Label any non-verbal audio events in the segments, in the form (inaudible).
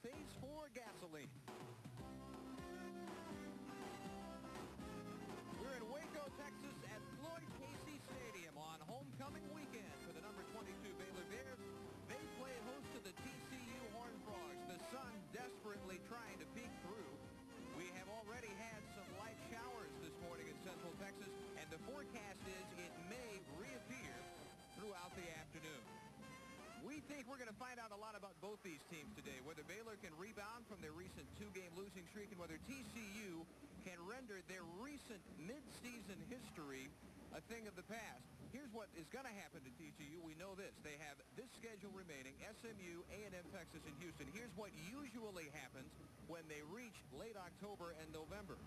Phase 4 gasoline. We're in Waco, Texas at Floyd Casey Stadium on homecoming weekend for the number 22 Baylor Bears. They play host to the TCU Horned Frogs. The sun desperately trying to peek through. We have already had some light showers this morning in central Texas, and the forecast is it may reappear throughout the afternoon. We think we're going to find out a lot about both these teams today, whether Baylor can rebound from their recent two-game losing streak and whether TCU can render their recent mid-season history a thing of the past. Here's what is going to happen to TCU. We know this. They have this schedule remaining, SMU, A&M, Texas, and Houston. Here's what usually happens when they reach late October and November.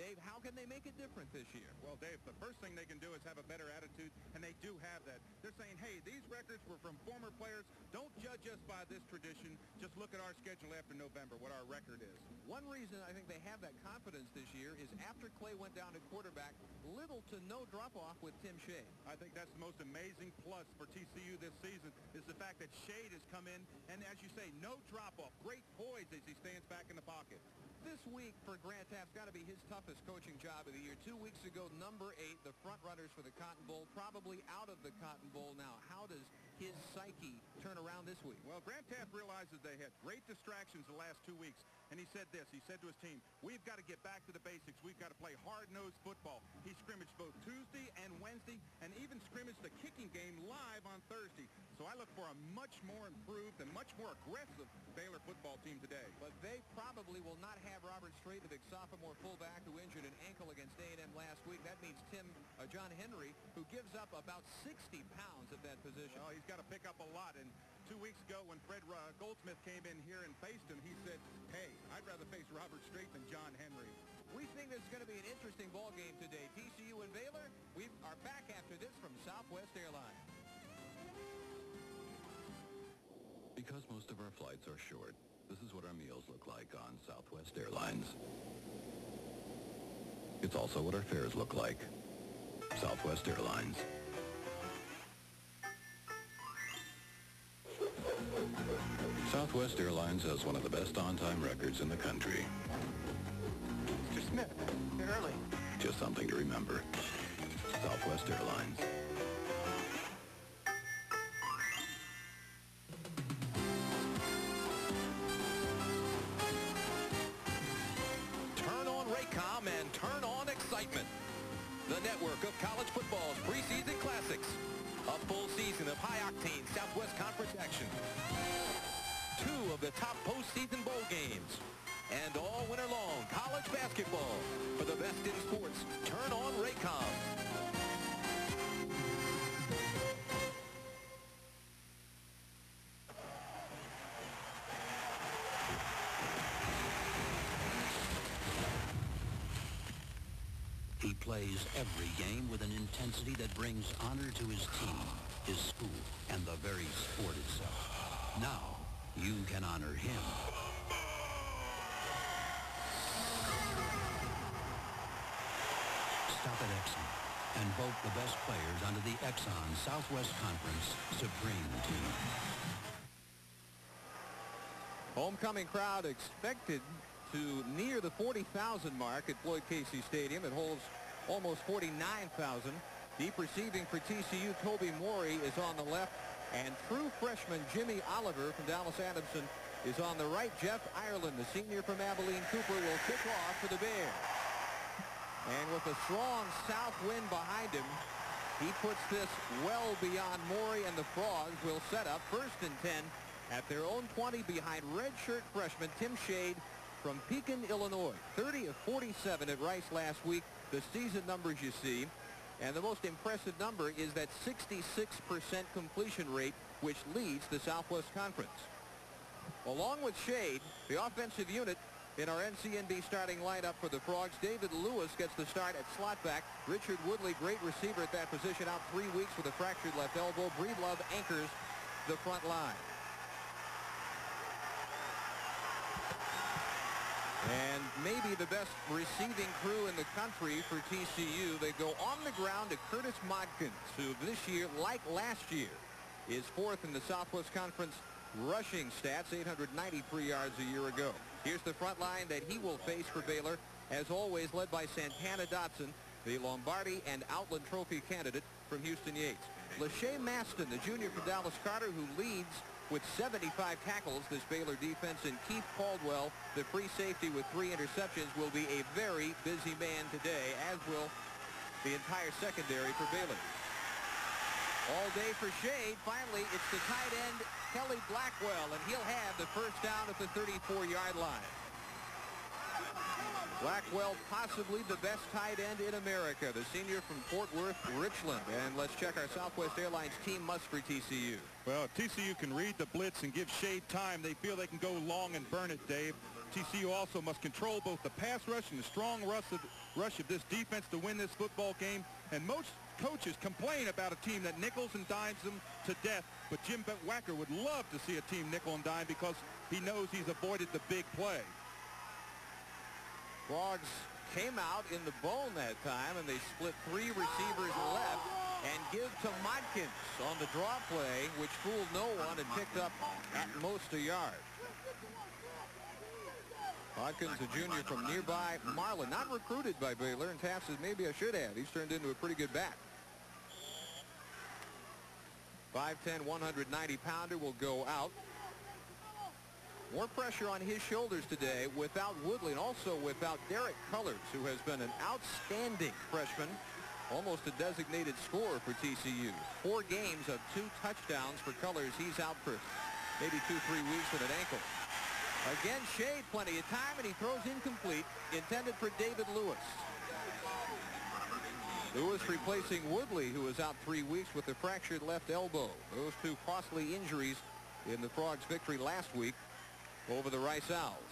Dave, how can they make a different this year? Well, Dave, the first thing they can do is have a better attitude, and they do have that. They're saying, hey, these records were from former players. Don't judge us by this tradition. Just look at our schedule after November, what our record is. One reason I think they have that confidence this year is after Clay went down to quarterback, little to no drop-off with Tim Schade. I think that's the most amazing plus for TCU this season is the fact that Schade has come in, and as you say, no drop-off. Great poise as he stands back in the pocket. This week for Grant Teaff's got to be his toughest coaching job of the year. Two weeks ago, number eight, the front runners for the Cotton Bowl, probably out of the Cotton Bowl now. How does his psyche turn around this week? Well, Grant Teaff realizes they had great distractions the last two weeks. And he said this. He said to his team, we've got to get back to the basics. We've got to play hard-nosed football. He scrimmaged both Tuesday and Wednesday and even scrimmaged the kicking game live on Thursday. So I look for a much more improved and much more aggressive Baylor football team today. But they probably will not have Robert Strait, the big sophomore fullback who injured an ankle against A&M last week. That means Tim uh, John Henry, who gives up about 60 pounds at that position. Well, he's got to pick up a lot. And two weeks ago when Fred uh, Goldsmith came in here and faced him, he said, hey, I'd rather face Robert Strait than John Henry. We think this is going to be an interesting ball game today. TCU and Baylor, we are back after this from Southwest Airlines. Because most of our flights are short, this is what our meals look like on Southwest Airlines. It's also what our fares look like. Southwest Airlines. Southwest Airlines has one of the best on-time records in the country. Mr. Smith, you're early. Just something to remember. Southwest Airlines. Every game with an intensity that brings honor to his team, his school, and the very sport itself. Now, you can honor him. Stop at Exxon and vote the best players under the Exxon Southwest Conference Supreme Team. Homecoming crowd expected to near the 40,000 mark at Floyd Casey Stadium. It holds almost 49,000. Deep receiving for TCU, Toby Morey is on the left, and true freshman Jimmy Oliver from Dallas Adamson is on the right. Jeff Ireland, the senior from Abilene Cooper, will kick off for the Bears. And with a strong south wind behind him, he puts this well beyond Morey and the Frogs will set up first and 10 at their own 20 behind redshirt freshman Tim Schade from Pekin, Illinois. 30 of 47 at Rice last week. The season numbers you see. And the most impressive number is that 66% completion rate, which leads the Southwest Conference. Along with Schade, the offensive unit in our NCNB starting lineup for the Frogs, David Lewis gets the start at slot back. Richard Woodley, great receiver at that position, out three weeks with a fractured left elbow. Breedlove anchors the front line. And maybe the best receiving crew in the country for TCU. They go on the ground to Curtis Modkins, who this year, like last year, is fourth in the Southwest Conference rushing stats, 893 yards a year ago. Here's the front line that he will face for Baylor, as always led by Santana Dotson, the Lombardi and Outland Trophy candidate from Houston Yates. Le'Shai Maston, the junior from Dallas Carter, who leads with 75 tackles this Baylor defense, and Keith Caldwell, the free safety with three interceptions, will be a very busy man today, as will the entire secondary for Baylor. All day for Schade. Finally, it's the tight end, Kelly Blackwell, and he'll have the first down at the 34-yard line. Blackwell, possibly the best tight end in America, the senior from Fort Worth, Richland. And let's check our Southwest Airlines team must for TCU. Well, TCU can read the blitz and give Schade time, they feel they can go long and burn it, Dave. TCU also must control both the pass rush and the strong rush of, rush of this defense to win this football game. And most coaches complain about a team that nickels and dimes them to death, but Jim Wacker would love to see a team nickel and dime because he knows he's avoided the big play. Frogs came out in the bone that time, and they split three receivers left and give to Modkins on the draw play, which fooled no one and picked up at most a yard. Modkins, a junior from nearby Marlin, not recruited by Baylor, and Teaff says maybe I should have. He's turned into a pretty good back. 5'10", 190-pounder will go out. More pressure on his shoulders today without Woodley and also without Derek Cullors, who has been an outstanding freshman, almost a designated scorer for TCU. Four games of two touchdowns for Cullors. He's out for maybe two, three weeks with an ankle. Again, Schade, plenty of time, and he throws incomplete, intended for David Lewis. Lewis replacing Woodley, who was out three weeks with a fractured left elbow. Those two costly injuries in the Frogs' victory last week over the Rice Owls.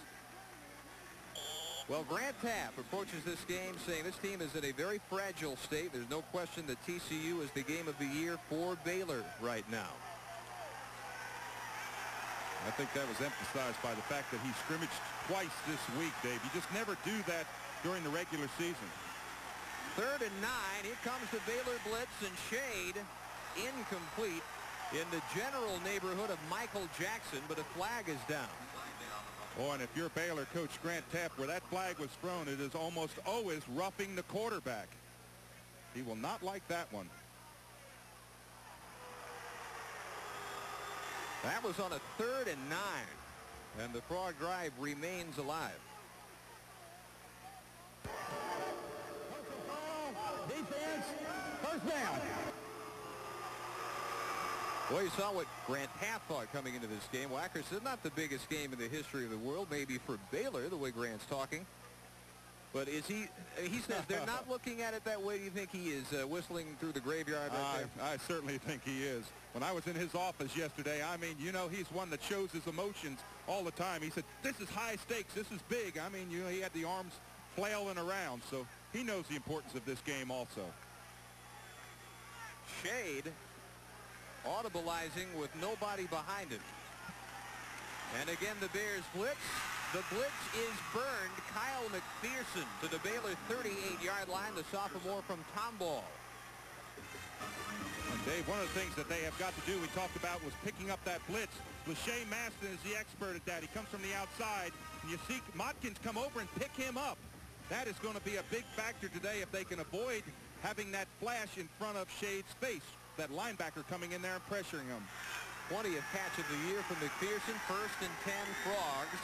Well, Grant Teaff approaches this game saying this team is in a very fragile state. There's no question that TCU is the game of the year for Baylor right now. I think that was emphasized by the fact that he scrimmaged twice this week, Dave. You just never do that during the regular season. Third and nine. Here comes the Baylor blitz and Schade incomplete in the general neighborhood of Michael Jackson, but a flag is down. Oh, and if you're Baylor coach Grant Teaff, where that flag was thrown, it is almost always roughing the quarterback. He will not like that one. That was on a third and nine. And the Frog drive remains alive. Defense, first down. Well, you saw what Grant Teaff thought coming into this game. Wacker said not the biggest game in the history of the world, maybe for Baylor, the way Grant's talking. But is he, he says they're not (laughs) looking at it that way. Do you think he is uh, whistling through the graveyard right I, I certainly think he is. When I was in his office yesterday, I mean, you know, he's one that shows his emotions all the time. He said, this is high stakes. This is big. I mean, you know, he had the arms flailing around. So he knows the importance of this game also. Schade audibilizing with nobody behind him. And again, the Bears blitz. The blitz is burned. Kyle McPherson to the Baylor 38-yard line, the sophomore from Tomball. Dave, one of the things that they have got to do, we talked about, was picking up that blitz. Le'Shai Maston is the expert at that. He comes from the outside, and you see Modkins come over and pick him up. That is going to be a big factor today if they can avoid having that flash in front of Schade's face that linebacker coming in there and pressuring him. 20th catch of the year from McPherson. First and 10 Frogs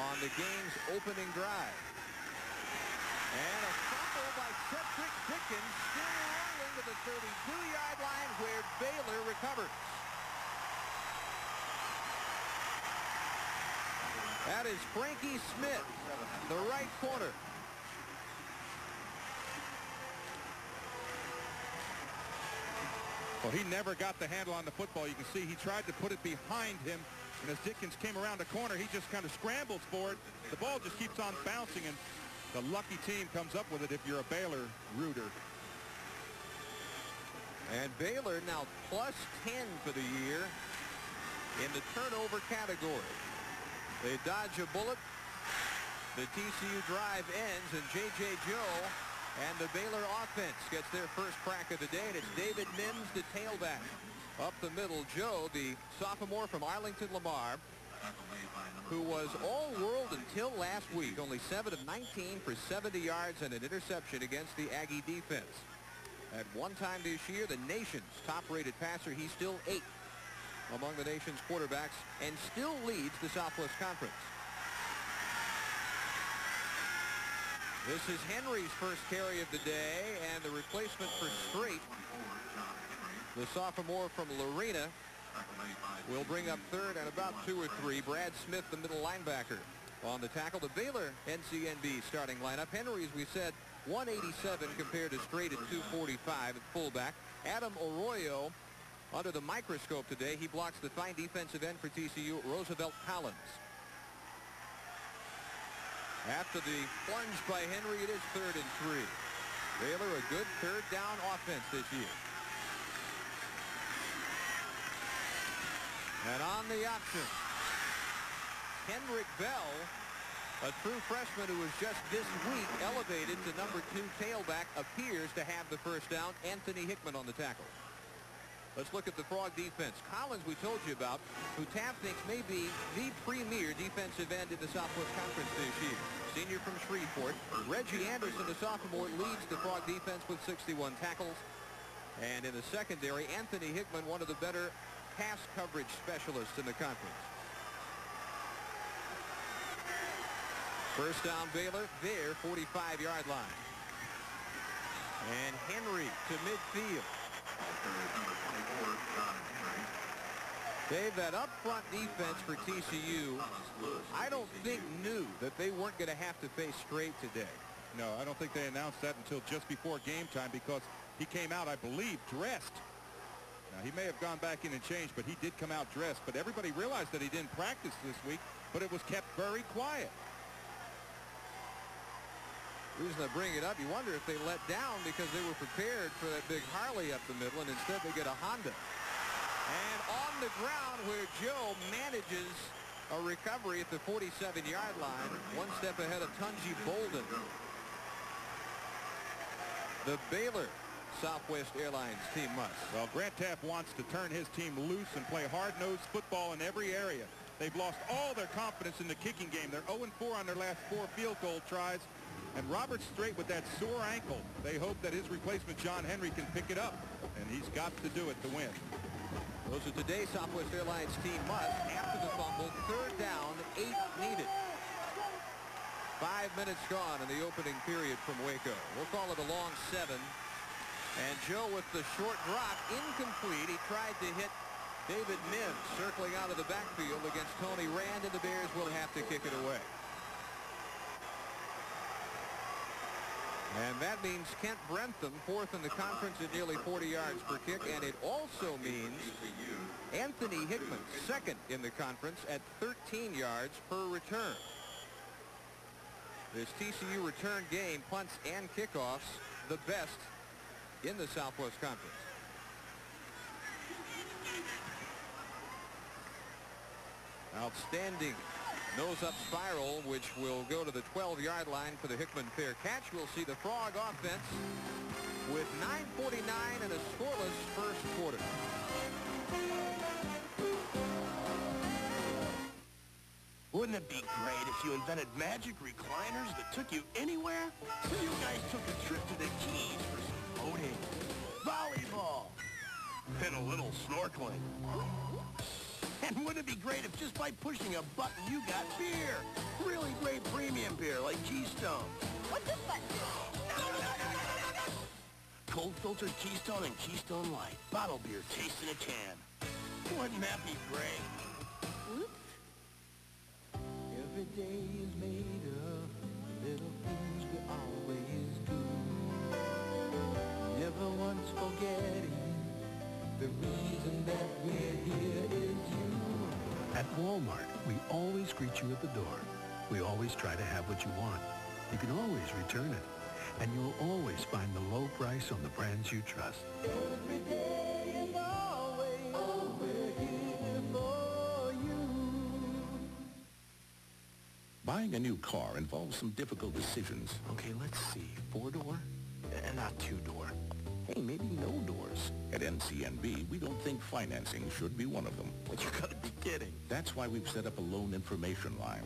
on the game's opening drive. And a fumble by Cedric Dickens still rolling to the 32-yard line where Baylor recovers. That is Frankie Smith, the right corner. Well, he never got the handle on the football. You can see he tried to put it behind him, and as Dickens came around the corner, he just kind of scrambles for it. The ball just keeps on bouncing, and the lucky team comes up with it if you're a Baylor rooter. And Baylor now plus 10 for the year in the turnover category. They dodge a bullet. The TCU drive ends, and J.J. Joe and the Baylor offense gets their first crack of the day, and it's David Mims, the tailback. Up the middle, Joe, the sophomore from Arlington Lamar, who was all-world until last week. Only 7 of 19 for 70 yards and an interception against the Aggie defense. At one time this year, the nation's top-rated passer, he's still eighth among the nation's quarterbacks and still leads the Southwest Conference. This is Henry's first carry of the day and the replacement for Strait. The sophomore from Lorena will bring up third and about two or three. Brad Smith, the middle linebacker. On the tackle, the Baylor NCNB starting lineup. Henry, as we said, 187 compared to Strait at 245 at fullback. Adam Arroyo under the microscope today. He blocks the fine defensive end for TCU, Roosevelt Collins. After the plunge by Henry, it is third and three. Baylor a good third down offense this year. And on the option, Kendrick Bell, a true freshman who was just this week elevated to number two tailback, appears to have the first down. Anthony Hickman on the tackle. Let's look at the Frog defense. Collins, we told you about, who Teaff thinks may be the premier defensive end in the Southwest Conference this year. Senior from Shreveport. Reggie Anderson, the sophomore, leads the Frog defense with 61 tackles. And in the secondary, Anthony Hickman, one of the better pass coverage specialists in the conference. First down Baylor, their 45-yard line. And Henry to midfield. Dave, that up-front defense for TCU, I don't think knew that they weren't going to have to face Strait today. No, I don't think they announced that until just before game time because he came out, I believe, dressed. Now, he may have gone back in and changed, but he did come out dressed. But everybody realized that he didn't practice this week, but it was kept very quiet. Reason I bring it up, you wonder if they let down because they were prepared for that big Harley up the middle, and instead they get a Honda. And on the ground where Joe manages a recovery at the 47-yard line, one step ahead of Tunji Bolden. The Baylor Southwest Airlines team must. Well, Grant Teaff wants to turn his team loose and play hard-nosed football in every area. They've lost all their confidence in the kicking game. They're 0-4 on their last four field goal tries. And Robert Strait with that sore ankle, they hope that his replacement, John Henry, can pick it up. And he's got to do it to win. Those are today's Southwest Airlines team must. After the fumble, third down, eight needed. Five minutes gone in the opening period from Waco. We'll call it a long seven. And Joe with the short drop, incomplete. He tried to hit David Mims circling out of the backfield against Tony Rand, and the Bears will have to kick it away. And that means Kent Brentham, fourth in the conference at nearly 40 yards per kick. And it also means Anthony Hickman, second in the conference at 13 yards per return. This TCU return game, punts and kickoffs, the best in the Southwest Conference. Outstanding nose-up spiral, which will go to the 12-yard line for the Hickman fair catch. We'll see the Frog offense with 9.49 and a scoreless first quarter. Wouldn't it be great if you invented magic recliners that took you anywhere? So you guys took a trip to the Keys for some boating, volleyball, and a little snorkeling. And wouldn't it be great if just by pushing a button you got beer? Really great premium beer like Keystone. What's this button do? Cold filtered Keystone and Keystone Light. Bottle beer taste in a can. Wouldn't that be great? Every day is made of little things we always do. Never once forgetting the reason that we're here is you. At Walmart, we always greet you at the door. We always try to have what you want. You can always return it. And you'll always find the low price on the brands you trust. Every day and always, oh, we're here for you. Buying a new car involves some difficult decisions. Okay, let's see. Four-door and eh, not two-door. Hey, maybe no doors. At NCNB, we don't think financing should be one of them. But you gotta be kidding. That's why we've set up a loan information line.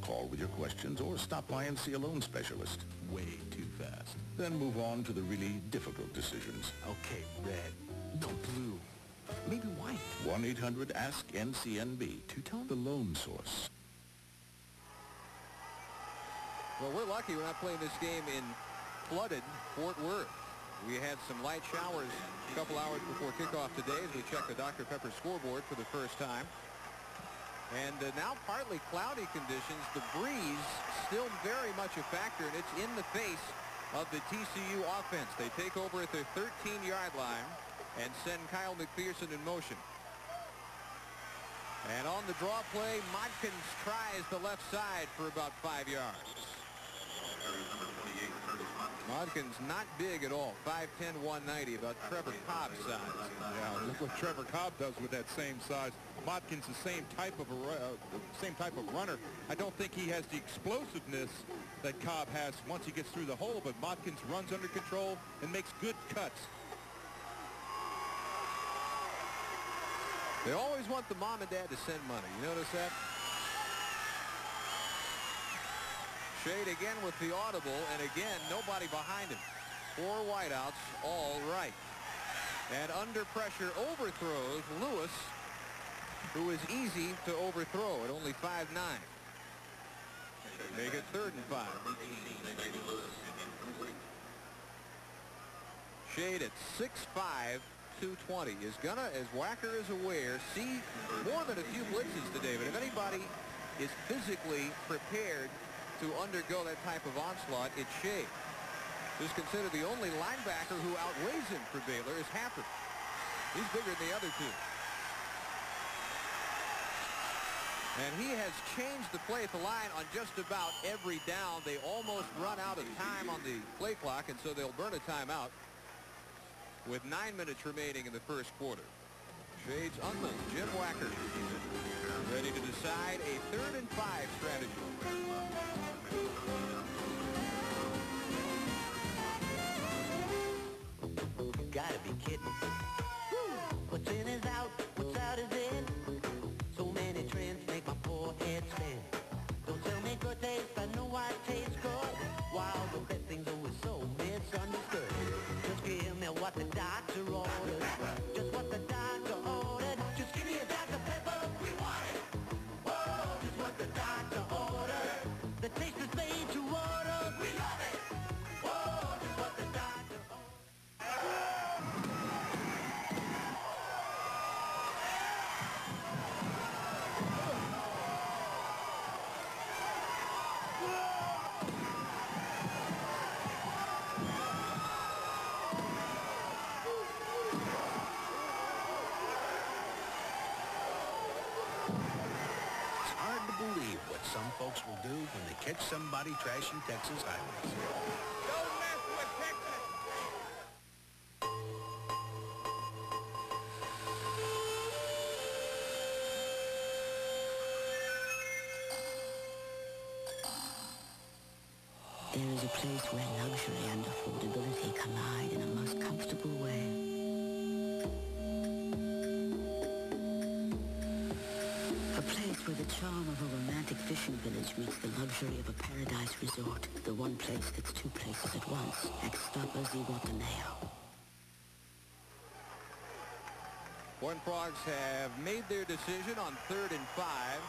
Call with your questions or stop by and see a loan specialist. Way too fast. Then move on to the really difficult decisions. Okay, red. No blue. Maybe white. 1-800-ASK-NCNB. Two-tone? The loan source. Well, we're lucky we're not playing this game in flooded Fort Worth. We had some light showers a couple hours before kickoff today as we checked the Dr. Pepper scoreboard for the first time. And uh, now partly cloudy conditions. The breeze still very much a factor, and it's in the face of the TCU offense. They take over at their 13-yard line and send Kyle McPherson in motion. And on the draw play, Modkins tries the left side for about five yards. Modkins not big at all. 5'10", 190, about Trevor Cobb's size. Yeah, look what Trevor Cobb does with that same size. Modkins the same type of a uh, same type of runner. I don't think he has the explosiveness that Cobb has once he gets through the hole, but Modkins runs under control and makes good cuts. They always want the mom and dad to send money. You notice that? Schade again with the audible, and again, nobody behind him. Four wideouts, all right. And under pressure overthrows Lewis, who is easy to overthrow at only 5'9". Make it third and five. Schade at 6'5", 220 is gonna, as Wacker is aware, see more than a few blitzes today. But if anybody is physically prepared to undergo that type of onslaught, it's Shea. Just consider the only linebacker who outweighs him for Baylor is Happer. He's bigger than the other two. And he has changed the play at the line on just about every down. They almost run out of time on the play clock, and so they'll burn a timeout with nine minutes remaining in the first quarter. Shades Unless Jim Wacker ready to decide a third and five strategy. Gotta be kidding. What's in is out folks will do when they catch somebody trashing Texas highways. Don't mess with Texas! There is a place where luxury and affordability where the charm of a romantic fishing village meets the luxury of a paradise resort. The one place that's two places at once. Ixtapa Zihuatanejo. Horn Frogs have made their decision on third and five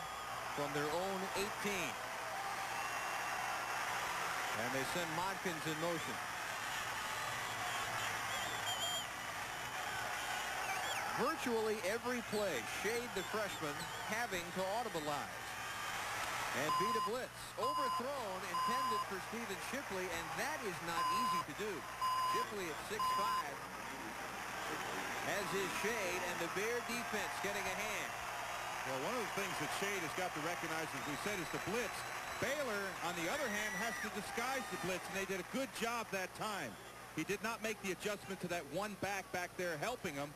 from their own 18. And they send Modkins in motion. Virtually every play, Schade the freshman having to audibilize. And beat a blitz. Overthrown, intended for Stephen Shipley, and that is not easy to do. Shipley at 6'5", as is Schade, and the Bear defense getting a hand. Well, one of the things that Schade has got to recognize, as we said, is the blitz. Baylor, on the other hand, has to disguise the blitz, and they did a good job that time. He did not make the adjustment to that one back back there helping him,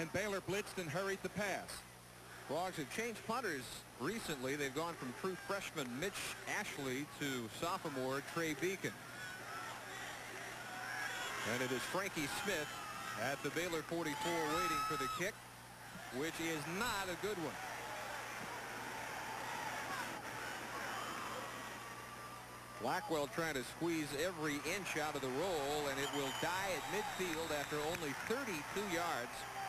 and Baylor blitzed and hurried the pass. Frogs have changed punters recently. They've gone from true freshman Mitch Ashley to sophomore Trey Beacon. And it is Frankie Smith at the Baylor 44 waiting for the kick, which is not a good one. Blackwell trying to squeeze every inch out of the roll, and it will die at midfield after only 32 yards.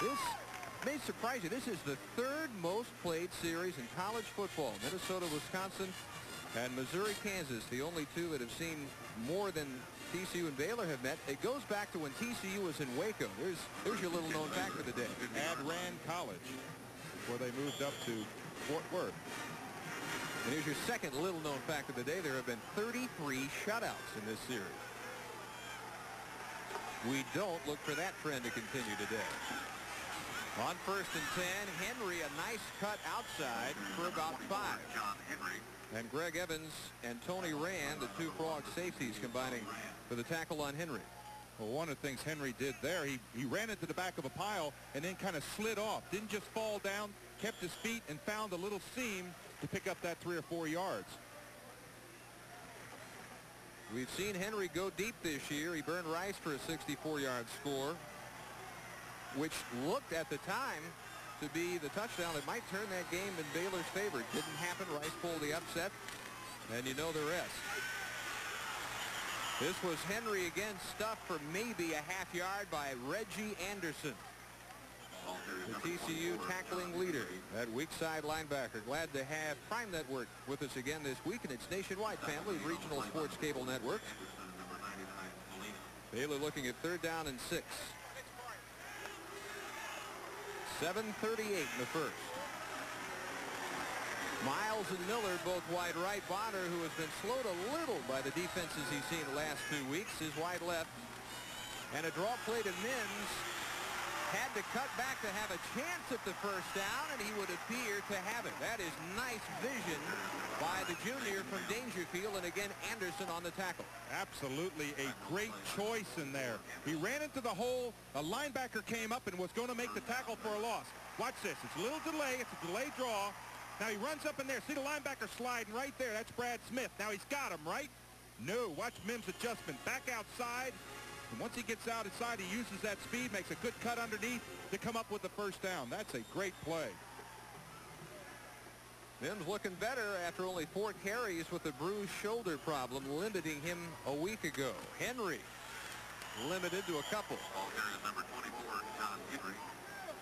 This may surprise you. This is the third most played series in college football. Minnesota, Wisconsin, and Missouri, Kansas, the only two that have seen more than TCU and Baylor have met. It goes back to when TCU was in Waco. There's, there's your little known fact of the day. AddRan College, where they moved up to Fort Worth. And here's your second little known fact of the day. There have been 33 shutouts in this series. We don't look for that trend to continue today. On first and 10, Henry, a nice cut outside for about five. And Greg Evans and Tony Rand, the two frog safeties, combining for the tackle on Henry. Well, one of the things Henry did there, he, he ran into the back of a pile and then kind of slid off. Didn't just fall down, kept his feet and found a little seam to pick up that three or four yards. We've seen Henry go deep this year. He burned Rice for a 64-yard score, which looked at the time to be the touchdown that might turn that game in Baylor's favor. Didn't happen. Rice pulled the upset, and you know the rest. This was Henry again stuffed for maybe a half yard by Reggie Anderson. The TCU tackling leader at weak side linebacker. Glad to have Prime Network with us again this week and its nationwide family of regional sports cable networks. Baylor looking at third down and six. 7.38 in the first. Miles and Miller both wide right. Bonner, who has been slowed a little by the defenses he's seen the last two weeks, is wide left. And a draw play to Mims had to cut back to have a chance at the first down, and he would appear to have it. That is nice vision by the junior from Daingerfield, and again, Anderson on the tackle. Absolutely a great choice in there. He ran into the hole. A linebacker came up and was going to make the tackle for a loss. Watch this. It's a little delay. It's a delay draw. Now he runs up in there. See the linebacker sliding right there. That's Brad Smith. Now he's got him, right? No. Watch Mims' adjustment. Back outside. And once he gets out inside, he uses that speed, makes a good cut underneath to come up with the first down. That's a great play. Mims looking better after only four carries with a bruised shoulder problem, limiting him a week ago. Henry limited to a couple.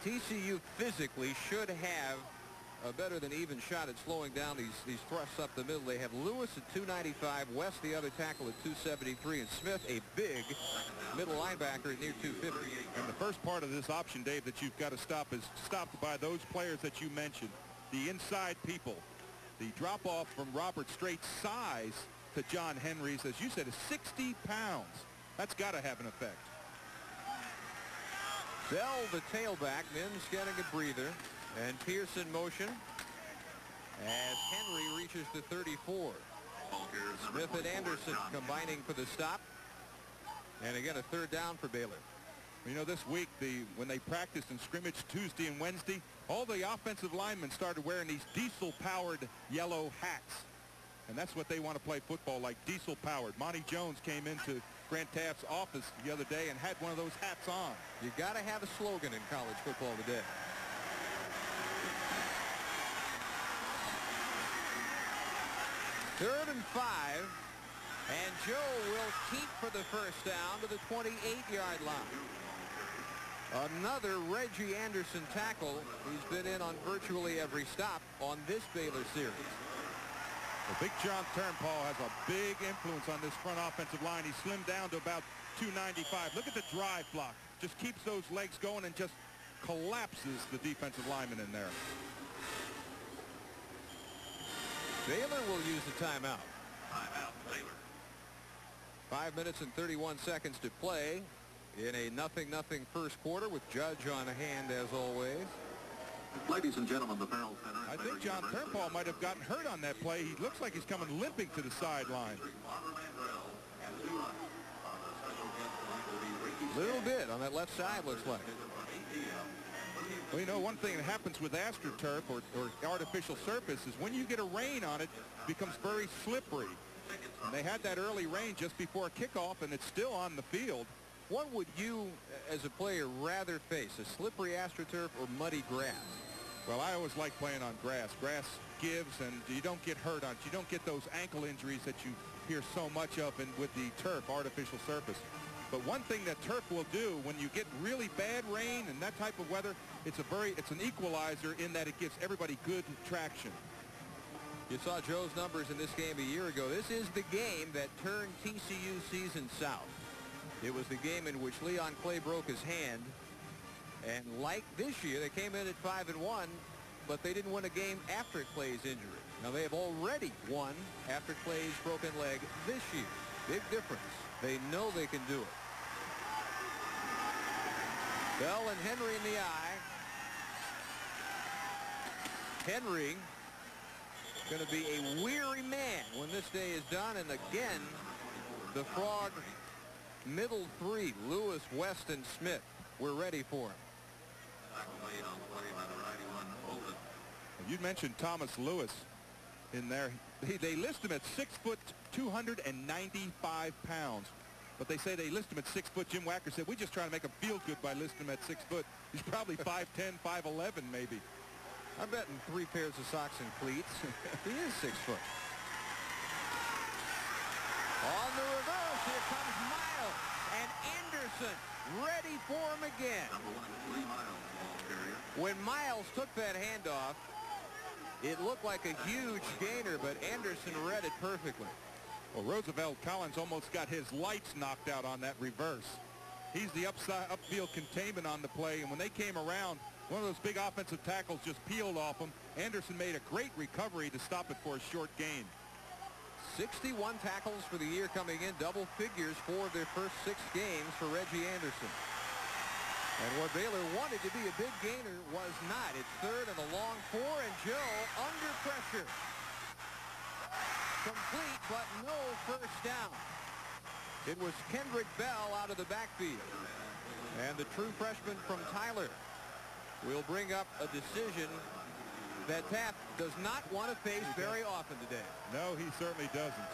TCU physically should have a better than even shot at slowing down these these thrusts up the middle. They have Lewis at 295, West the other tackle at 273, and Smith a big middle linebacker at near 250. And the first part of this option, Dave, that you've got to stop is stopped by those players that you mentioned, the inside people. The drop-off from Robert Strait's size to John Henry's, as you said, is 60 pounds. That's got to have an effect. Bell, the tailback, Mims getting a breather. And Pearson motion as Henry reaches the 34. Smith and Anderson combining for the stop. And again, a third down for Baylor. You know, this week, the when they practiced in scrimmage Tuesday and Wednesday, all the offensive linemen started wearing these diesel-powered yellow hats. And that's what they want to play football like, diesel-powered. Monty Jones came into Grant Teaff's office the other day and had one of those hats on. You got to have a slogan in college football today. Third and five. And Joe will keep for the first down to the 28-yard line. Another Reggie Anderson tackle. He's been in on virtually every stop on this Baylor series. Well, Big John Turnpaul has a big influence on this front offensive line. He slimmed down to about 295. Look at the drive block. Just keeps those legs going and just collapses the defensive lineman in there. Baylor will use the timeout. Timeout, Baylor. Five minutes and 31 seconds to play in a nothing-nothing first quarter with Judge on hand as always. Ladies and gentlemen, the Ferrell Center. I think John Turnpaul might have gotten hurt on that play. He looks like he's coming limping to the sideline. A Little bit on that left side, looks like. Well, you know, one thing that happens with AstroTurf or, or artificial surface is when you get a rain on it, it becomes very slippery. And they had that early rain just before kickoff, and it's still on the field. What would you, as a player, rather face, a slippery AstroTurf or muddy grass? Well, I always like playing on grass. Grass gives, and you don't get hurt on it. You don't get those ankle injuries that you hear so much of in, with the turf, artificial surface. But one thing that turf will do when you get really bad rain and that type of weather, it's a very it's an equalizer in that it gives everybody good traction. You saw Joe's numbers in this game a year ago. This is the game that turned TCU season south. It was the game in which Leon Clay broke his hand. And like this year, they came in at 5 and one, but they didn't win a game after Clay's injury. Now they have already won after Clay's broken leg this year. Big difference. They know they can do it. Bell and Henry in the eye. Henry going to be a weary man when this day is done. And again, the Frog middle three, Lewis, West, and Smith. We're ready for him. You mentioned Thomas Lewis in there. They, they list him at six foot 295 pounds. But they say they list him at six foot. Jim Wacker said, we just try to make him feel good by listing him at six foot. He's probably (laughs) 5'10", 5'11", maybe. I'm betting three pairs of socks and cleats. (laughs) he is six foot. On the reverse, here comes Miles. And Anderson ready for him again. When Miles took that handoff, it looked like a huge gainer, but Anderson read it perfectly. Well, Roosevelt Collins almost got his lights knocked out on that reverse. He's the upside upfield containment on the play, and when they came around, one of those big offensive tackles just peeled off him. Anderson made a great recovery to stop it for a short gain. 61 tackles for the year coming in, double figures for their first six games for Reggie Anderson. And what Baylor wanted to be a big gainer was not. It's third and a long four, and Joe under pressure. Complete, but no first down. It was Kendrick Bell out of the backfield. And the true freshman from Tyler will bring up a decision that Teaff does not want to face very often today. No, he certainly doesn't.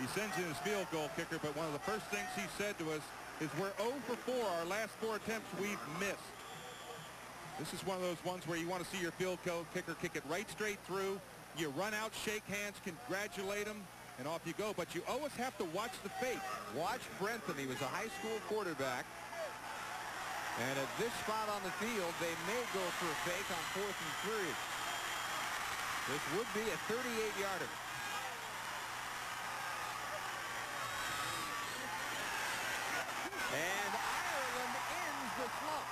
He sends in his field goal kicker, but one of the first things he said to us is we're 0 for 4. Our last four attempts we've missed. This is one of those ones where you want to see your field goal kicker kick it right straight through. You run out, shake hands, congratulate him, and off you go. But you always have to watch the fake. Watch Brentham. He was a high school quarterback. And at this spot on the field, they may go for a fake on fourth and three. This would be a 38-yarder. And Ireland ends the slump.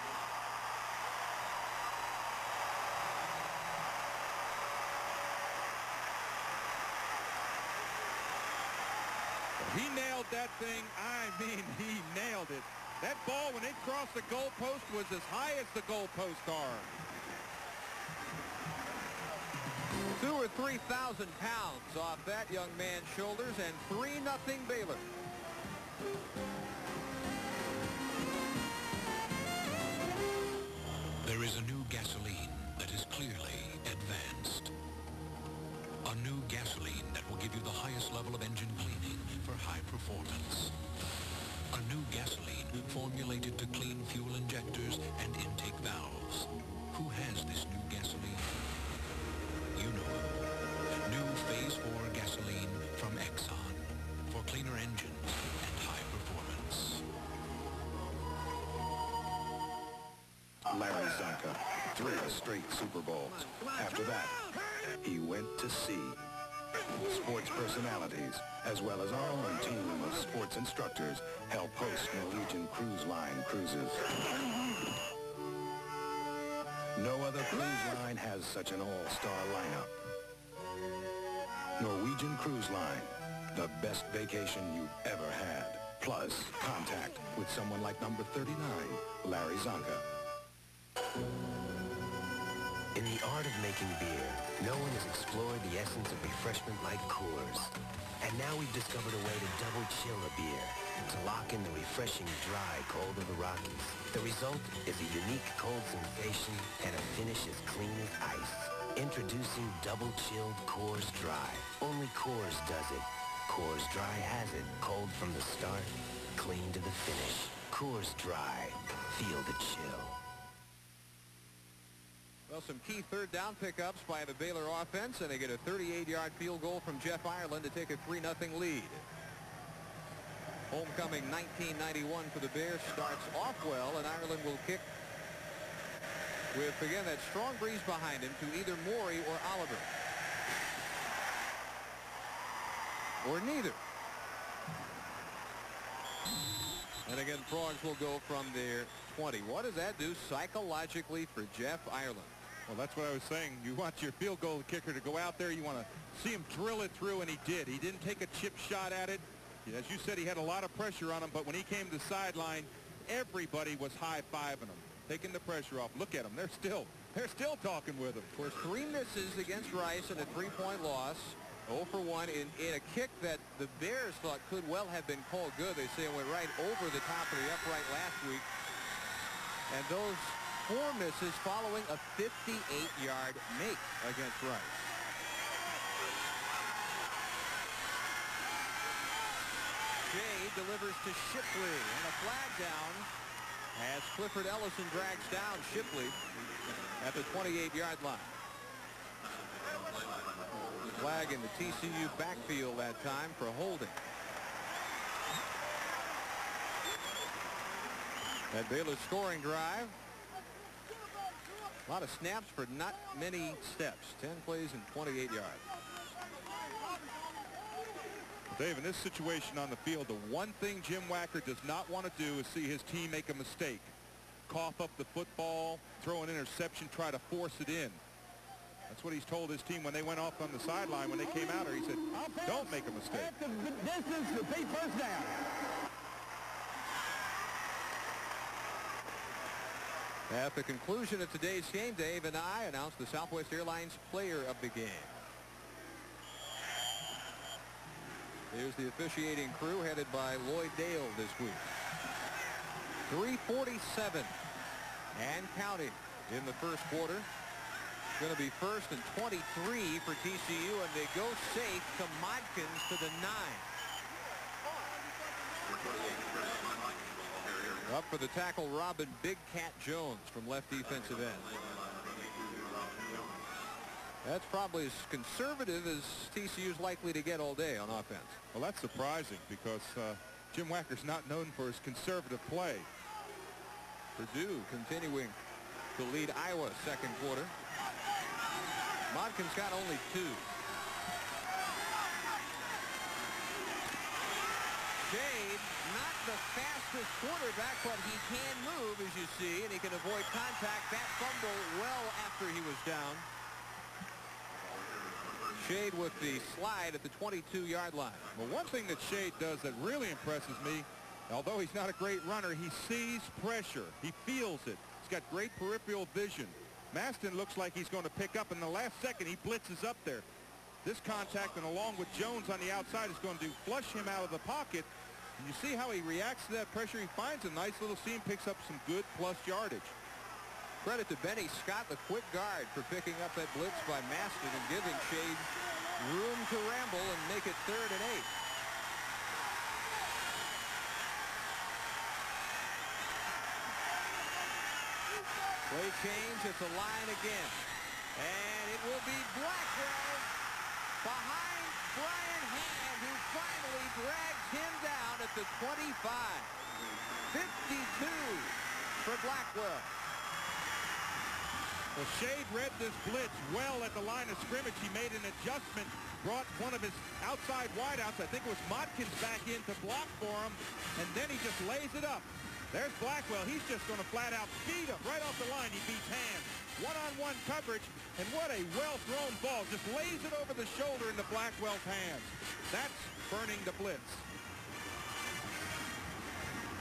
He nailed that thing. I mean, he nailed it. That ball, when it crossed the goalpost, was as high as the goalposts are. Two or 3,000 pounds off that young man's shoulders, and 3 nothing Baylor. There is a new gasoline that is clearly advanced. A new gasoline that will give you the highest level of engine cleaning for high performance. A new gasoline formulated to clean fuel injectors and intake valves. Who has this new gasoline? You know. New Phase 4 gasoline from Exxon for cleaner engines and high performance. Larry Csonka, three straight Super Bowls. After that, he went to sea. Sports personalities, as well as our own team of sports instructors, help host Norwegian Cruise Line cruises. No other cruise line has such an all-star lineup. Norwegian Cruise Line, the best vacation you've ever had. Plus, contact with someone like number 39, Larry Csonka. In the art of making beer, no one has explored the essence of refreshment like Coors. And now we've discovered a way to double chill a beer, to lock in the refreshing dry cold of the Rockies. The result is a unique cold sensation and a finish as clean as ice. Introducing double chilled Coors Dry. Only Coors does it. Coors Dry has it. Cold from the start, clean to the finish. Coors Dry. Feel the chill. Well, some key third down pickups by the Baylor offense, and they get a 38-yard field goal from Jeff Ireland to take a 3-0 lead. Homecoming 1991 for the Bears starts off well, and Ireland will kick with, again, that strong breeze behind him to either Morey or Oliver. Or neither. And again, Frogs will go from their 20. What does that do psychologically for Jeff Ireland? Well, that's what I was saying. You want your field goal kicker to go out there. You want to see him drill it through, and he did. He didn't take a chip shot at it. As you said, he had a lot of pressure on him, but when he came to the sideline, everybody was high-fiving him, taking the pressure off. Look at them. They're still, they're still talking with him. Of course, three misses against Rice and a three-point loss. 0 for 1 in, in a kick that the Bears thought could well have been called good. They say it went right over the top of the upright last week. And those four misses following a 58-yard make against Rice. Schade delivers to Shipley and a flag down as Clifford Ellison drags down Shipley at the 28-yard line. Flag in the TCU backfield that time for holding. That Baylor scoring drive. A lot of snaps for not many steps. 10 plays and 28 yards. Dave, in this situation on the field, the one thing Jim Wacker does not want to do is see his team make a mistake. Cough up the football, throw an interception, try to force it in. That's what he's told his team when they went off on the sideline when they came out here. He said, don't make a mistake. At the distance, repeat first down. At the conclusion of today's game, Dave and I announce the Southwest Airlines player of the game. Here's the officiating crew headed by Lloyd Dale this week. 347 and counting in the first quarter. Going to be first and 23 for TCU, and they go safe to Modkins to the nine. Up for the tackle, Robin Big Cat Jones from left defensive end. That's probably as conservative as TCU is likely to get all day on offense. Well, that's surprising because uh, Jim Wacker's not known for his conservative play. Purdue continuing to lead Iowa second quarter. Modkins got only two. Schade, not the fastest quarterback, but he can move, as you see, and he can avoid contact. That fumble well after he was down. Schade with the slide at the 22-yard line. Well, one thing that Schade does that really impresses me, although he's not a great runner, he sees pressure. He feels it. He's got great peripheral vision. Maston looks like he's going to pick up in the last second. He blitzes up there. This contact and along with Jones on the outside is going to flush him out of the pocket. You see how he reacts to that pressure. He finds a nice little seam, picks up some good plus yardage. Credit to Benny Scott, the quick guard, for picking up that blitz by Maston and giving Schade room to ramble and make it third and eight. Play change. It's the line again. And it will be Blackwell behind Brian Hand, who finally drags him down at the 25. 52 for Blackwell. Well, Schade read this blitz well at the line of scrimmage. He made an adjustment, brought one of his outside wideouts, I think it was Modkins, back in to block for him, and then he just lays it up. There's Blackwell. He's just going to flat out beat him right off the line. He beats hands. One-on-one -on -one coverage, and what a well-thrown ball. Just lays it over the shoulder into Blackwell's hands. That's burning the blitz.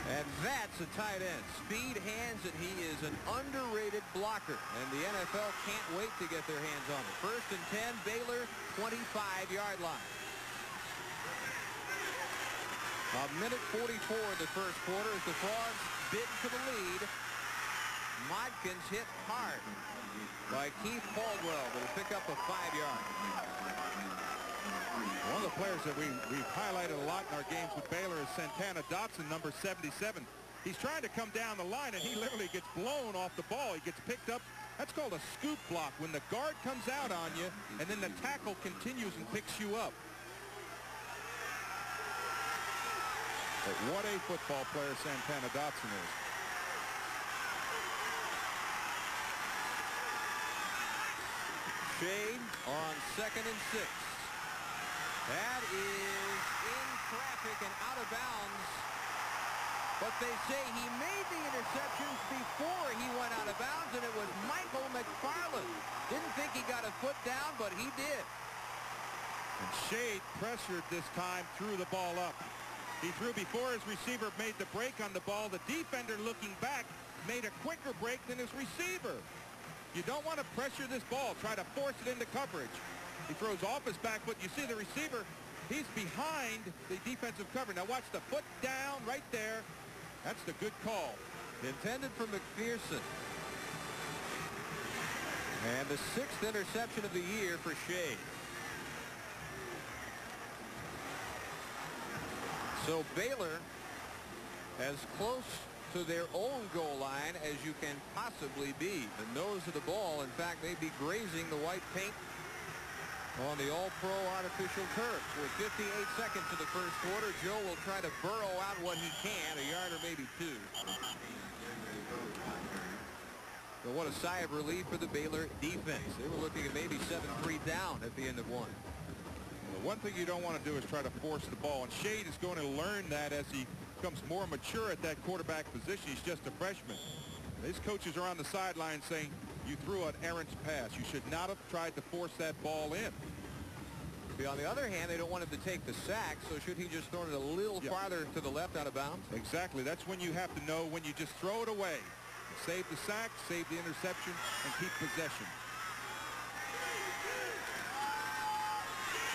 And that's a tight end. Speed, hands, and he is an underrated blocker. And the NFL can't wait to get their hands on it. First and 10, Baylor, 25-yard line. A minute 44 in the first quarter as the Frogs bid to the lead. Modkins hit hard by Keith Caldwell, but will pick up a five-yard. One of the players that we, we've highlighted a lot in our games with Baylor is Santana Dotson, number 77. He's trying to come down the line, and he literally gets blown off the ball. He gets picked up. That's called a scoop block, when the guard comes out on you, and then the tackle continues and picks you up. But what a football player Santana Dotson is. Schade on second and six. That is in traffic and out of bounds. But they say he made the interceptions before he went out of bounds, and it was Michael McFarland. Didn't think he got a foot down, but he did. And Schade pressured this time, threw the ball up. He threw before his receiver made the break on the ball. The defender looking back made a quicker break than his receiver. You don't want to pressure this ball. Try to force it into coverage. He throws off his back foot. You see the receiver, he's behind the defensive cover. Now watch the foot down right there. That's the good call. Intended for McPherson. And the sixth interception of the year for Schade. So Baylor as close to their own goal line as you can possibly be. The nose of the ball, in fact, may be grazing the white paint on the all-pro artificial turf. With 58 seconds in the first quarter, Joe will try to burrow out what he can, a yard or maybe two. But what a sigh of relief for the Baylor defense. They were looking at maybe 7-3 down at the end of one. The one thing you don't want to do is try to force the ball, and Schade is going to learn that as he becomes more mature at that quarterback position. He's just a freshman. His coaches are on the sideline saying, you threw an errant pass. You should not have tried to force that ball in. But on the other hand, they don't want him to take the sack, so should he just throw it a little yeah. farther to the left out of bounds? Exactly. That's when you have to know when you just throw it away. Save the sack, save the interception, and keep possession.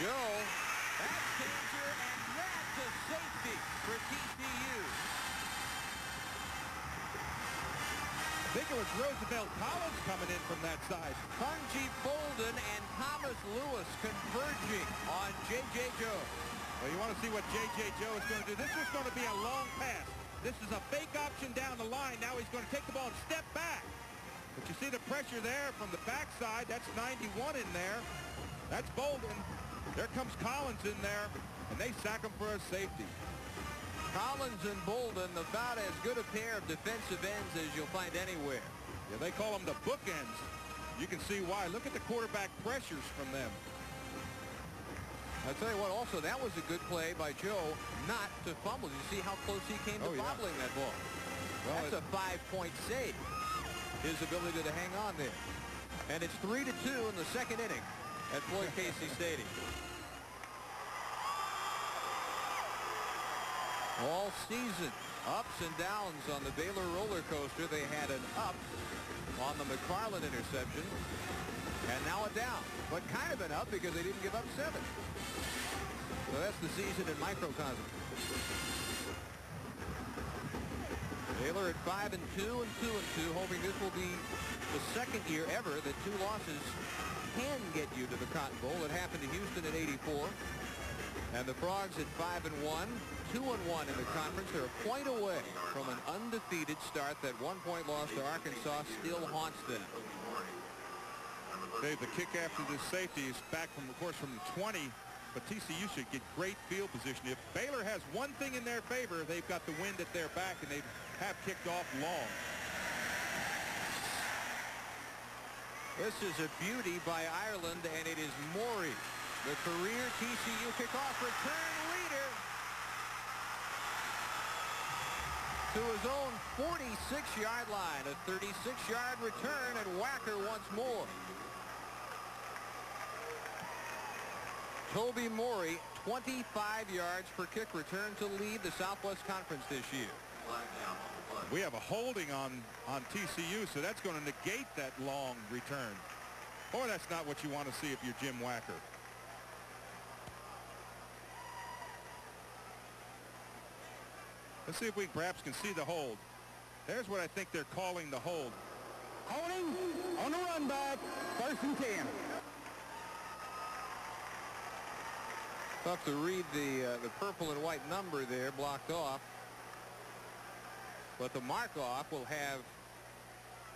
Joe, safety for TCU. I think it was Roosevelt Collins coming in from that side. Tunji Bolden and Thomas Lewis converging on J.J. Joe. Well, you want to see what J.J. Joe is going to do. This was going to be a long pass. This is a fake option down the line. Now he's going to take the ball and step back. But you see the pressure there from the backside. That's 91 in there. That's Bolden. There comes Collins in there, and they sack him for a safety. Collins and Bolden, about as good a pair of defensive ends as you'll find anywhere. Yeah, they call them the bookends. You can see why. Look at the quarterback pressures from them. I'll tell you what, also, that was a good play by Joe not to fumble. You see how close he came to oh, bobbling yeah. that ball. Well, That's a five-point save, his ability to hang on there. And it's 3 to two in the second inning at Floyd Casey Stadium. (laughs) all season. Ups and downs on the Baylor roller coaster. They had an up on the McFarland interception. And now a down. But kind of an up because they didn't give up seven. So that's the season in microcosm. Baylor at 5 and 2 and 2 and 2, hoping this will be the second year ever that two losses can get you to the Cotton Bowl. It happened to Houston at 84. And the Frogs at 5 and 1, 2 and 1 in the conference. They're a point away from an undefeated start. That one-point loss to Arkansas still haunts them. Dave, the kick after this safety is back from, of course, from the 20, but TCU should get great field position. If Baylor has one thing in their favor, they've got the wind at their back, and they have kicked off long. This is a beauty by Ireland, and it is Morey the career TCU kickoff return leader to his own 46-yard line. A 36-yard return, and Wacker once more. Toby Morey, 25 yards per kick return to lead the Southwest Conference this year. We have a holding on, on TCU, so that's going to negate that long return. Boy, that's not what you want to see if you're Jim Wacker. Let's see if we perhaps can see the hold. There's what I think they're calling the hold. Holding on the run back, first and 10. Tough to read the uh, the purple and white number there blocked off. But the mark off will have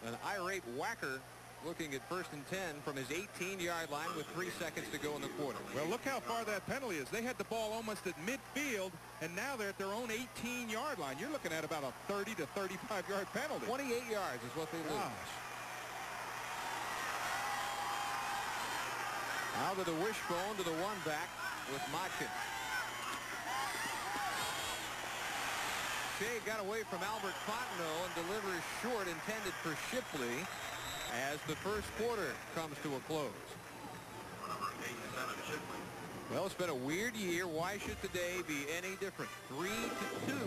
an irate Wacker looking at first and 10 from his 18-yard line with three seconds to go in the quarter. Well, look how far that penalty is. They had the ball almost at midfield, and now they're at their own 18-yard line. You're looking at about a 30 to 35-yard penalty. 28 yards is what they lose. Gosh. Out of the wishbone to the one back with Machin. Schade got away from Albert Fontenot and delivers short intended for Shipley as the first quarter comes to a close. Well, it's been a weird year. Why should today be any different? 3 to 2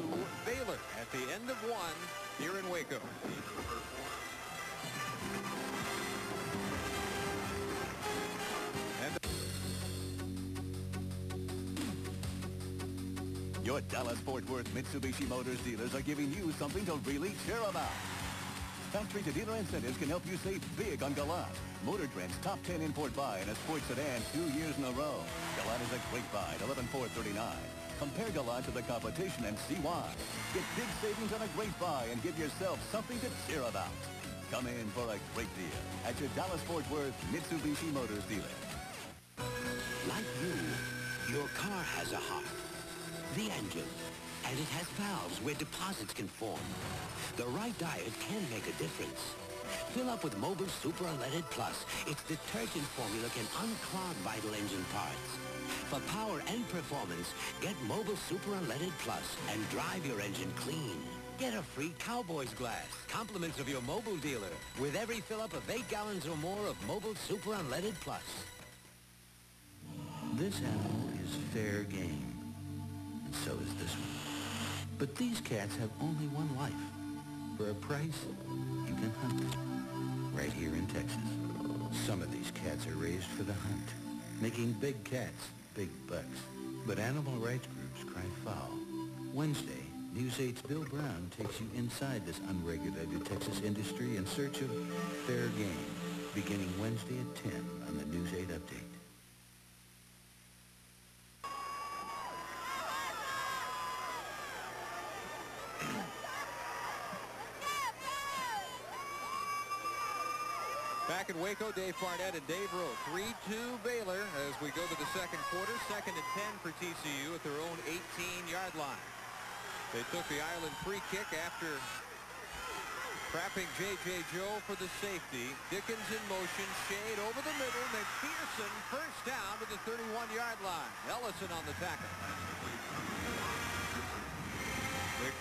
Baylor at the end of one here in Waco. Your Dallas-Fort Worth Mitsubishi Motors dealers are giving you something to really cheer about. Factory-to-dealer incentives can help you save big on Galant. Motor Trend's top 10 import buy in a sports sedan two years in a row. Galant is a great buy at 11439 Compare Galant to the competition and see why. Get big savings on a great buy and give yourself something to cheer about. Come in for a great deal at your Dallas-Fort Worth Mitsubishi Motors dealer. Like you, your car has a heart, the engine, and it has valves where deposits can form. The right diet can make a difference. Fill up with Mobil Super Unleaded Plus. Its detergent formula can unclog vital engine parts. For power and performance, get Mobil Super Unleaded Plus and drive your engine clean. Get a free Cowboys glass, compliments of your Mobil dealer, with every fill-up of 8 gallons or more of Mobil Super Unleaded Plus. This animal is fair game, and so is this one. But these cats have only one life. For a price, you can hunt them. Right here in Texas. Some of these cats are raised for the hunt, making big cats big bucks. But animal rights groups cry foul. Wednesday, News 8's Bill Brown takes you inside this unregulated Texas industry in search of fair game, beginning Wednesday at 10 on the News 8 Update. Back in Waco, Dave Barnett and Dave Rowe. 3-2 Baylor as we go to the second quarter. Second and 10 for TCU at their own 18-yard line. They took the Ireland free kick after trapping J.J. Joe for the safety. Dickens in motion. Schade over the middle. McPherson first down to the 31-yard line. Ellison on the tackle.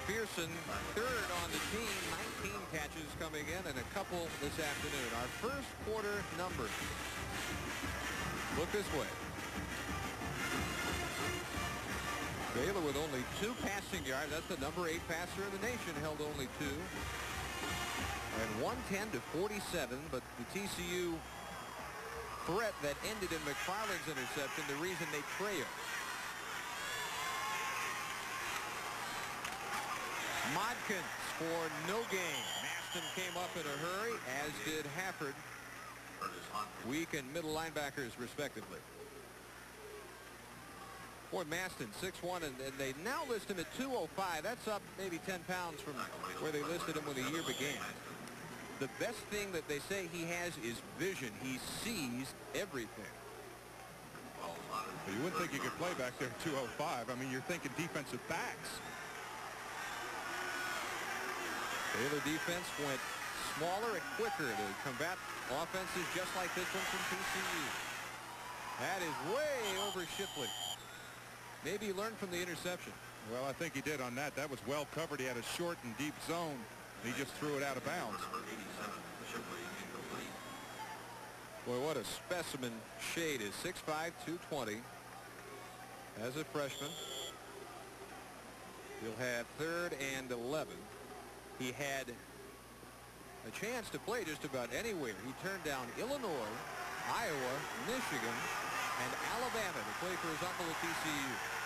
McPherson third on the team. 19 catches coming in and a couple this afternoon. Our first quarter numbers look this way. Baylor with only two passing yards. That's the number eight passer in the nation. Held only two. And 110 to 47. But the TCU threat that ended in McFarland's interception, the reason they trailed. Modkins for no gain. Maston came up in a hurry, as did Hafford. Weak and middle linebackers, respectively. Boy, Maston, 6'1", and, and, they now list him at 205. That's up maybe 10 pounds from where they listed him when the year began. The best thing that they say he has is vision. He sees everything. You wouldn't think you could play back there at 205. I mean, you're thinking defensive backs. Baylor defense went smaller and quicker to combat offenses just like this one from TCU. That is way over Shipley. Maybe he learned from the interception. Well, I think he did on that. That was well covered. He had a short and deep zone. He just threw it out of bounds. Boy, what a specimen Schade is. 6'5", 220. As a freshman, he'll have third and 11. He had a chance to play just about anywhere. He turned down Illinois, Iowa, Michigan, and Alabama to play for his uncle at TCU.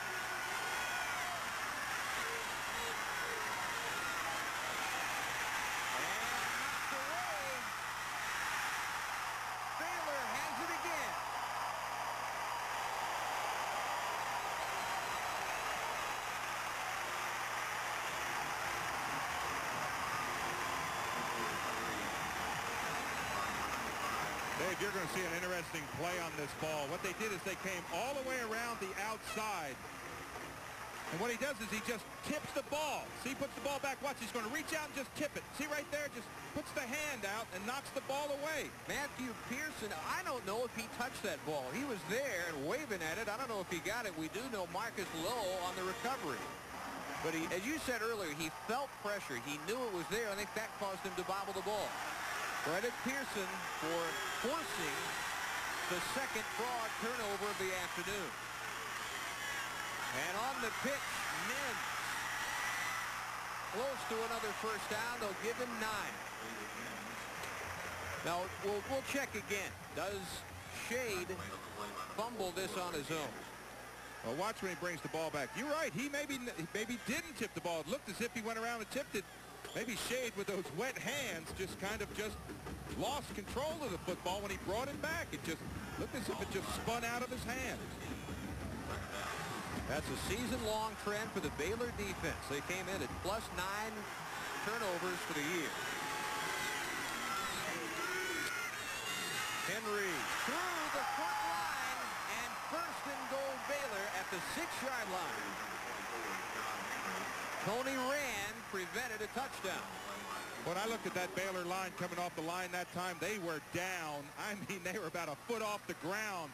Dave, you're going to see an interesting play on this ball. What they did is they came all the way around the outside. And what he does is he just tips the ball. See, he puts the ball back. Watch, he's going to reach out and just tip it. See right there? Just puts the hand out and knocks the ball away. Matthew Pearson, I don't know if he touched that ball. He was there and waving at it. I don't know if he got it. We do know Marcus Lowe on the recovery. But he, as you said earlier, he felt pressure. He knew it was there. I think that caused him to bobble the ball. Credit Pearson for forcing the second fraud turnover of the afternoon. And on the pitch, Mims. Close to another first down. They'll give him nine. Now, we'll, we'll check again. Does Schade fumble this on his own? Well, watch when he brings the ball back. You're right. He maybe maybe didn't tip the ball. It looked as if he went around and tipped it. Maybe Schade with those wet hands just kind of just lost control of the football when he brought it back. It just looked as if it just spun out of his hands. That's a season-long trend for the Baylor defense. They came in at plus nine turnovers for the year. Henry through the front line and first and goal Baylor at the six-yard line. Tony Rand prevented a touchdown. When I looked at that Baylor line coming off the line that time, they were down. (laughs) I mean, they were about a foot off the ground.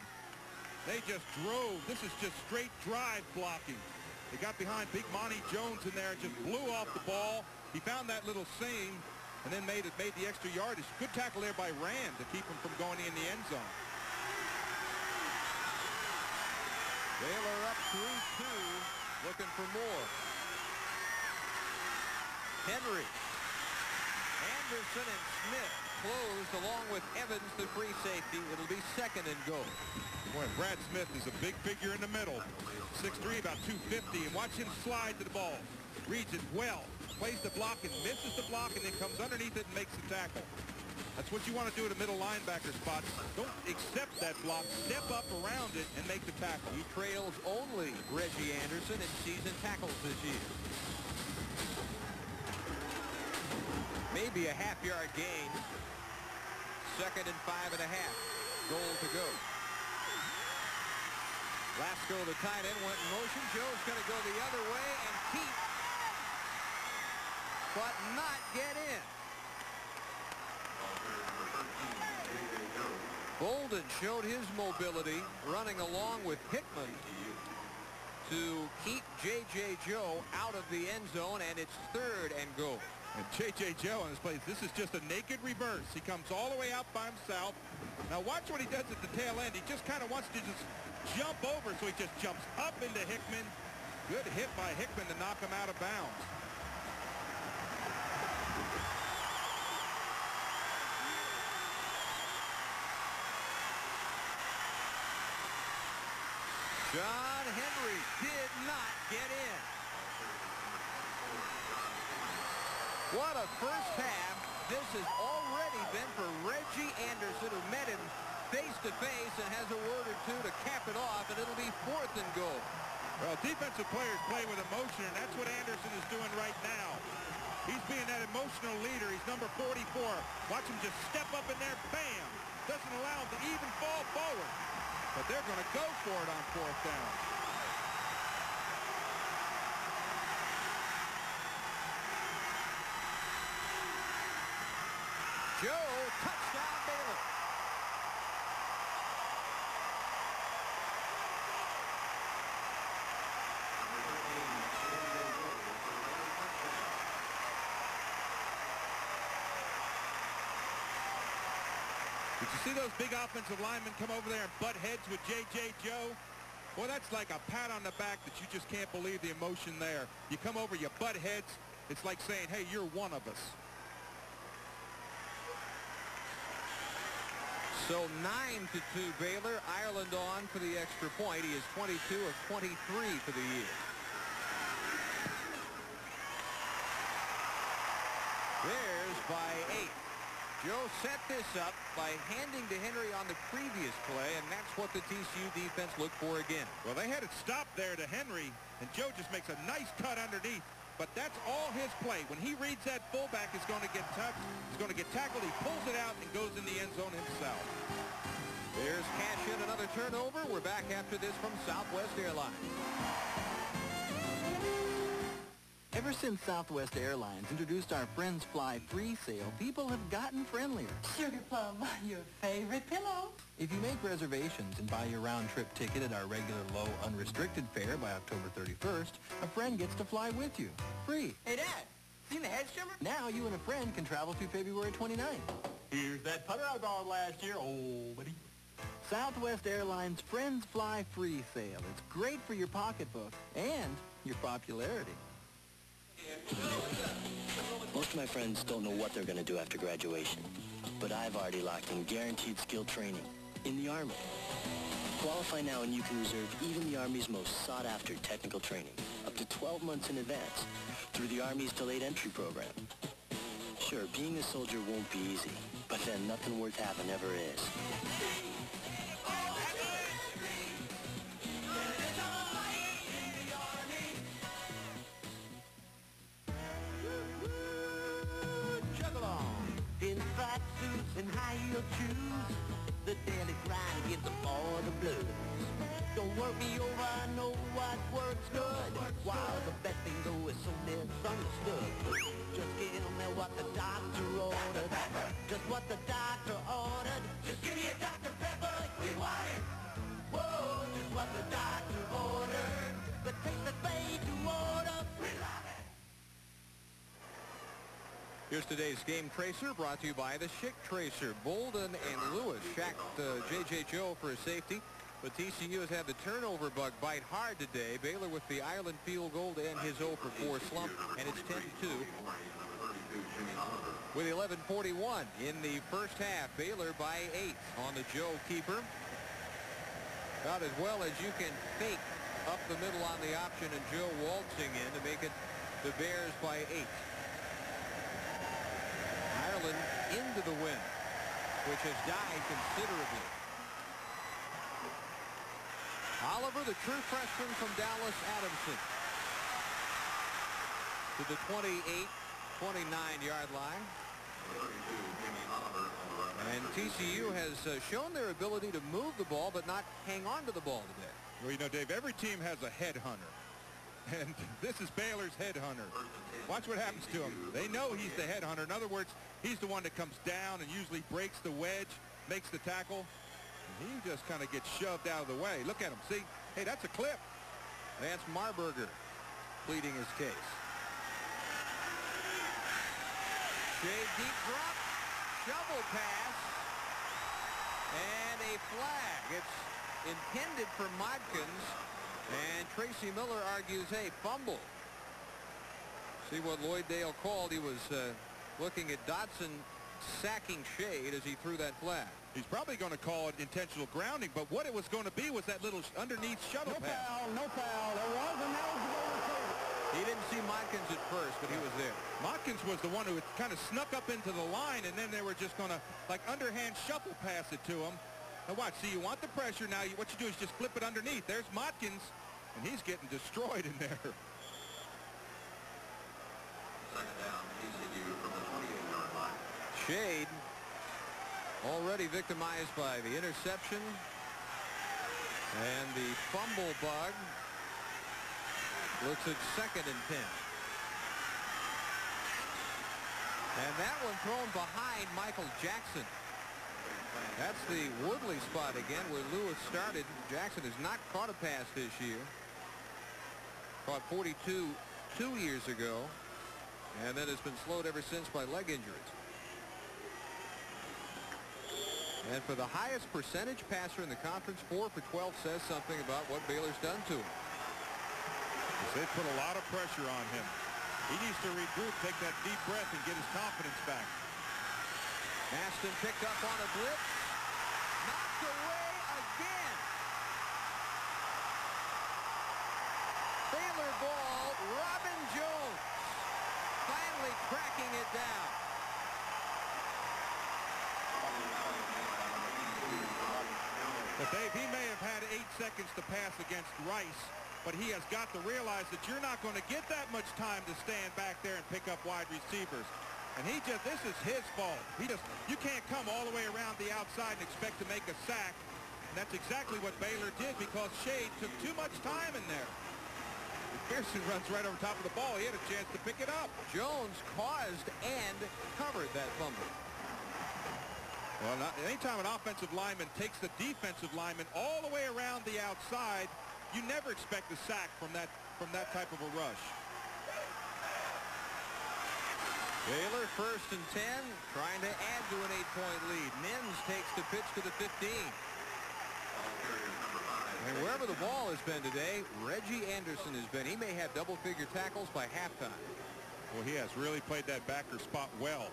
They just drove. This is just straight drive blocking. They got behind Big Monty Jones in there and just blew off the ball. He found that little seam and then made it made the extra yardage. Good tackle there by Rand to keep him from going in the end zone. Baylor up through two, looking for more. Henry. Anderson and Smith closed along with Evans, the free safety. It'll be second and goal. Boy, Brad Smith is a big figure in the middle. 6'3", about 250, and watch him slide to the ball. Reads it well. Plays the block and misses the block and then comes underneath it and makes the tackle. That's what you want to do at a middle linebacker spot. Don't accept that block. Step up around it and make the tackle. He trails only Reggie Anderson in season tackles this year. Maybe a half-yard gain. Second and five and a half. Goal to go. Last Lasco, the tight end, went in motion. Joe's going to go the other way and keep, but not get in. Bolden showed his mobility running along with Hickman to keep J.J. Joe out of the end zone, and it's third and go. And J.J. Joe on this play, this is just a naked reverse. He comes all the way out by himself. Now watch what he does at the tail end. He just kind of wants to just jump over, so he just jumps up into Hickman. Good hit by Hickman to knock him out of bounds. John Henry did not get in. What a first half this has already been for Reggie Anderson, who met him face-to-face and has a word or two to cap it off, and it'll be fourth and goal. Well, defensive players play with emotion, and that's what Anderson is doing right now. He's being that emotional leader. He's number 44. Watch him just step up in there, bam! Doesn't allow him to even fall forward. But they're going to go for it on fourth down. Joe, touchdown Baylor. Did you see those big offensive linemen come over there and butt heads with J.J. Joe? Boy, that's like a pat on the back that you just can't believe the emotion there. You come over, you butt heads. It's like saying, hey, you're one of us. So 9 to 2 Baylor. Ireland on for the extra point. He is 22 of 23 for the year. There's by eight. Joe set this up by handing to Henry on the previous play, and that's what the TCU defense looked for again. Well, they had it stopped there to Henry, and Joe just makes a nice cut underneath. But that's all his play. When he reads that fullback is going to get touched, he's going to get tackled, he pulls it out and goes in the end zone himself. There's cash in another turnover. We're back after this from Southwest Airlines. Ever since Southwest Airlines introduced our Friends Fly Free sale, people have gotten friendlier. Sugar Plum, your favorite pillow. If you make reservations and buy your round-trip ticket at our regular low unrestricted fare by October 31st, a friend gets to fly with you, free. Hey, Dad, seen the head shimmer? Now you and a friend can travel through February 29th. Here's that putter I borrowed last year. Oh, buddy. Southwest Airlines Friends Fly Free sale. It's great for your pocketbook and your popularity. Most of my friends don't know what they're going to do after graduation, but I've already locked in guaranteed skill training in the Army. Qualify now and you can reserve even the Army's most sought-after technical training up to 12 months in advance through the Army's delayed entry program. Sure, being a soldier won't be easy, but then nothing worth having ever is. And high-heel choose the daily grind gives the all the blues. Don't work me over, I know what works good. While the best thing though is so misunderstood. Just give me what the doctor ordered. Just what the doctor ordered. Just give me a Dr. Pepper we want it. Whoa, just what the doctor Here's today's game tracer brought to you by the Schick Tracer. Bolden and Lewis shacked uh, J.J. Joe for a safety, but TCU has had the turnover bug bite hard today. Baylor with the Ireland field goal to end his 0 for 4 slump, and it's 10-2. With 11.41 in the first half, Baylor by 8 on the Joe keeper. About as well as you can fake up the middle on the option and Joe waltzing in to make it the Bears by 8. Into the win, which has died considerably. Oliver, the true freshman from Dallas Adamson. To the 28, 29-yard line. And TCU has uh, shown their ability to move the ball but not hang on to the ball today. Well, you know, Dave, every team has a headhunter. (laughs) And this is Baylor's headhunter. Watch what happens to him. They know he's the headhunter. In other words, he's the one that comes down and usually breaks the wedge, makes the tackle. And he just kind of gets shoved out of the way. Look at him. See? Hey, that's a clip. Lance Marburger pleading his case. Schade deep drop, shovel pass, and a flag. It's intended for Modkins, and Tracy Miller argues, hey, fumble. See what Lloyd Dale called. He was uh, looking at Dotson sacking Schade as he threw that flag. He's probably going to call it intentional grounding, but what it was going to be was that little underneath shuttle No pass. foul, no foul. There was an eligible return. He didn't see Modkins at first, but he was there. Modkins was the one who had kind of snuck up into the line, and then they were just going to, like, underhand shuffle pass it to him. Now watch, see, you want the pressure. Now you, what you do is just flip it underneath. There's Modkins, and he's getting destroyed in there. Schade already victimized by the interception and the fumble bug. Looks at second and 10. And that one thrown behind Michael Jackson. That's the Woodley spot again where Lewis started. Jackson has not caught a pass this year. Caught 42 two years ago. And then has been slowed ever since by leg injuries. And for the highest percentage passer in the conference, 4 for 12 says something about what Baylor's done to him. They put a lot of pressure on him. He needs to regroup, take that deep breath, and get his confidence back. Maston picked up on a blitz. Knocked away again. Baylor ball, Robin Jones finally cracking it down. But Dave, he may have had eight seconds to pass against Rice, but he has got to realize that you're not going to get that much time to stand back there and pick up wide receivers. And he just, this is his fault. He just, you can't come all the way around the outside and expect to make a sack. And that's exactly what Baylor did because Schade took too much time in there. Pearson runs right over top of the ball. He had a chance to pick it up. Jones caused and covered that fumble. Well, not, anytime an offensive lineman takes the defensive lineman all the way around the outside, you never expect a sack from that from that type of a rush. Baylor first and 10, trying to add to an eight-point lead. Mims takes the pitch to the 15. And wherever the ball has been today, Reggie Anderson has been. He may have double-figure tackles by halftime. Well, he has really played that backer spot well.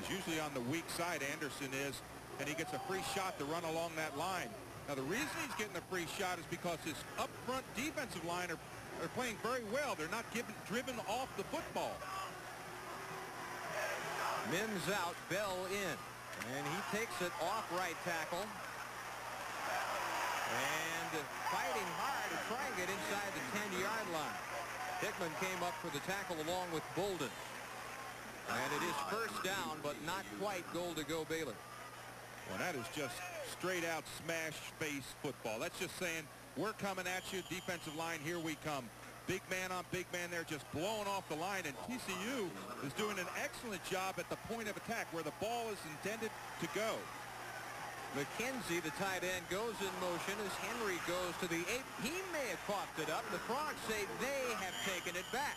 He's usually on the weak side, Anderson is, and he gets a free shot to run along that line. Now, the reason he's getting a free shot is because his up-front defensive line are, are playing very well. They're not given, driven off the football. Mims out, Bell in. And he takes it off right tackle. And fighting hard to try and get inside the 10-yard line. Hickman came up for the tackle along with Bolden. And it is first down, but not quite goal to go Baylor. Well, that is just straight out smash face football. That's just saying, we're coming at you, defensive line, here we come. Big man on big man there just blowing off the line, and TCU is doing an excellent job at the point of attack where the ball is intended to go. McKenzie, the tight end, goes in motion as Henry goes to the eight. He may have coughed it up. The Frogs say they have taken it back.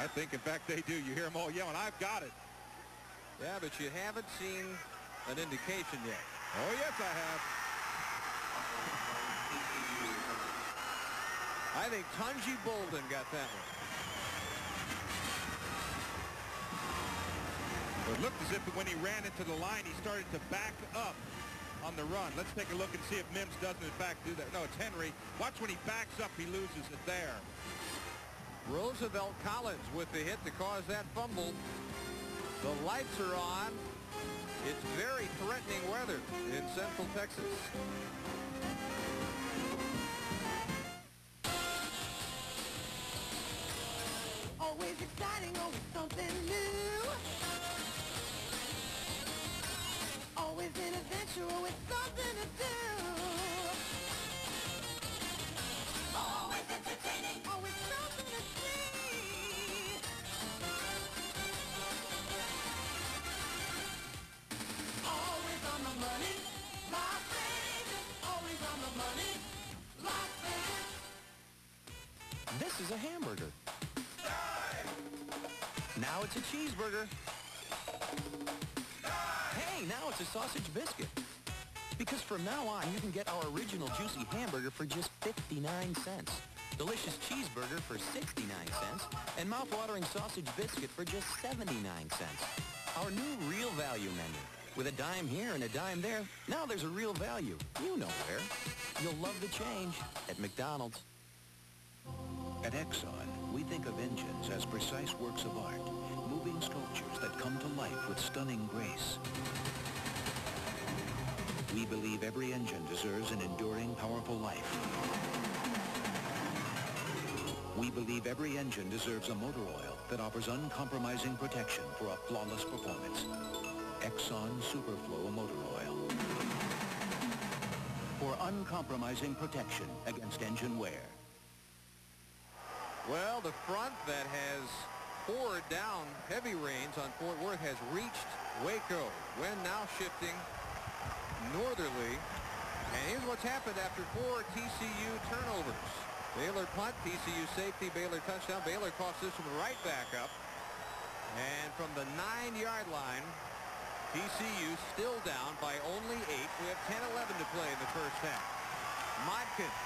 I think, in fact, they do. You hear them all yelling, I've got it. Yeah, but you haven't seen an indication yet. Oh, yes, I have. I think Tunji Bolden got that one. It looked as if when he ran into the line, he started to back up on the run. Let's take a look and see if Mims doesn't, in fact, do that. No, it's Henry. Watch when he backs up, he loses it there. Roosevelt Collins with the hit to cause that fumble. The lights are on. It's very threatening weather in central Texas. Always exciting, always something new. Always an adventure, always something to do. This is a hamburger. Now it's a cheeseburger. Hey, now it's a sausage biscuit. Because from now on, you can get our original juicy hamburger for just 59 cents. Delicious cheeseburger for 69 cents. And mouth-watering sausage biscuit for just 79 cents. Our new real value menu. With a dime here and a dime there, now there's a real value. You know where. You'll love the change at McDonald's. At Exxon, we think of engines as precise works of art, moving sculptures that come to life with stunning grace. We believe every engine deserves an enduring, powerful life. We believe every engine deserves a motor oil that offers uncompromising protection for a flawless performance. Exxon Superflow Motor Oil. For uncompromising protection against engine wear. Well, the front that has poured down heavy rains on Fort Worth has reached Waco. Wind now shifting northerly. And here's what's happened after four TCU turnovers. Baylor punt, TCU safety, Baylor touchdown. Baylor coughs this one right back up. And from the nine-yard line, TCU still down by only eight. We have 10-11 to play in the first half. Modkins,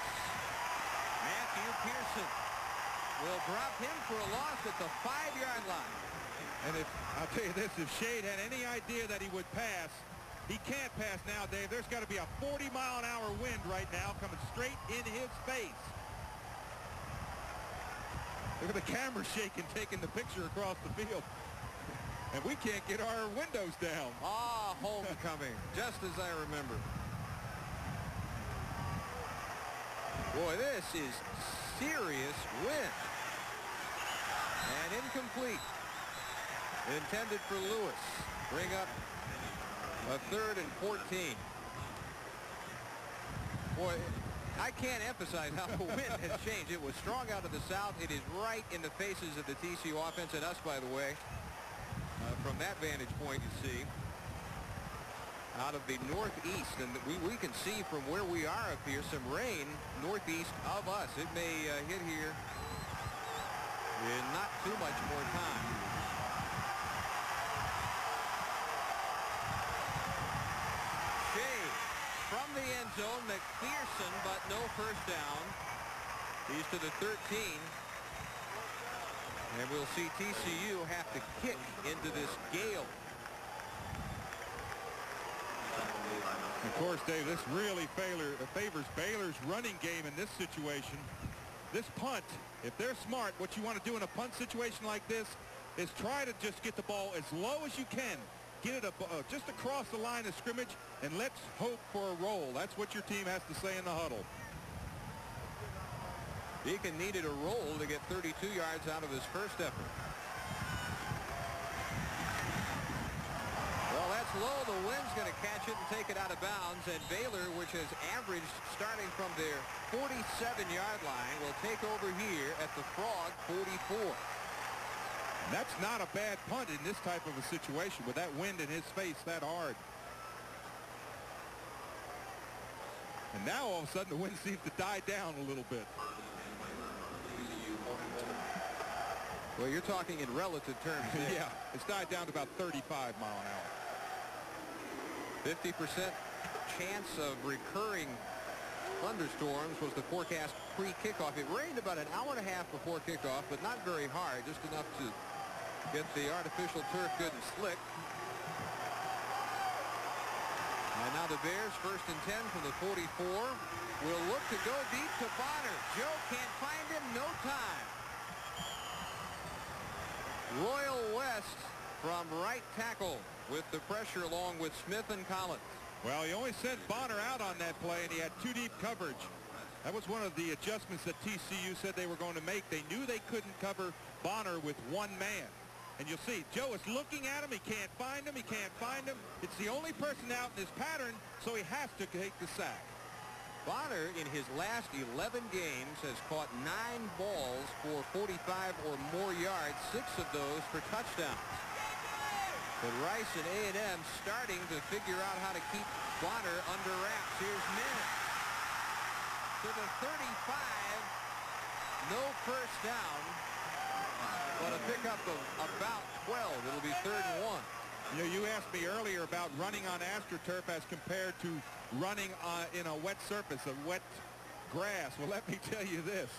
Matthew Pearson will drop him for a loss at the five-yard line. And if I'll tell you this, if Schade had any idea that he would pass, he can't pass now, Dave. There's got to be a 40 mile an hour wind right now coming straight in his face. Look at the camera shaking, taking the picture across the field. And we can't get our windows down. Ah, homecoming, just as I remember. Boy, this is serious wind. And incomplete. Intended for Lewis. Bring up A third and 14. Boy, I can't emphasize how the wind has changed. It was strong out of the south. It is right in the faces of the TCU offense and us, by the way. Uh, from that vantage point, you see, out of the northeast. And we, we can see from where we are up here some rain northeast of us. It may uh, hit here in not too much more time. Shea from the end zone, McPherson, but no first down. He's to the 13. And we'll see TCU have to kick into this gale. Of course, Dave, this really favor, favors Baylor's running game in this situation. This punt, if they're smart, what you want to do in a punt situation like this is try to just get the ball as low as you can. Get it up, uh, just across the line of scrimmage, and let's hope for a roll. That's what your team has to say in the huddle. Deacon needed a roll to get 32 yards out of his first effort. Well, that's low. The wind's going to catch it and take it out of bounds. And Baylor, which has averaged starting from their 47-yard line, will take over here at the Frog 44. That's not a bad punt in this type of a situation with that wind in his face that hard. And now all of a sudden the wind (laughs) seems to die down a little bit. Well, you're talking in relative terms. (laughs) yeah, it's died down to about 35 mile an hour. 50% chance of recurring thunderstorms was the forecast pre-kickoff. It rained about an hour and a half before kickoff, but not very hard, just enough to get the artificial turf good and slick. And now the Bears, first and 10 from the 44, will look to go deep to Bonner. Joe can't find him, no time. Royal West from right tackle with the pressure along with Smith and Collins. Well, he only sent Bonner out on that play, and he had two deep coverage. That was one of the adjustments that TCU said they were going to make. They knew they couldn't cover Bonner with one man. And you'll see, Joe is looking at him. He can't find him. He can't find him. It's the only person out in his pattern, so he has to take the sack. Bonner, in his last 11 games, has caught nine balls for 45 or more yards, six of those for touchdowns. But Rice and A&M starting to figure out how to keep Bonner under wraps. Here's Mims to the 35. No first down, but a pickup of about 12. It'll be third and one. You know, you asked me earlier about running on AstroTurf as compared to running uh, in a wet surface, a wet grass. Well, (laughs) let me tell you this.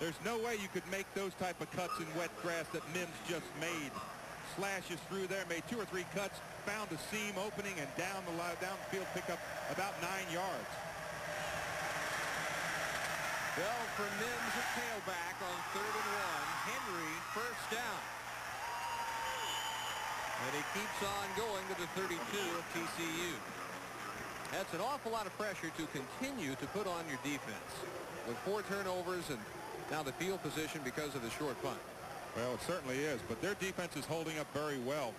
There's no way you could make those type of cuts in wet grass that Mims just made. Slashes through there, made two or three cuts, found a seam opening, and down the line, down the field, pick up about nine yards. Bell for Mims at tailback on third and one. Henry first down. And he keeps on going to the 32 of TCU. That's an awful lot of pressure to continue to put on your defense. With four turnovers and now the field position because of the short punt. Well, it certainly is, but their defense is holding up very well.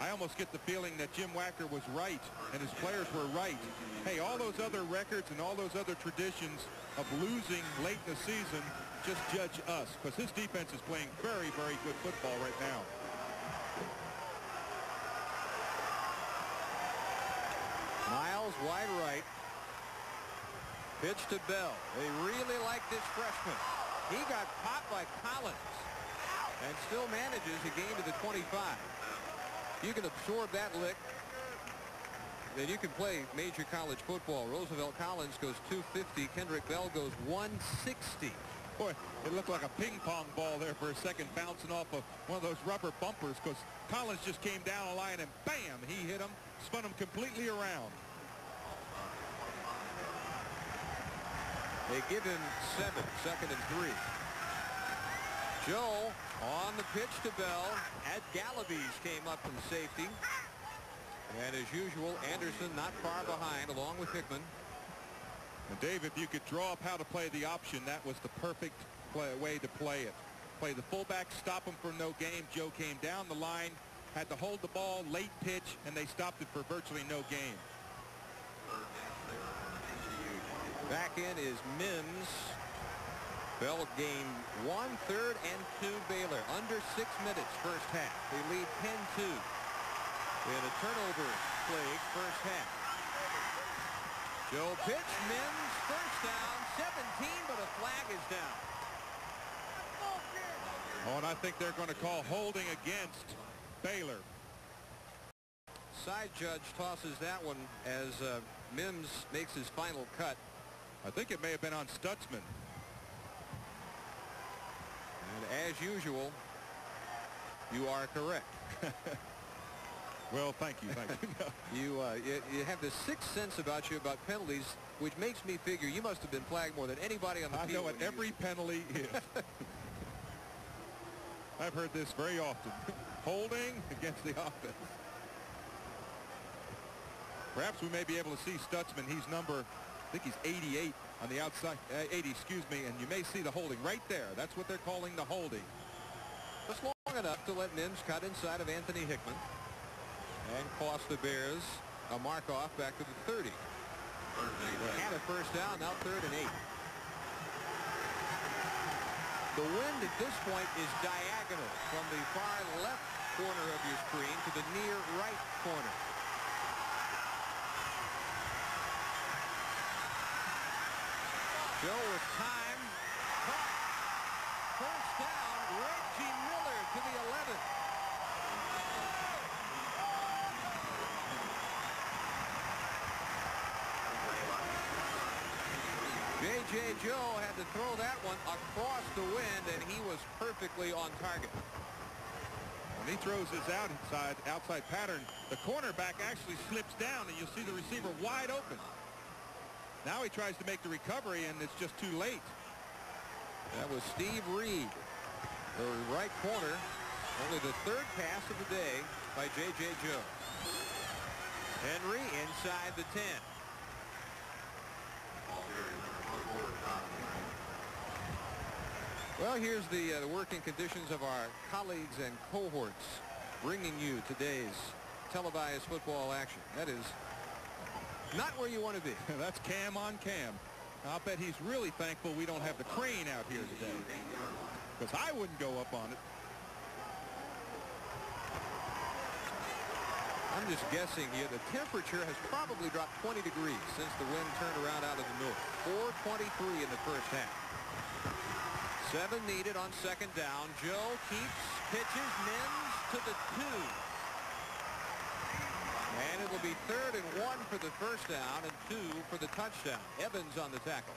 I almost get the feeling that Jim Wacker was right and his players were right. Hey, all those other records and all those other traditions of losing late in the season, just judge us because his defense is playing very, very good football right now. Miles wide right. Pitch to Bell. They really like this freshman. He got popped by Collins and still manages a gain to the 25. You can absorb that lick. Then you can play major college football. Roosevelt Collins goes 250. Kendrick Bell goes 160. Boy, it looked like a ping pong ball there for a second, bouncing off of one of those rubber bumpers because Collins just came down the line and bam, he hit him, spun him completely around. They give him seven, second and three. Joe on the pitch to Bell. Ed Galaviz came up from safety. And as usual, Anderson not far behind along with Hickman. And Dave, if you could draw up how to play the option, that was the perfect play, way to play it. Play the fullback, stop him for no game. Joe came down the line, had to hold the ball, late pitch, and they stopped it for virtually no game. Back in is Mims. Bell game one, third, and two Baylor. Under six minutes first half. They lead 10-2 in a turnover plague first half. Joe pitch, Mims, first down, 17, but a flag is down. Oh, and I think they're going to call holding against Baylor. Side judge tosses that one as uh, Mims makes his final cut. I think it may have been on Stutzman. And as usual, you are correct. (laughs) well, thank you. Thank you. (laughs) you, uh, you, you have this sixth sense about you about penalties, which makes me figure you must have been flagged more than anybody on the I field. know what every (laughs) penalty is. I've heard this very often. (laughs) Holding against the offense. Perhaps we may be able to see Stutzman. He's number, I think he's 88 on the outside, uh, 80, excuse me, and you may see the holding right there. That's what they're calling the holding. Just long enough to let Mims cut inside of Anthony Hickman and cost the Bears a mark off back to the 30. And a first down, now third and eight. The wind at this point is diagonal from the far left corner of your screen to the near right corner. Joe with time. Caught. First down, Reggie Miller to the 11. J.J. Joe had to throw that one across the wind, and he was perfectly on target. When he throws his outside, outside pattern, the cornerback actually slips down, and you'll see the receiver wide open. Now he tries to make the recovery, and it's just too late. That was Steve Reed, the right corner. Only the third pass of the day by J.J. Joe. Henry inside the 10. Well, here's the, uh, the working conditions of our colleagues and cohorts bringing you today's televised football action. That is not where you want to be. (laughs) That's Cam on Cam. I'll bet he's really thankful we don't have the crane out here today. Because I wouldn't go up on it. I'm just guessing here. The temperature has probably dropped 20 degrees since the wind turned around out of the north. 423 in the first half. Seven needed on second down. Joe keeps, pitches, Mims to the two. And it will be third and one for the first down and two for the touchdown. Evans on the tackle.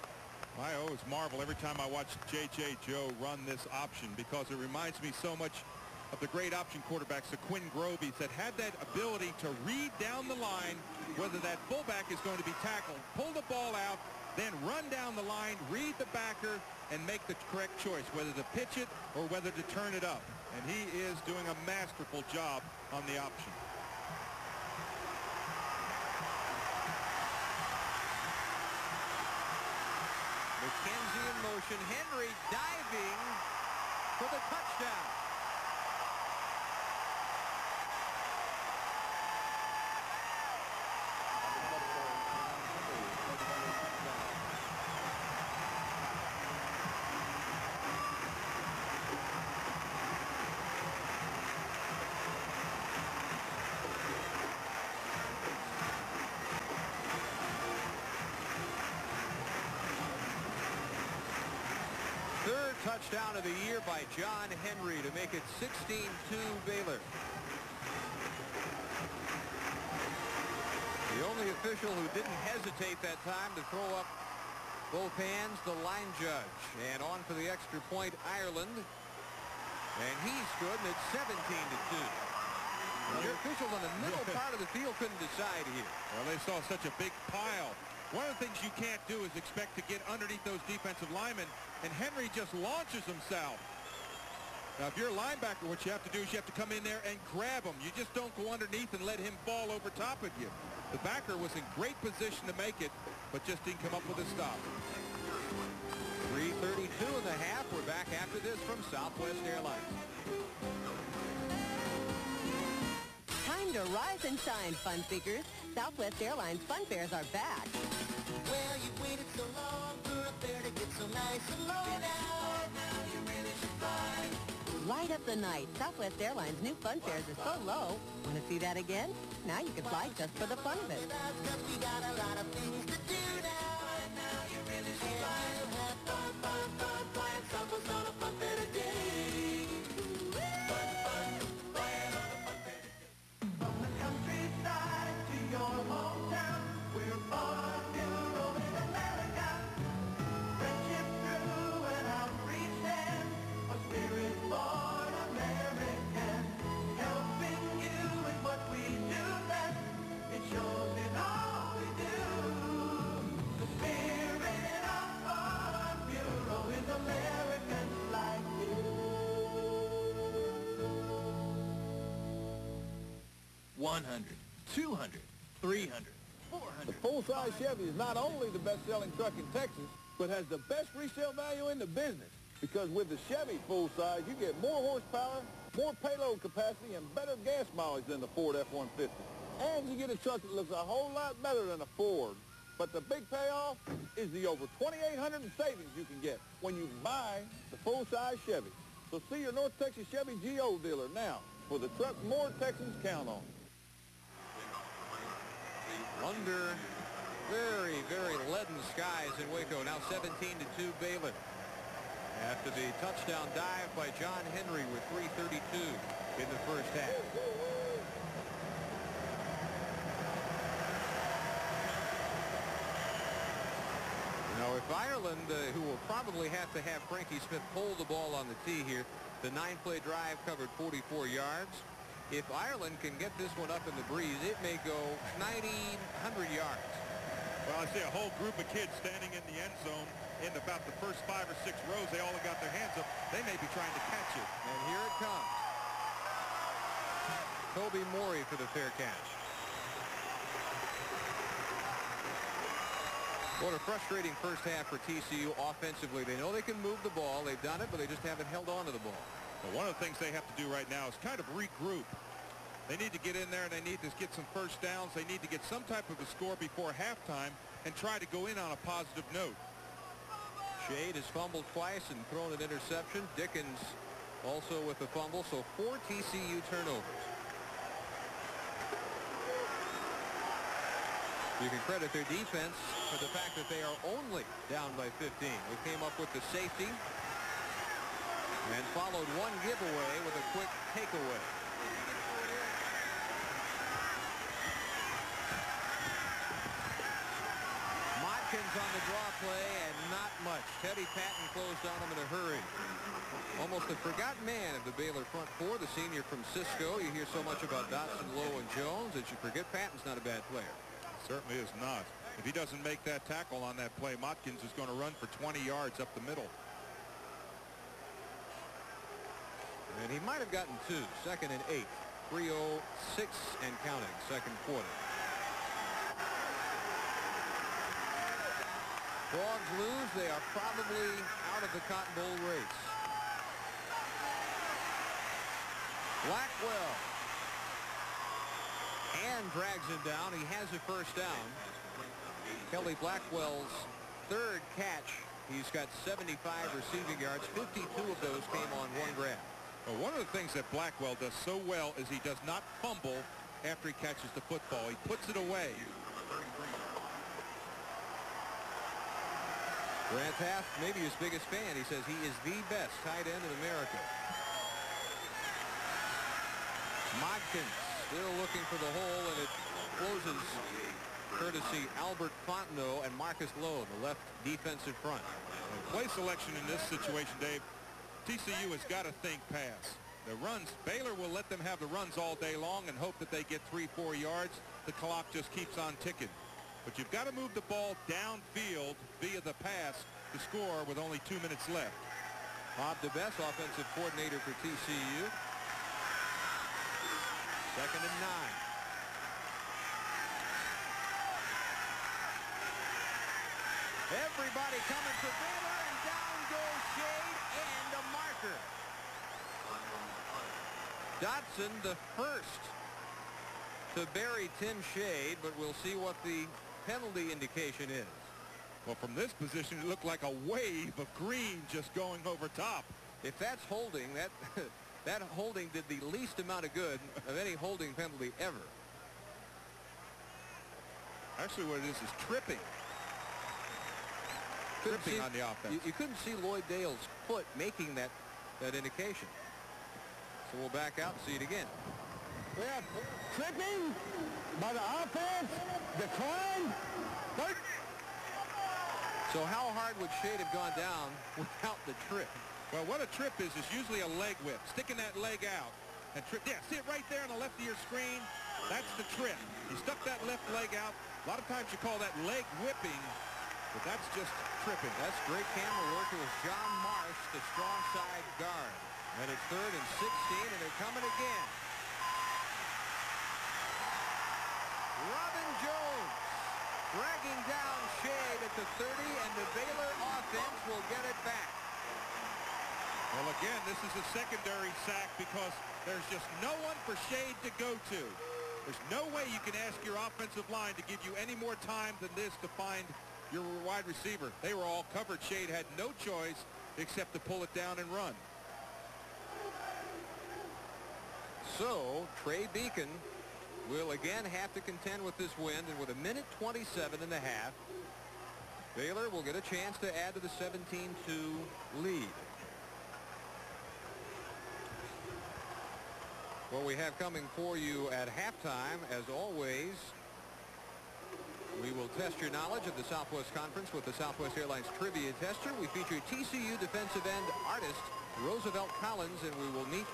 I always marvel every time I watch J.J. Joe run this option because it reminds me so much of the great option quarterbacks, the Quinn Groveys, that had that ability to read down the line whether that fullback is going to be tackled, pull the ball out, then run down the line, read the backer, and make the correct choice, whether to pitch it or whether to turn it up. And he is doing a masterful job on the option. McKenzie in motion. Henry diving for the touchdown. Touchdown of the year by John Henry to make it 16-2 Baylor. The only official who didn't hesitate that time to throw up both hands, the line judge. And on for the extra point, Ireland. And he's good, and it's 17 to 2. Your officials on the middle (laughs) part of the field couldn't decide here. Well, they saw such a big pile. One of the things you can't do is expect to get underneath those defensive linemen, and Henry just launches himself. Now, if you're a linebacker, what you have to do is you have to come in there and grab him. You just don't go underneath and let him fall over top of you. The backer was in great position to make it, but just didn't come up with a stop. 3.32 in the half. We're back after this from Southwest Airlines. Time to rise and shine, fun seekers. Southwest Airlines Fun Fairs are back. Well, you waited so long for a fare to get so nice and low now. Now you really should fly. Light up the night. Southwest Airlines' new fun fairs are so low. Want to see that again? Now you can fly just for the fun of it. Cause we got a lot of things to do now. Now you really should fly. And we'll have fun, fun, fun, flying Southwest on a fun fair today. 100, 200, 300, 400. The full-size Chevy is not only the best-selling truck in Texas, but has the best resale value in the business. Because with the Chevy full-size, you get more horsepower, more payload capacity, and better gas mileage than the Ford F-150. And you get a truck that looks a whole lot better than a Ford. But the big payoff is the over 2,800 in savings you can get when you buy the full-size Chevy. So see your North Texas Chevy GO dealer now for the truck more Texans count on. Under very, very leaden skies in Waco. Now 17 to 2 Baylor. After the touchdown dive by John Henry with 3.32 in the first half. Now, if Ireland, uh, who will probably have to have Frankie Smith pull the ball on the tee here, the nine-play drive covered 44 yards. If Ireland can get this one up in the breeze, it may go 90, 100 yards. Well, I see a whole group of kids standing in the end zone in about the first five or six rows. They all have got their hands up. They may be trying to catch it. And here it comes. Toby Morey for the fair catch. What a frustrating first half for TCU offensively. They know they can move the ball. They've done it, but they just haven't held on to the ball. But one of the things they have to do right now is kind of regroup. They need to get in there and they need to get some first downs. They need to get some type of a score before halftime and try to go in on a positive note. Schade has fumbled twice and thrown an interception. Dickens also with a fumble, so four TCU turnovers. You can credit their defense for the fact that they are only down by 15. They came up with the safety and followed one giveaway with a quick takeaway. Modkins on the draw play and not much. Teddy Patton closed on him in a hurry. Almost a forgotten man of the Baylor front four, the senior from Cisco. You hear so much about Dotson, Lowe, and Jones that you forget Patton's not a bad player. Certainly is not. If he doesn't make that tackle on that play, Modkins is going to run for 20 yards up the middle. And he might have gotten two. Second and eight. 306 and counting. Second quarter. Frogs lose. They are probably out of the Cotton Bowl race. Blackwell. And drags him down. He has a first down. Kelly Blackwell's third catch. He's got 75 receiving yards. 52 of those came on one grab. Well, one of the things that Blackwell does so well is he does not fumble after he catches the football. He puts it away. Grant Teaff, maybe his biggest fan. He says he is the best tight end in America. Modkins still looking for the hole, and it closes courtesy Albert Fontenot and Marcus Lowe, the left defensive front. Play selection in this situation, Dave, TCU has got to think pass. The runs, Baylor will let them have the runs all day long and hope that they get three, four yards. The clock just keeps on ticking. But you've got to move the ball downfield via the pass to score with only two minutes left. Bob DeBesse, offensive coordinator for TCU. Second and nine. Everybody coming for Baylor, and down goes Schade and a marker. Dotson, the first to bury Tim Schade, but we'll see what the penalty indication is. Well, from this position, it looked like a wave of green just going over top. If that's holding, that (laughs) that holding did the least amount of good of any holding penalty ever. Actually, what it is is tripping. Couldn't Tripping see- on the offense. You, you couldn't see Lloyd Dale's foot making that, that indication. So we'll back out and see it again. We have tripping by the offense, decline. So how hard would Schade have gone down without the trip? Well, what a trip is, is usually a leg whip. Sticking that leg out and trip. Yeah, see it right there on the left of your screen? That's the trip. He stuck that left leg out. A lot of times you call that leg whipping, but that's just tripping. That's great camera work. It was John Marsh, the strong side guard. And it's third and 16, and they're coming again. Robin Jones dragging down Schade at the 30, and the Baylor offense will get it back. Well, again, this is a secondary sack because there's just no one for Schade to go to. There's no way you can ask your offensive line to give you any more time than this to find your wide receiver. They were all covered. Schade had no choice except to pull it down and run. So, Trey Beacon will again have to contend with this wind, and with a minute 27 and a half, Baylor will get a chance to add to the 17-2 lead. What we have coming for you at halftime, as always, we will test your knowledge of the Southwest Conference with the Southwest Airlines Trivia Tester. We feature TCU defensive end artist Roosevelt Collins, and we will meet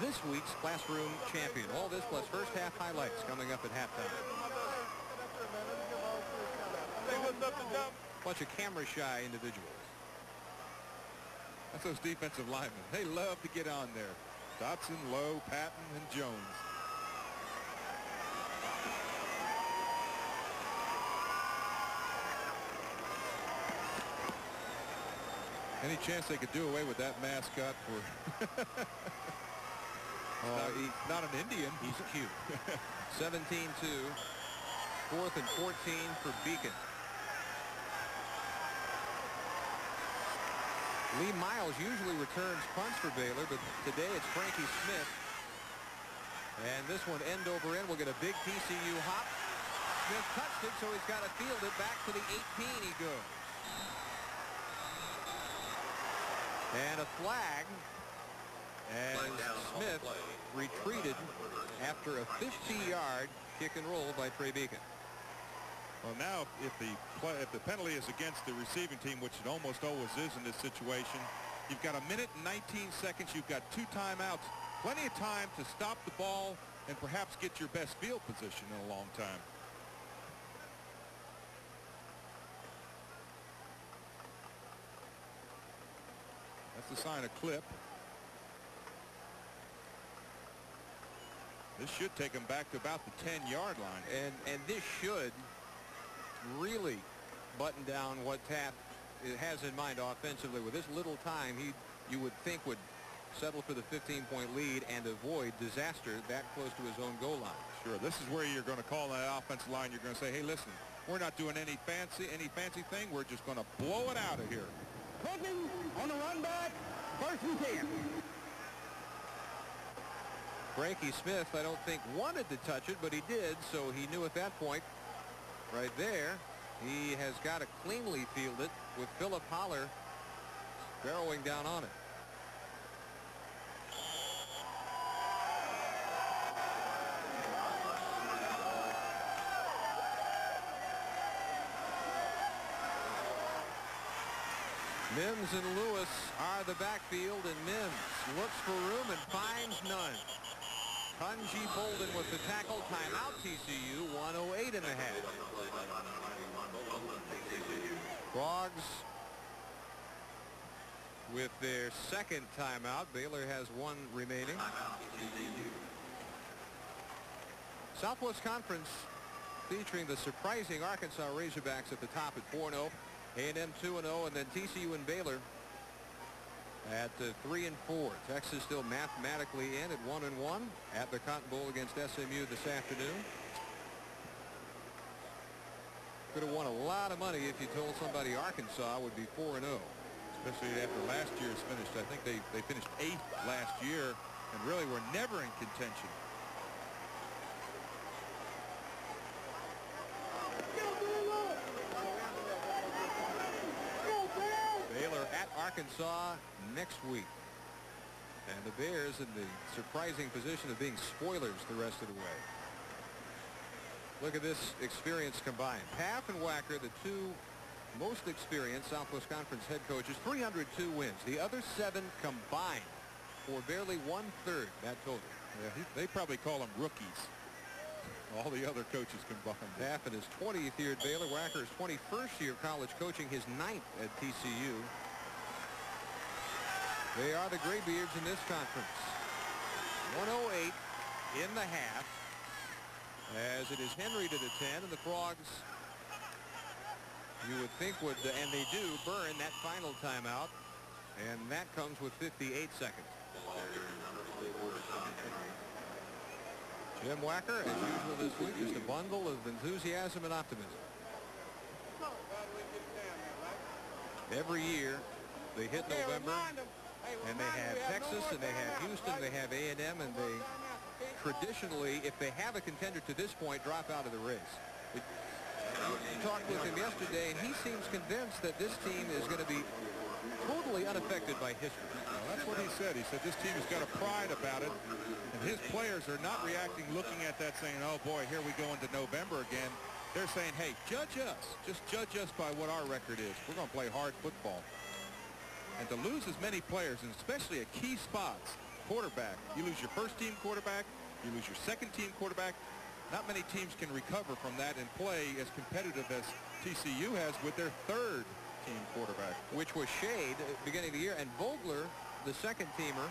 this week's classroom champion. All this plus first half highlights coming up at halftime. Bunch of camera shy individuals. That's those defensive linemen. They love to get on there. Dotson, Lowe, Patton, and Jones. Any chance they could do away with that mascot for... Oh, (laughs) not, he- not an Indian. He's cute. (laughs) 17-2. Fourth and 14 for Beacon. Lee Miles usually returns punts for Baylor, but today it's Frankie Smith. And this one end over end will get a big TCU hop. Smith touched it, so he's got to field it. Back to the 18 he goes. And a flag as Smith retreated after a 50-yard kick and roll by Trey Beacon. Well, now if the play, if the penalty is against the receiving team, which it almost always is in this situation, you've got a minute and 19 seconds. You've got two timeouts. Plenty of time to stop the ball and perhaps get your best field position in a long time. That's the sign of clip. This should take him back to about the 10-yard line. And and this should really button down what Teaff has in mind offensively. With this little time, he you would think would settle for the 15-point lead and avoid disaster that close to his own goal line. Sure, this is where you're going to call that offensive line. You're going to say, hey, listen, we're not doing any fancy any fancy thing. We're just going to blow it out of here. Clicking on the run back, first and 10. Frankie Smith, I don't think wanted to touch it, but he did, so he knew at that point, right there, he has got to cleanly field it with Philip Holler barrowing down on it. Mims and Lewis are the backfield, and Mims looks for room and finds none. Tunji Bolden with the tackle. Timeout TCU, 108 and a half. Frogs with their second timeout. Baylor has one remaining. Southwest Conference featuring the surprising Arkansas Razorbacks at the top at 4-0. A&M 2-0, and then TCU and Baylor at 3 and 4. Texas still mathematically in at 1-1 at the Cotton Bowl against SMU this afternoon. Could have won a lot of money if you told somebody Arkansas would be 4-0, especially after last year's finished. I think they they finished eighth last year and really were never in contention Arkansas next week. And the Bears in the surprising position of being spoilers the rest of the way. Look at this experience combined. Teaff and Wacker, the two most experienced Southwest Conference head coaches, 302 wins. The other seven combined for barely one-third that total. Yeah, he, they probably call them rookies. All the other coaches combined. Teaff in his 20th year at Baylor. Wacker's 21st year college coaching, his ninth at TCU. They are the Graybeards in this conference. 108 in the half. As it is Henry to the 10, and the Frogs, you would think would, and they do, burn that final timeout. And that comes with 58 seconds. Jim Wacker, as usual this week, is a bundle of enthusiasm and optimism. Every year, they hit November, and they have Texas, and they have Houston, they have A&M, and they traditionally, if they have a contender to this point, drop out of the race. We talked with him yesterday, and he seems convinced that this team is going to be totally unaffected by history. Well, that's what he said. He said this team has got a pride about it, and his players are not reacting looking at that saying, oh, boy, here we go into November again. They're saying, hey, judge us. Just judge us by what our record is. We're going to play hard football. And to lose as many players, and especially at key spots, quarterback, you lose your first team quarterback, you lose your second team quarterback. Not many teams can recover from that and play as competitive as TCU has with their third team quarterback. Which was Schade beginning of the year. And Vogler, the second teamer,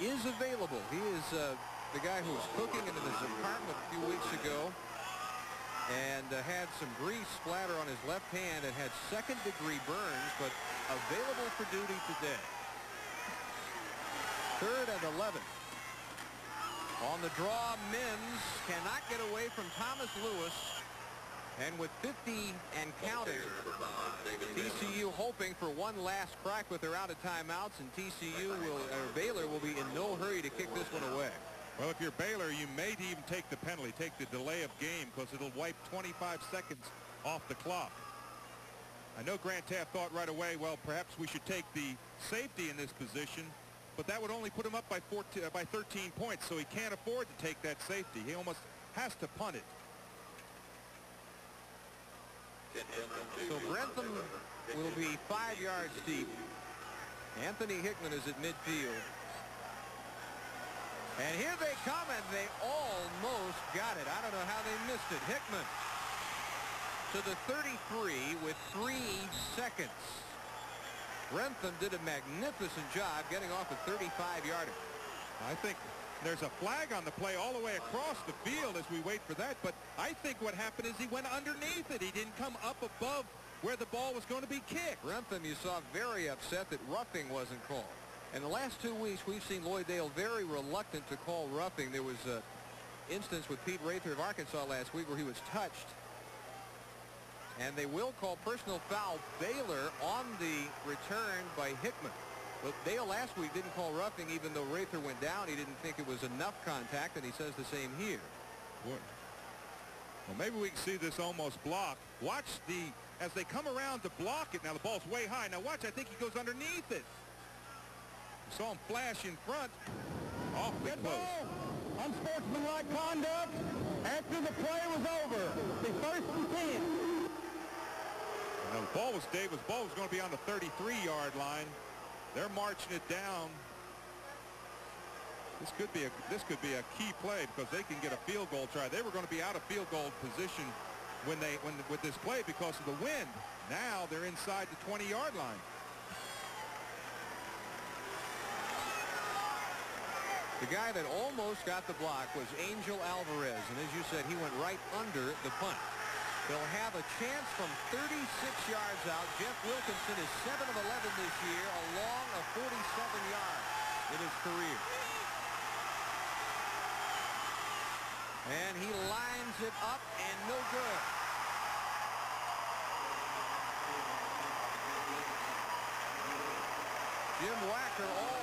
is available. He is uh, the guy who was cooking in his apartment a few weeks ago and uh, had some grease splatter on his left hand and had second degree burns, but available for duty today. Third and 11. On the draw, Mims cannot get away from Thomas Lewis. And with 50 and counting, TCU hoping for one last crack with their out of timeouts, and TCU will, or Baylor will be in no hurry to kick this one away. Well, if you're Baylor, you may even take the penalty, take the delay of game, because it'll wipe 25 seconds off the clock. I know Grant Teaff thought right away, well, perhaps we should take the safety in this position, but that would only put him up by, 14, uh, by 13 points, so he can't afford to take that safety. He almost has to punt it. So Brentham will be five yards deep. Anthony Hickman is at midfield. And here they come, and they almost got it. I don't know how they missed it. Hickman to the 33 with three seconds. Brentham did a magnificent job getting off a 35-yarder. I think there's a flag on the play all the way across the field as we wait for that. But I think what happened is he went underneath it. He didn't come up above where the ball was going to be kicked. Brentham, you saw very upset that roughing wasn't called. In the last two weeks, we've seen Lloyd Dale very reluctant to call roughing. There was an instance with Pete Rather of Arkansas last week where he was touched. And they will call personal foul Baylor on the return by Hickman. But Dale last week didn't call roughing even though Rather went down. He didn't think it was enough contact, and he says the same here. What? Well, maybe we can see this almost block. Watch the, as they come around to block it. Now the ball's way high. Now watch, I think he goes underneath it. Saw him flash in front. Awfully Good close. ball. Unsportsmanlike conduct after the play was over. The first and 10. Now the ball was Davis. Ball was going to be on the 33-yard line. They're marching it down. This could be a this could be a key play because they can get a field goal try. They were going to be out of field goal position when they when with this play because of the wind. Now they're inside the 20-yard line. The guy that almost got the block was Angel Alvarez, and as you said, he went right under the punt. They'll have a chance from 36 yards out. Jeff Wilkinson is 7 of 11 this year, along a 47 yards in his career. And he lines it up and no good. Jim Wacker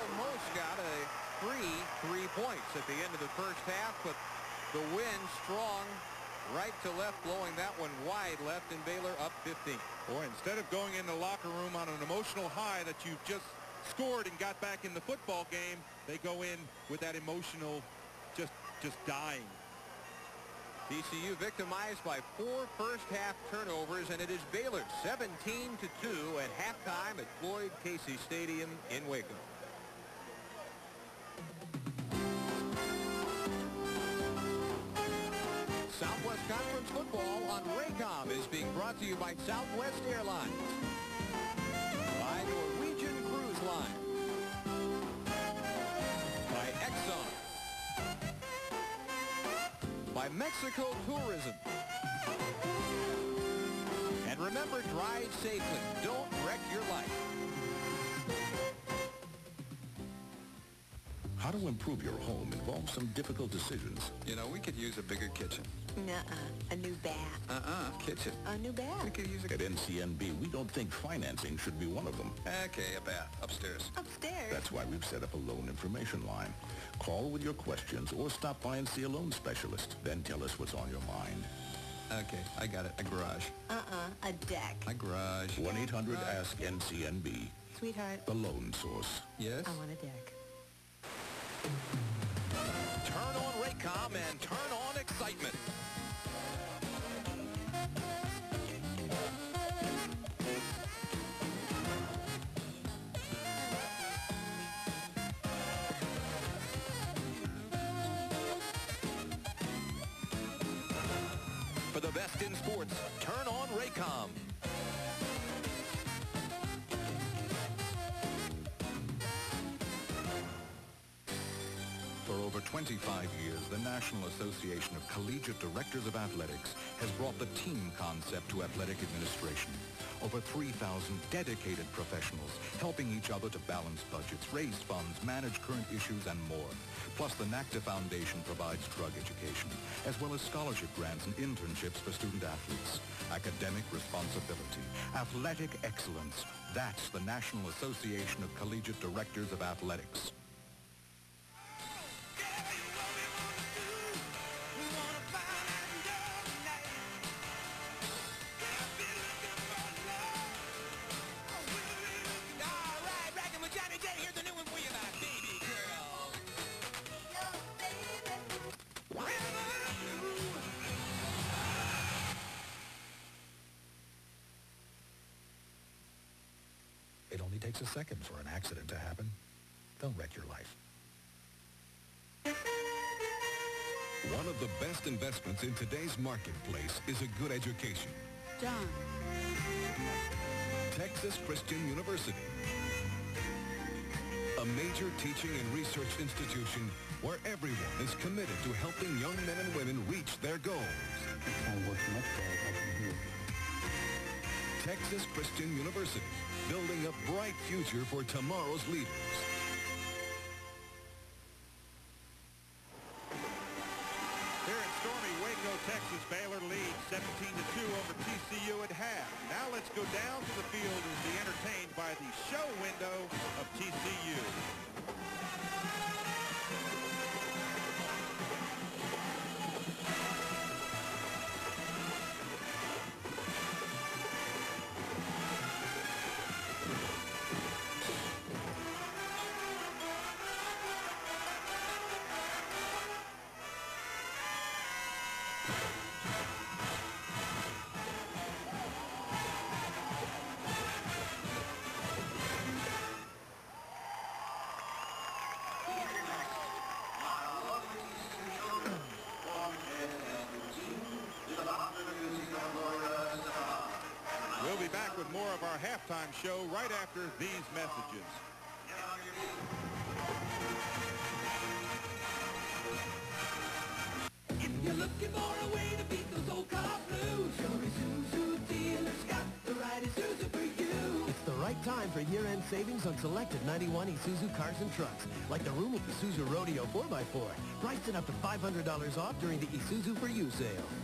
free three points at the end of the first half, but the wind strong right to left, blowing that one wide left, and Baylor up 15. Boy, instead of going in the locker room on an emotional high that you've just scored and got back in the football game, they go in with that emotional just just dying. TCU victimized by four first-half turnovers, and it is Baylor 17 to 2 at halftime at Floyd Casey Stadium in Waco. Southwest Conference football on Raycom is being brought to you by Southwest Airlines, by Norwegian Cruise Line, by Exxon, by Mexico Tourism. And remember, drive safely. Don't wreck your life. How to improve your home involves some difficult decisions. You know, we could use a bigger kitchen. Nuh-uh. A new bath. Uh-uh. Kitchen. A new bath. We could use a... At NCNB, we don't think financing should be one of them. Okay, a bath. Upstairs. Upstairs. That's why we've set up a loan information line. Call with your questions or stop by and see a loan specialist. Then tell us what's on your mind. Okay, I got it. A garage. Uh-uh. A deck. A garage. 1-800-ASK-NCNB. Sweetheart. The loan source. Yes? I want a deck. Turn on Raycom and turn on excitement. For the best in sports, turn on Raycom. 25 years, the National Association of Collegiate Directors of Athletics has brought the team concept to athletic administration. Over 3,000 dedicated professionals helping each other to balance budgets, raise funds, manage current issues, and more. Plus, the NACDA Foundation provides drug education, as well as scholarship grants and internships for student athletes. Academic responsibility, athletic excellence. That's the National Association of Collegiate Directors of Athletics. Marketplace is a good education. John. Texas Christian University. A major teaching and research institution where everyone is committed to helping young men and women reach their goals. Texas Christian University, building a bright future for tomorrow's leaders. Halftime show right after these messages. If you're looking for a way to beat those old car blues, your Isuzu dealer's got the right Isuzu for you. It's the right time for year-end savings on selected 91 Isuzu cars and trucks, like the roomy Isuzu Rodeo 4x4, priced at up to $500 off during the Isuzu for You sale.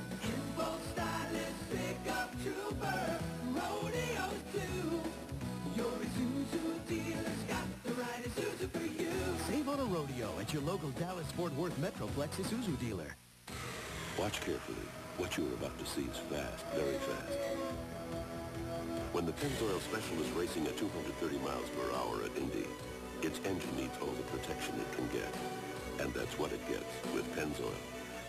Dallas-Fort Worth Metroplex Isuzu dealer. Watch carefully. What you are about to see is fast, very fast. When the Pennzoil Special is racing at 230 miles per hour at Indy, its engine needs all the protection it can get. And that's what it gets with Pennzoil.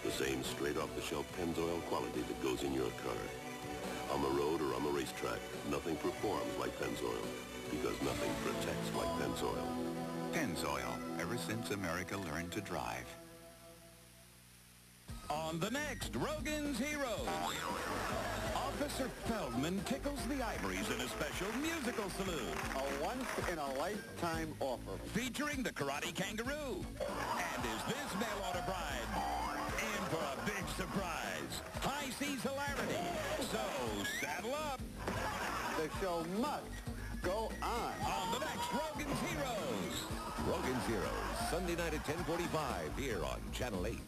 The same straight-off-the-shelf Pennzoil quality that goes in your car. On the road or on the racetrack, nothing performs like Pennzoil because nothing protects like Pennzoil. Pennzoil, ever since America learned to drive. On the next Rogan's Heroes, Officer Feldman tickles the ivories in a special musical salute. A once-in-a-lifetime offer. Featuring the Karate Kangaroo. And is this mail-order bride? In for a big surprise. High seas hilarity. So saddle up. The show must go on. On the next Rogan's Heroes. Rogan's Heroes, Sunday night at 1045 here on Channel 8.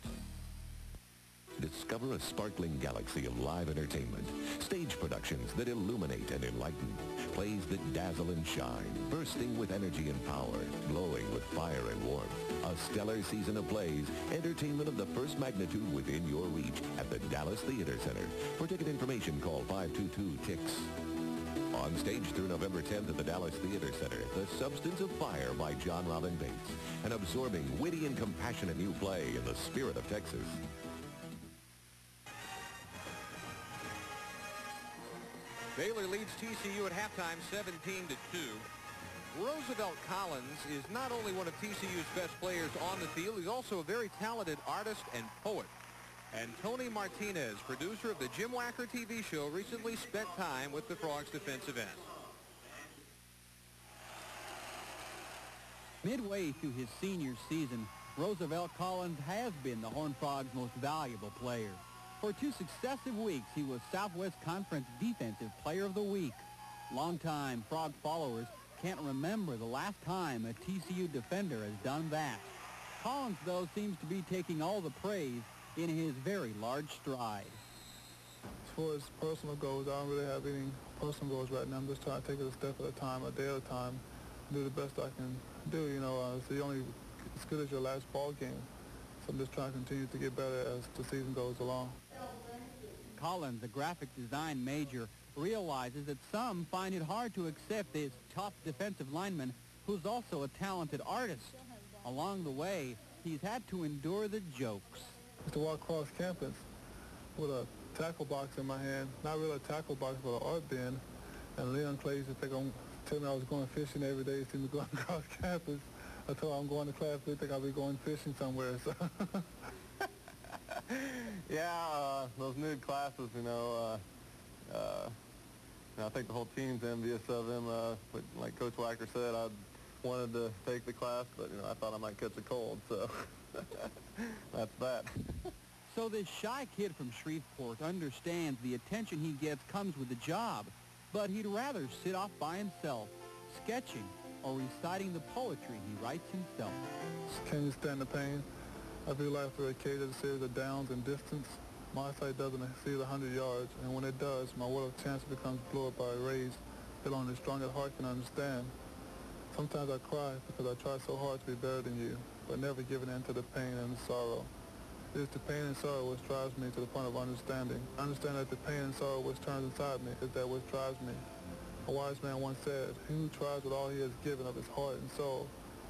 Discover a sparkling galaxy of live entertainment. Stage productions that illuminate and enlighten. Plays that dazzle and shine. Bursting with energy and power. Glowing with fire and warmth. A stellar season of plays. Entertainment of the first magnitude within your reach at the Dallas Theater Center. For ticket information, call 522-TIX. On stage through November 10th at the Dallas Theater Center, The Substance of Fire by Jon Robin Baitz. An absorbing, witty, and compassionate new play in the spirit of Texas. Baylor leads TCU at halftime 17 to 2. Roosevelt Collins is not only one of TCU's best players on the field, he's also a very talented artist and poet. And Tony Martinez, producer of the Jim Wacker TV show, recently spent time with the Frogs defensive end. Midway through his senior season, Roosevelt Collins has been the Horned Frogs' most valuable player. For two successive weeks, he was Southwest Conference Defensive Player of the Week. Longtime Frog followers can't remember the last time a TCU defender has done that. Collins, though, seems to be taking all the praise in his very large stride. As far as personal goals, I don't really have any personal goals right now. I'm just trying to take it a step at a time, a day at a time, do the best I can do. You know, uh, it's the only as good as your last ball game. So I'm just trying to continue to get better as the season goes along. Collins, a graphic design major, realizes that some find it hard to accept this tough defensive lineman who's also a talented artist. Along the way, he's had to endure the jokes. To walk across campus with a tackle box in my hand, not really a tackle box, but an art bin, and Leon Clay used to think I'm, tell me I was going fishing every day, see me going (laughs) across campus. I told him I'm going to class, they think I'll be going fishing somewhere. So. (laughs) yeah, uh, those mid classes, you know, uh, uh, I think the whole team's envious of him. Uh, but like Coach Wacker said, I wanted to take the class, but you know, I thought I might catch a cold, so (laughs) (laughs) that's that. (laughs) So this shy kid from Shreveport understands the attention he gets comes with the job, but he'd rather sit off by himself, sketching or reciting the poetry he writes himself. Can you stand the pain? I feel like after a cage that a the downs and distance, my eyesight doesn't exceed 100 yards, and when it does, my world of chance becomes blurred by rays that only the strongest heart can understand. Sometimes I cry because I try so hard to be better than you, but never giving in to the pain and sorrow. It is the pain and sorrow which drives me to the point of understanding. I understand that the pain and sorrow which turns inside me is that which drives me. A wise man once said, he who tries with all he has given of his heart and soul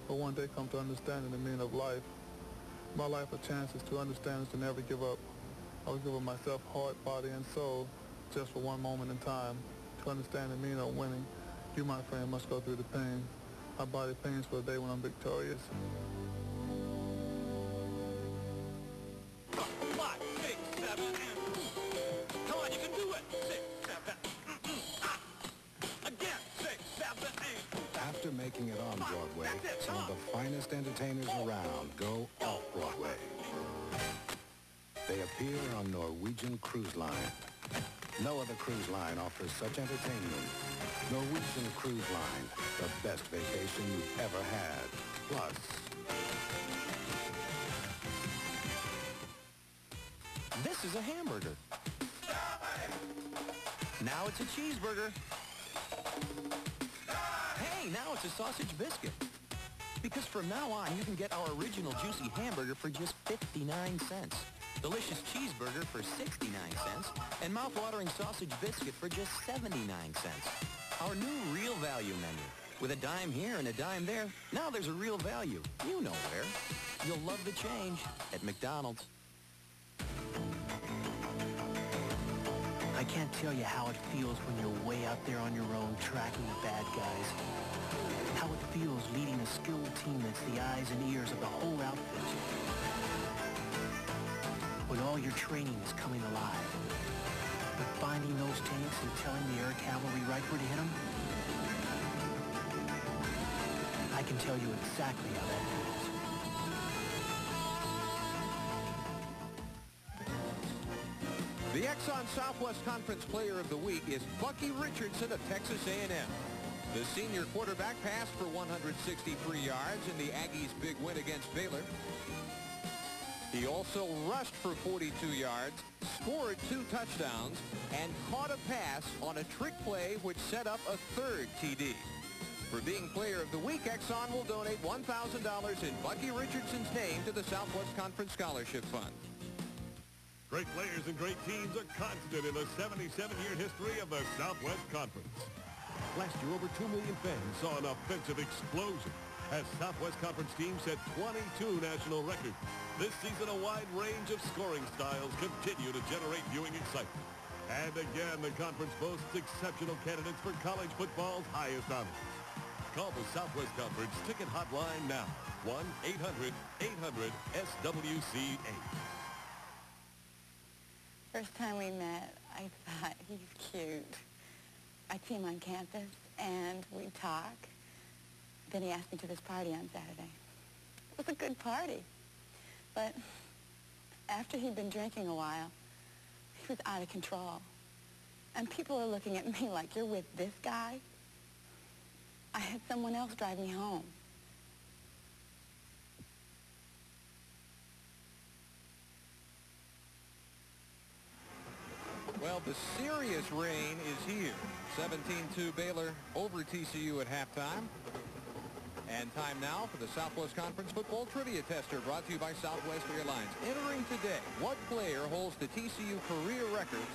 will one day come to understanding the meaning of life. My life of chance is to understand is to never give up. I give up myself, heart, body, and soul just for one moment in time. To understand the meaning of winning, you, my friend, must go through the pain. My body pains for the day when I'm victorious. Some of the finest entertainers around go off-Broadway. They appear on Norwegian Cruise Line. No other cruise line offers such entertainment. Norwegian Cruise Line, the best vacation you've ever had. Plus, This is a hamburger. Now it's a cheeseburger. Hey, now it's a sausage biscuit. Because from now on, you can get our original juicy hamburger for just 59 cents. Delicious cheeseburger for 69 cents. And mouth-watering sausage biscuit for just 79 cents. Our new real value menu. With a dime here and a dime there, now there's a real value. You know where. You'll love the change at McDonald's. I can't tell you how it feels when you're way out there on your own tracking the bad guys. How it feels leading a skilled team that's the eyes and ears of the whole outfit. When all your training is coming alive. But finding those tanks and telling the air cavalry right where to hit them, I can tell you exactly how that feels. The Exxon Southwest Conference Player of the Week is Bucky Richardson of Texas A&M. The senior quarterback passed for 163 yards in the Aggies' big win against Baylor. He also rushed for 42 yards, scored two touchdowns, and caught a pass on a trick play which set up a third TD. For being Player of the Week, Exxon will donate $1,000 in Bucky Richardson's name to the Southwest Conference Scholarship Fund. Great players and great teams are constant in the 77-year history of the Southwest Conference. Last year, over 2 million fans saw an offensive explosion as Southwest Conference teams set 22 national records. This season, a wide range of scoring styles continue to generate viewing excitement. And again, the conference boasts exceptional candidates for college football's highest honors. Call the Southwest Conference ticket hotline now. 1-800-800-SWC8. First time we met, I thought (laughs) he's cute. I'd see him on campus, and we'd talk. Then he asked me to this party on Saturday. It was a good party. But after he'd been drinking a while, he was out of control. And people are looking at me (laughs) like, you're with this guy? I had someone else drive me home. Well, the serious rain is here. 17-2 Baylor over TCU at halftime. And time now for the Southwest Conference Football Trivia Tester brought to you by Southwest Airlines. Entering today, what player holds the TCU career records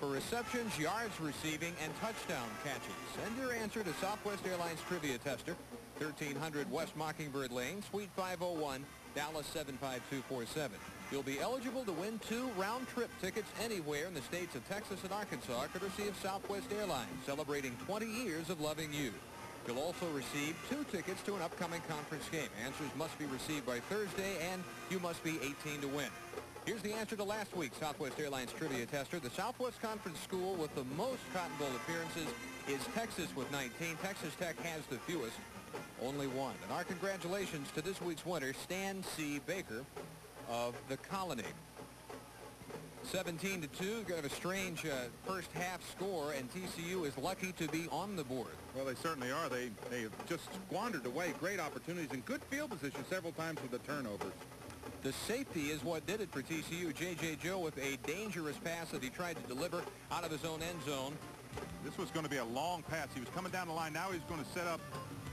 for receptions, yards receiving, and touchdown catches? Send your answer to Southwest Airlines Trivia Tester, 1300 West Mockingbird Lane, Suite 501, Dallas 75247. You'll be eligible to win two round-trip tickets anywhere in the states of Texas and Arkansas, courtesy of Southwest Airlines, celebrating 20 years of loving you. You'll also receive two tickets to an upcoming conference game. Answers must be received by Thursday, and you must be 18 to win. Here's the answer to last week's Southwest Airlines Trivia Tester. The Southwest Conference school with the most Cotton Bowl appearances is Texas with 19. Texas Tech has the fewest, only one. And our congratulations to this week's winner, Stan C. Baker of the Colony. 17 to 2, got a strange uh, first half score, and TCU is lucky to be on the board. Well, they certainly are. They they have just squandered away great opportunities and good field position several times with the turnovers. The safety is what did it for TCU. J.J. Joe with a dangerous pass that he tried to deliver out of his own end zone. This was going to be a long pass. He was coming down the line. Now he's going to set up,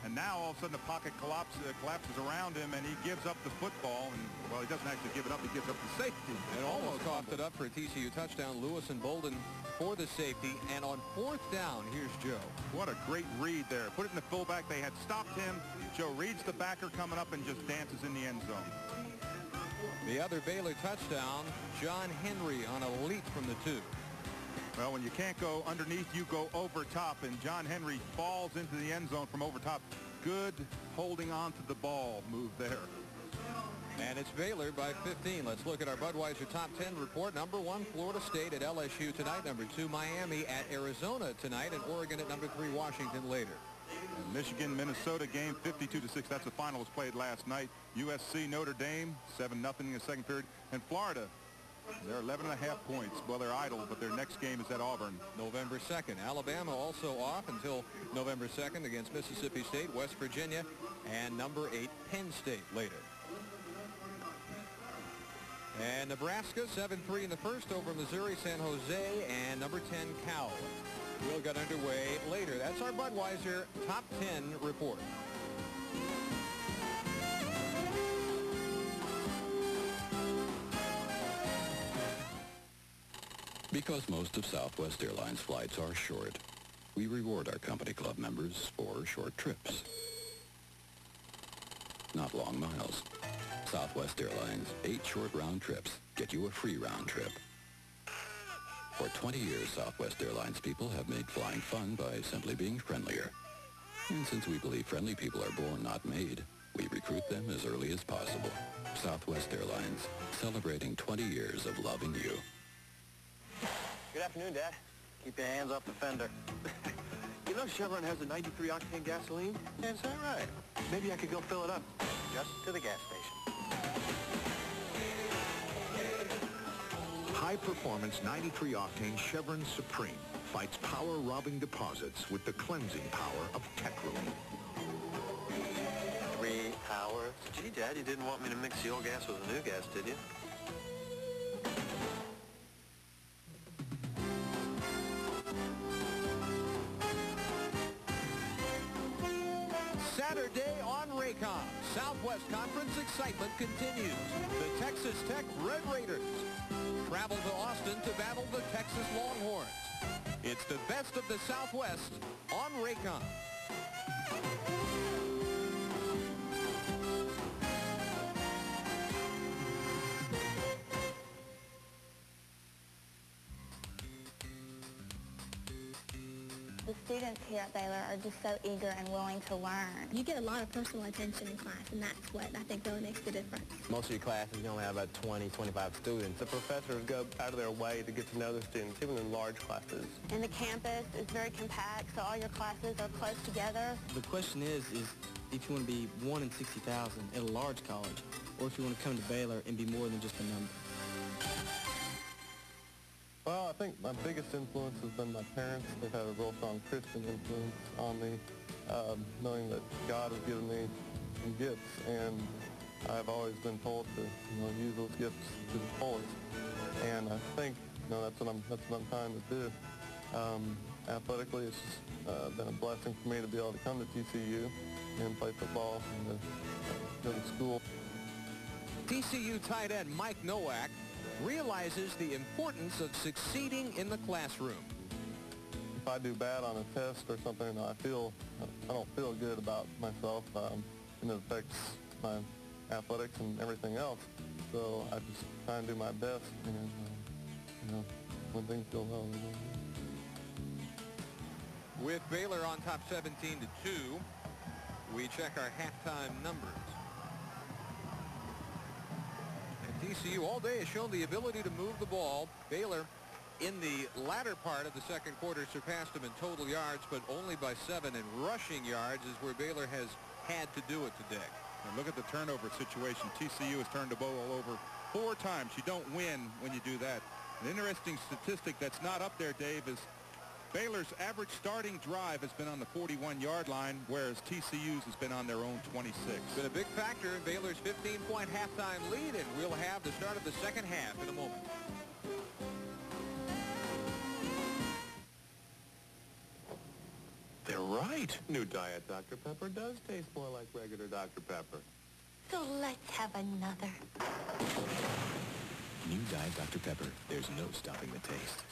and now all of a sudden the pocket collapses, uh, collapses around him, and he gives up the football. And well, he doesn't actually give it up. He gives up the safety. And almost coughed it up for a TCU touchdown. Lewis and Bolden for the safety. And on fourth down, here's Joe. What a great read there. Put it in the fullback. They had stopped him. Joe reads the backer coming up and just dances in the end zone. The other Baylor touchdown, John Henry on a leap from the two. Well, when you can't go underneath, you go over top, and John Henry falls into the end zone from over top. Good holding on to the ball move there. And it's Baylor by 15. Let's look at our Budweiser Top 10 report. Number one, Florida State at LSU tonight. Number two, Miami at Arizona tonight. And Oregon at number three, Washington later. Michigan, Minnesota game 52 to 6. That's the final was played last night. USC, Notre Dame, 7 nothing in the second period. And Florida, they're 11 and a half points. Well, they're idle, but their next game is at Auburn. November 2nd. Alabama also off until November 2nd against Mississippi State, West Virginia, and number 8 Penn State later. And Nebraska, 7-3 in the first over Missouri, San Jose, and number 10, Cal. We'll get underway later. That's our Budweiser Top 10 report. Because most of Southwest Airlines flights are short, we reward our company club members for short trips, not long miles. Southwest Airlines, eight short round trips get you a free round trip. For 20 years, Southwest Airlines people have made flying fun by simply being friendlier. And since we believe friendly people are born, not made, we recruit them as early as possible. Southwest Airlines, celebrating 20 years of loving you. Good afternoon, Dad. Keep your hands off the fender. (laughs) you know Chevron has a 93 octane gasoline? Is that right? Maybe I could go fill it up. Just to the gas station. High-performance 93-octane Chevron Supreme fights power-robbing deposits with the cleansing power of Techroline. Three hours. Gee, Dad, you didn't want me to mix the old gas with the new gas, did you? Saturday on Raycom, Southwest Conference excitement continues. The Texas Tech Red Raiders travel to Austin to battle the Texas Longhorns. It's the best of the Southwest on Raycom. The students here at Baylor are just so eager and willing to learn. You get a lot of personal attention in class, and that's what I think really makes the difference. Most of your classes, you only have about 20, 25 students. The professors go out of their way to get to know the students, even in large classes. And the campus is very compact, so all your classes are close together. The question is, is if you want to be 1 in 60,000 at a large college, or if you want to come to Baylor and be more than just a number. Well, I think my biggest influence has been my parents. They've had a real strong Christian influence on me, um, knowing that God has given me some gifts, and I've always been told to you know, use those gifts to the fullest. And I think you know, that's what I'm that's what I'm trying to do. Um, athletically, it's uh, been a blessing for me to be able to come to TCU and play football and to go to school. TCU tight end Mike Nowak realizes the importance of succeeding in the classroom. If I do bad on a test or something, I feel I don't feel good about myself, um, and it affects my athletics and everything else. So I just try and do my best, and uh, you know, when things go well. they go well. With Baylor on top 17 to 2, we check our halftime numbers. TCU all day has shown the ability to move the ball. Baylor in the latter part of the second quarter surpassed them in total yards, but only by seven in rushing yards is where Baylor has had to do it today. And look at the turnover situation. TCU has turned the ball over four times. You don't win when you do that. An interesting statistic that's not up there, Dave, is Baylor's average starting drive has been on the 41-yard line, whereas TCU's has been on their own 26. Been a big factor in Baylor's 15-point halftime lead, and we'll have the start of the second half in a moment. They're right. New Diet Dr. Pepper does taste more like regular Dr. Pepper. So let's have another. New Diet Dr. Pepper. There's no stopping the taste.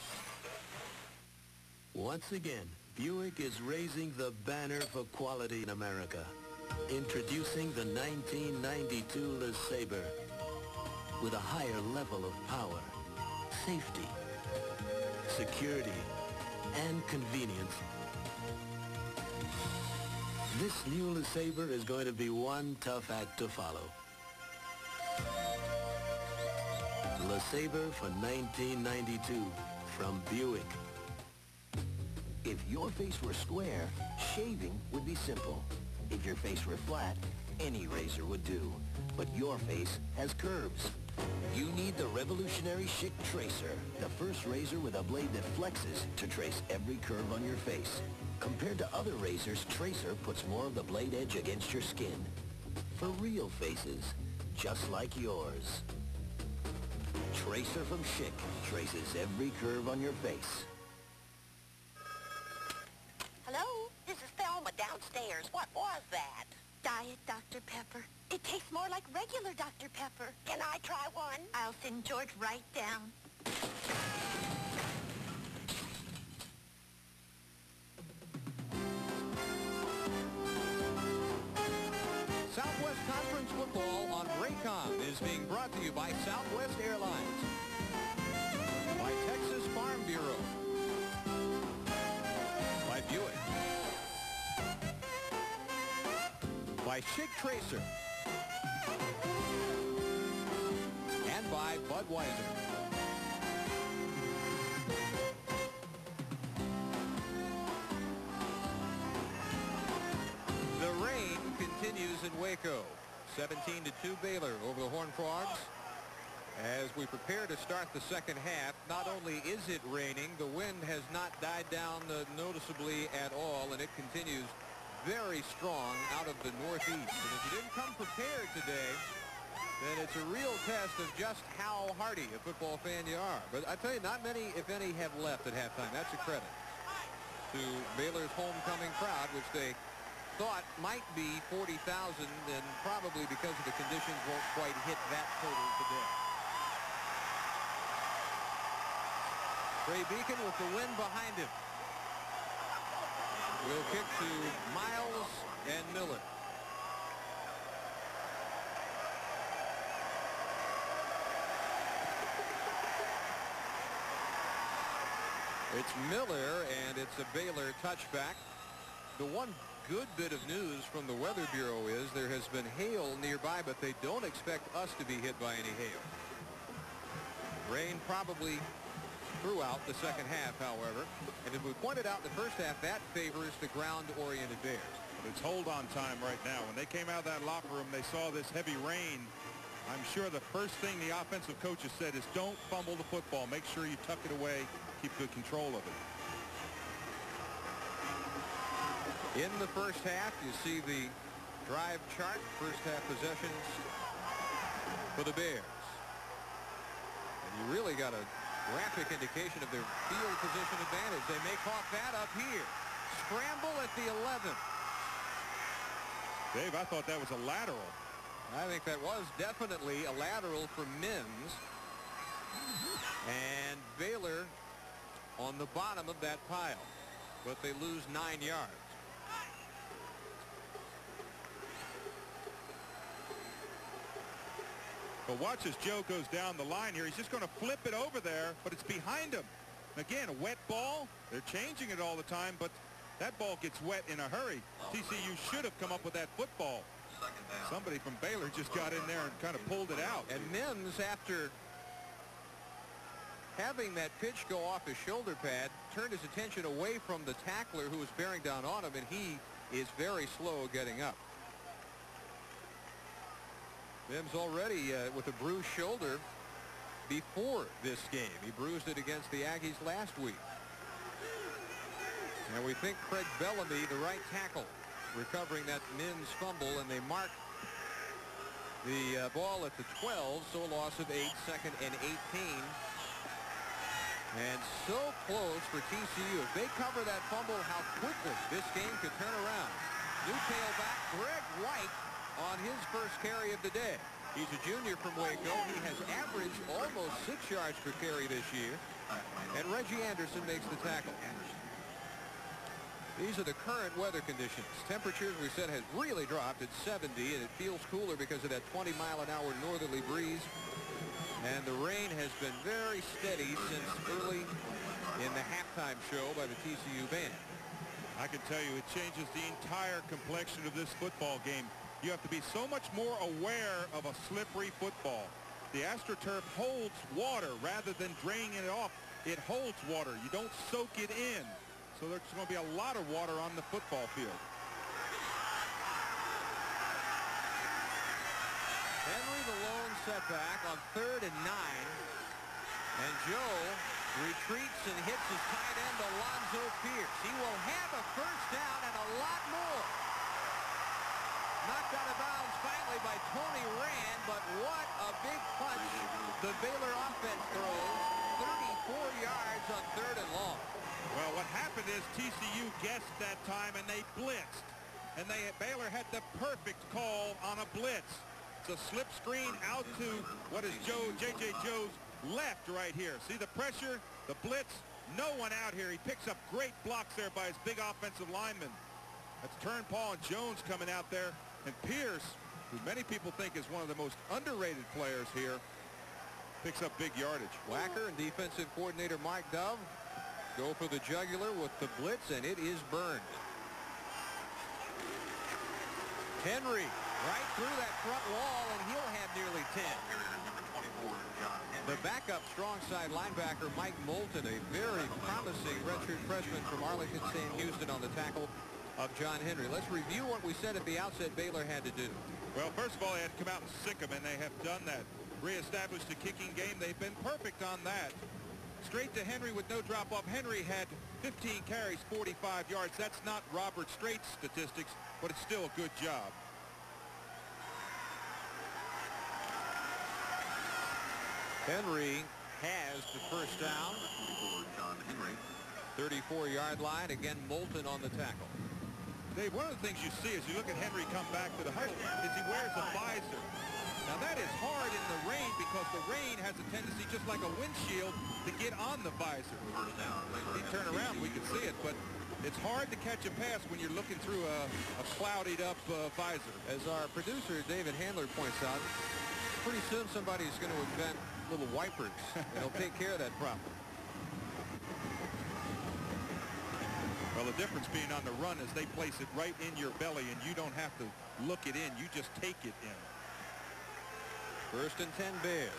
Once again, Buick is raising the banner for quality in America. Introducing the 1992 LeSabre with a higher level of power, safety, security, and convenience. This new LeSabre is going to be one tough act to follow. LeSabre for 1992 from Buick. If your face were square, shaving would be simple. If your face were flat, any razor would do. But your face has curves. You need the revolutionary Schick Tracer, the first razor with a blade that flexes to trace every curve on your face. Compared to other razors, Tracer puts more of the blade edge against your skin. For real faces, just like yours. Tracer from Schick traces every curve on your face. Hello? This is Thelma downstairs. What was that? Diet Dr. Pepper. It tastes more like regular Dr. Pepper. Can I try one? I'll send George right down. Southwest Conference Football on Raycom is being brought to you by Southwest Airlines, by Texas Farm Bureau, Buick, by Schick Tracer, and by Budweiser. The rain continues in Waco. 17 to 2 Baylor over the Horned Frogs. As we prepare to start the second half, not only is it raining, the wind has not died down uh, noticeably at all, and it continues very strong out of the northeast. And if you didn't come prepared today, then it's a real test of just how hardy a football fan you are. But I tell you, not many, if any, have left at halftime. That's a credit to Baylor's homecoming crowd, which they thought might be 40,000 and probably because of the conditions won't quite hit that total today. Trey Beacon with the wind behind him. We'll kick to Miles and Miller. It's Miller, and it's a Baylor touchback. The one good bit of news from the Weather Bureau is there has been hail nearby, but they don't expect us to be hit by any hail. Rain probably throughout the second half, however. And as we pointed out in the first half, that favors the ground-oriented Bears. It's hold-on time right now. When they came out of that locker room, they saw this heavy rain. I'm sure the first thing the offensive coaches said is don't fumble the football. Make sure you tuck it away, keep good control of it. In the first half, you see the drive chart, first half possessions for the Bears. And you really got a graphic indication of their field position advantage. They may cough that up here. Scramble at the 11. Dave, I thought that was a lateral. I think that was definitely a lateral for Mims. And Baylor on the bottom of that pile. But they lose nine yards. But watch as Joe goes down the line here. He's just going to flip it over there, but it's behind him. Again, a wet ball. They're changing it all the time, but that ball gets wet in a hurry. TCU should have come up with that football. Somebody from Baylor just got in there and kind of pulled it out. And Mims, after having that pitch go off his shoulder pad, turned his attention away from the tackler who was bearing down on him, and he is very slow getting up. Mims already uh, with a bruised shoulder before this game. He bruised it against the Aggies last week. And we think Craig Bellamy, the right tackle, recovering that Mims fumble, and they mark the uh, ball at the 12, so a loss of 8, second and 18. And so close for TCU. If they cover that fumble, how quickly this game could turn around. New tailback Greg White on his first carry of the day. He's a junior from Waco. He has averaged almost six yards per carry this year. And Reggie Anderson makes the tackle. These are the current weather conditions. Temperatures, we said, has really dropped. It's 70, and it feels cooler because of that 20-mile-an-hour northerly breeze. And the rain has been very steady since early in the halftime show by the TCU band. I can tell you it changes the entire complexion of this football game. You have to be so much more aware of a slippery football. The AstroTurf holds water rather than draining it off. It holds water. You don't soak it in. So there's going to be a lot of water on the football field. Henry the lone setback on third and nine. And Joe retreats and hits his tight end Alonzo Pierce. He will have a first down and a lot more. Knocked out of bounds finally by Tony Rand, but what a big punch the Baylor offense throws. 34 yards on third and long. Well, what happened is TCU guessed that time and they blitzed. And they Baylor had the perfect call on a blitz. It's a slip screen out to what is Joe J.J. Joe's left right here. See the pressure, the blitz, no one out here. He picks up great blocks there by his big offensive lineman. That's Turnpaul and Jones coming out there. And Pierce who many people think is one of the most underrated players here, picks up big yardage. Wacker and defensive coordinator Mike Dove go for the jugular with the blitz, and it is burned. Henry right through that front wall, and he'll have nearly 10. The backup strong side linebacker, Mike Moulton, a very promising redshirt freshman from Arlington St. Houston on the tackle of John Henry. Let's review what we said at the outset Baylor had to do. Well, first of all, they had to come out and sick them, and they have done that. Reestablished the kicking game. They've been perfect on that. Straight to Henry with no drop-off. Henry had 15 carries, 45 yards. That's not Robert Strait's statistics, but it's still a good job. Henry has the first down. 34-yard line. Again, Moulton on the tackle. Dave, one of the things you see as you look at Henry come back to the huddle is he wears a visor. Now that is hard in the rain because the rain has a tendency, just like a windshield, to get on the visor. He turn around, we can see it, but it's hard to catch a pass when you're looking through a, a clouded up uh, visor. As our producer, David Handler, points out, pretty soon somebody's going to invent little wipers, and they'll take care of that problem. Well, the difference being on the run is they place it right in your belly, and you don't have to look it in. You just take it in. First and 10 Bears.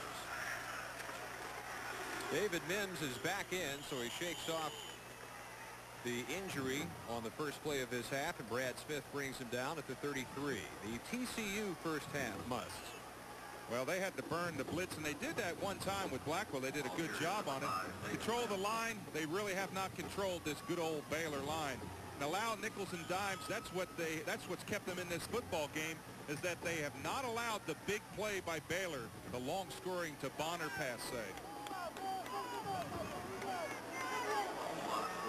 David Mims is back in, so he shakes off the injury on the first play of his half, and Brad Smith brings him down at the 33. The TCU first half must. Well, they had to burn the blitz, and they did that one time with Blackwell. They did a good job on it. Control the line. They really have not controlled this good old Baylor line. And allow nickels and dimes. That's what they. That's what's kept them in this football game. Is that they have not allowed the big play by Baylor, the long scoring to Bonner pass say.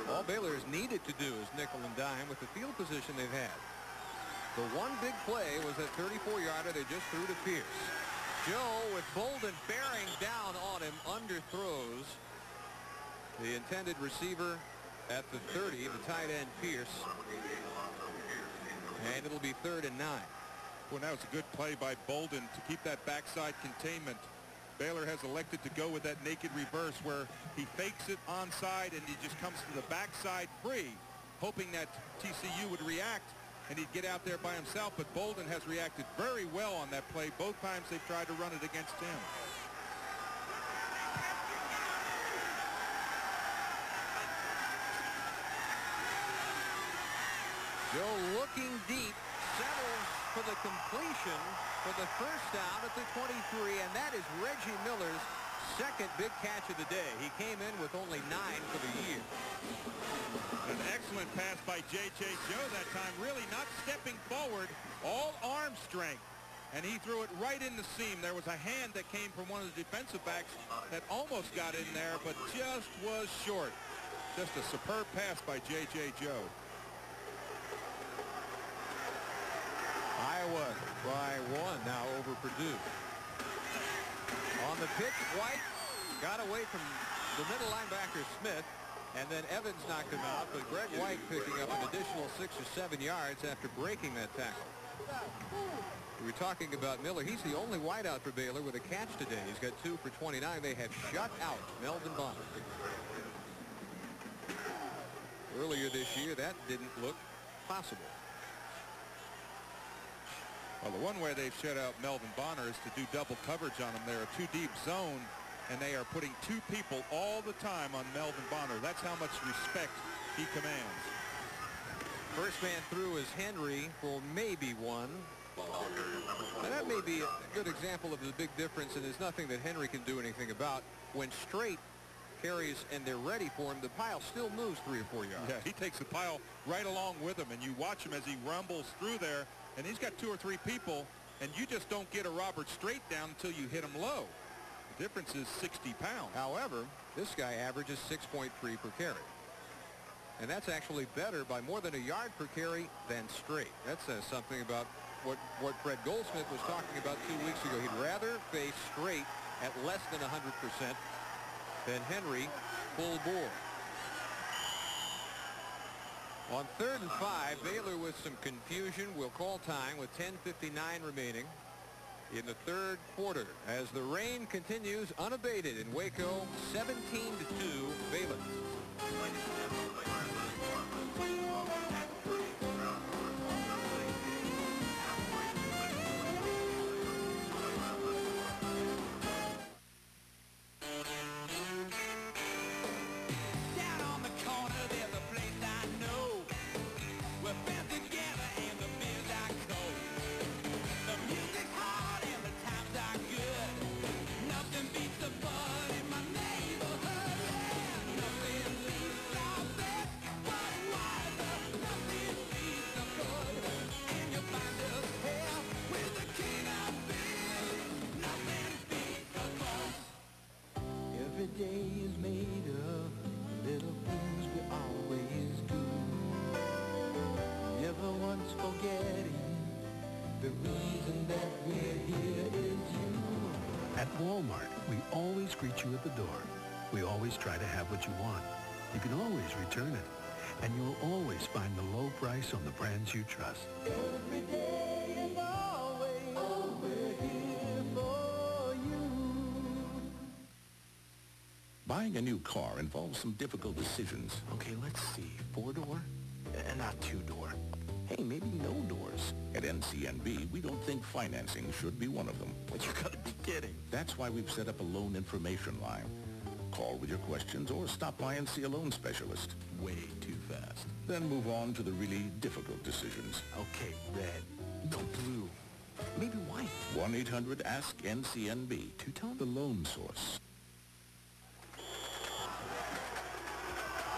All Baylor has needed to do is nickel and dime with the field position they've had. The one big play was that 34-yarder they just threw to Pierce. Joe with Bolden bearing down on him, underthrows the intended receiver at the 30, the tight end Pierce. And it'll be third and nine. Well, that was a good play by Bolden to keep that backside containment. Baylor has elected to go with that naked reverse where he fakes it onside and he just comes to the backside free, hoping that TCU would react and he'd get out there by himself. But Bolden has reacted very well on that play. Both times they've tried to run it against him. Joe looking deep, settles for the completion for the first down at the 23, and that is Reggie Miller's second big catch of the day. He came in with only nine for the year. An excellent pass by J.J. Joe that time, really not stepping forward, all arm strength. And he threw it right in the seam. There was a hand that came from one of the defensive backs that almost got in there, but just was short. Just a superb pass by J.J. Joe. Iowa by one now over Purdue. The pitch, White got away from the middle linebacker Smith, and then Evans knocked him out, but Greg White picking up an additional six or seven yards after breaking that tackle. We were talking about Miller. He's the only wideout for Baylor with a catch today. He's got two for 29. They have shut out Melvin Bonner. Earlier this year, that didn't look possible. Well, the one way they've shut out Melvin Bonner is to do double coverage on him. They're a two-deep zone, and they are putting two people all the time on Melvin Bonner. That's how much respect he commands. First man through is Henry for maybe one. And that may be a good example of the big difference, and there's nothing that Henry can do anything about. When Strait carries and they're ready for him, the pile still moves three or four yards. Yeah, he takes the pile right along with him, and you watch him as he rumbles through there, and he's got two or three people, and you just don't get a Robert Strait down until you hit him low. The difference is 60 pounds. However, this guy averages 6.3 per carry. And that's actually better by more than a yard per carry than Strait. That says something about what, what Fred Goldsmith was talking about two weeks ago. He'd rather face Strait at less than 100% than Henry full bore. On third and five, Baylor with some confusion will call time with 10.59 remaining in the third quarter as the rain continues unabated in Waco, 17 to 2, Baylor. Always you at the door. We always try to have what you want. You can always return it. And you'll always find the low price on the brands you trust. Every day and always, we're here for you. Buying a new car involves some difficult decisions. Okay, let's see. Four-door? Uh, not two-door. Hey, maybe no doors. At NCNB, we don't think financing should be one of them. But you gotta be kidding. That's why we've set up a loan information line. Call with your questions or stop by and see a loan specialist. Way too fast. Then move on to the really difficult decisions. Okay, red. No blue. Maybe white. 1-800-ASK-NCNB. Two-tone? The loan source.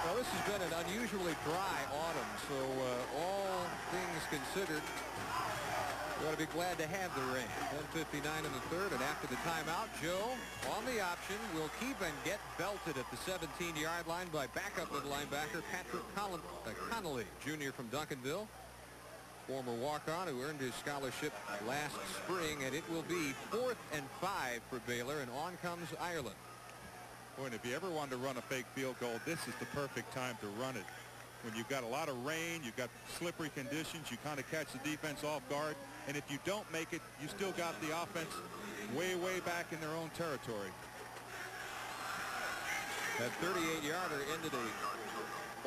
Well, this has been an unusually dry autumn, so uh, all things considered, we ought to be glad to have the rain. 10.59 in the third, and after the timeout, Joe, on the option, will keep and get belted at the 17-yard line by backup middle linebacker Patrick Collin, uh, Connolly, junior from Duncanville. Former walk-on who earned his scholarship last spring, and it will be fourth and five for Baylor, and on comes Ireland. And if you ever wanted to run a fake field goal, this is the perfect time to run it. When you've got a lot of rain, you've got slippery conditions, you kind of catch the defense off guard, and if you don't make it, you still got the offense way, way back in their own territory. That 38-yarder ended a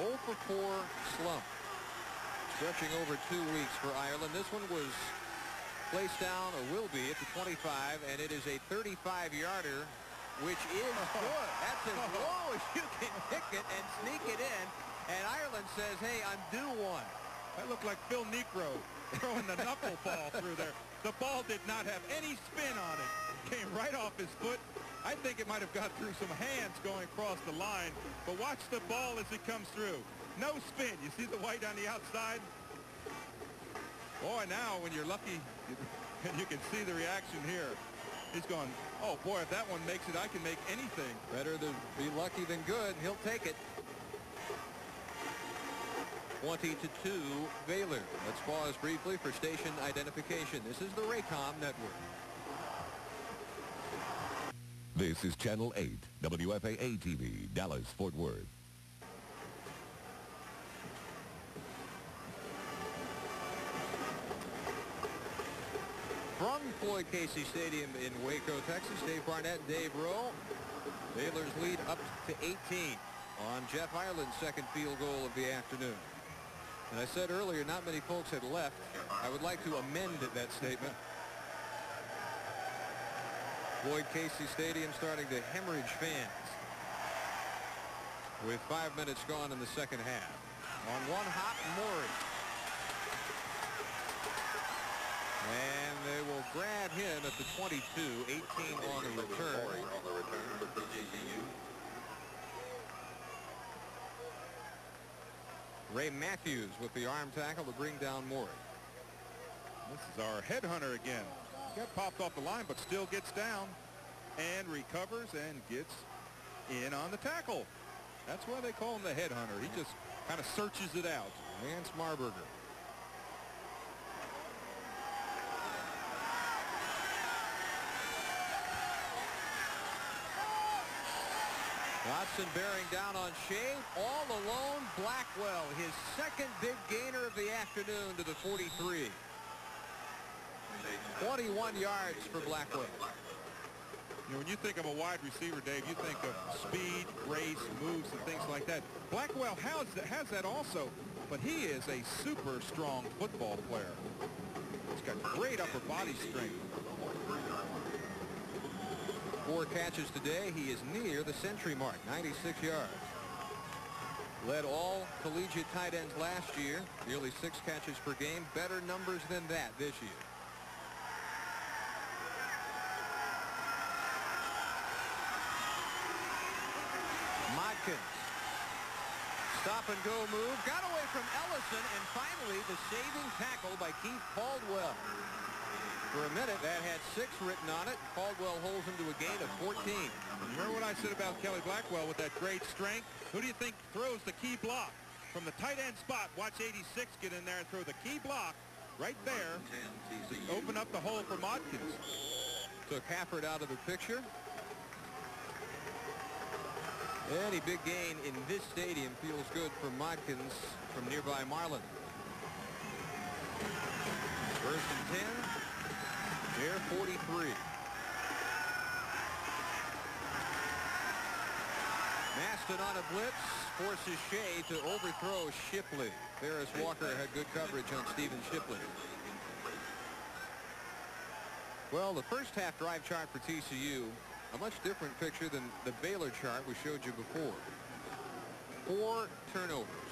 0 for 4 slump. Stretching over two weeks for Ireland. This one was placed down, or will be, at the 25, and it is a 35-yarder, which is (laughs) good. That's as low as you can pick it and sneak it in. And Ireland says, hey, I'm due one. That looked like Phil Niekro throwing the knuckleball through there. The ball did not have any spin on it. Came right off his foot. I think it might have got through some hands going across the line. But watch the ball as it comes through. No spin. You see the white on the outside? Boy, now when you're lucky, (laughs) you can see the reaction here. He's going, oh boy, if that one makes it, I can make anything. Better to be lucky than good. He'll take it. 20 to 2 Baylor. Let's pause briefly for station identification. This is the Raycom Network. This is Channel 8, WFAA TV, Dallas, Fort Worth. From Floyd Casey Stadium in Waco, Texas, Dave Barnett and Dave Rowe. Baylor's lead up to 18 on Jeff Ireland's second field goal of the afternoon. And I said earlier, not many folks had left. I would like to amend that statement. Floyd Casey Stadium starting to hemorrhage fans with five minutes gone in the second half. On one hop, Maury. And will grab him at the 22, 18 on the return. Ray Matthews with the arm tackle to bring down Maury. This is our headhunter again. Got popped off the line, but still gets down and recovers and gets in on the tackle. That's why they call him the headhunter. He just kind of searches it out. Lance Marburger. Bearing down on Schade. All alone, Blackwell, his second big gainer of the afternoon to the 43. 21 yards for Blackwell. You know, when you think of a wide receiver, Dave, you think of speed, race, moves, and things like that. Blackwell has has that also, but he is a super strong football player. He's got great upper body strength. Four catches today. He is near the century mark, 96 yards. Led all collegiate tight ends last year, nearly six catches per game. Better numbers than that this year. Modkins. Stop and go move. Got away from Ellison. And finally, the saving tackle by Keith Caldwell. For a minute, that had six written on it. Caldwell holds him to a gain of 14. Remember what I said about Kelly Blackwell with that great strength? Who do you think throws the key block? From the tight end spot, watch 86 get in there and throw the key block right there open up the hole for Modkins. Took Hafford out of the picture. Any big gain in this stadium feels good for Modkins from nearby Marlin. First and 10. Air 43. Maston on a blitz forces Schade to overthrow Shipley. Ferris Walker had good coverage on Stephen Shipley. Well, the first half drive chart for TCU, a much different picture than the Baylor chart we showed you before. Four turnovers.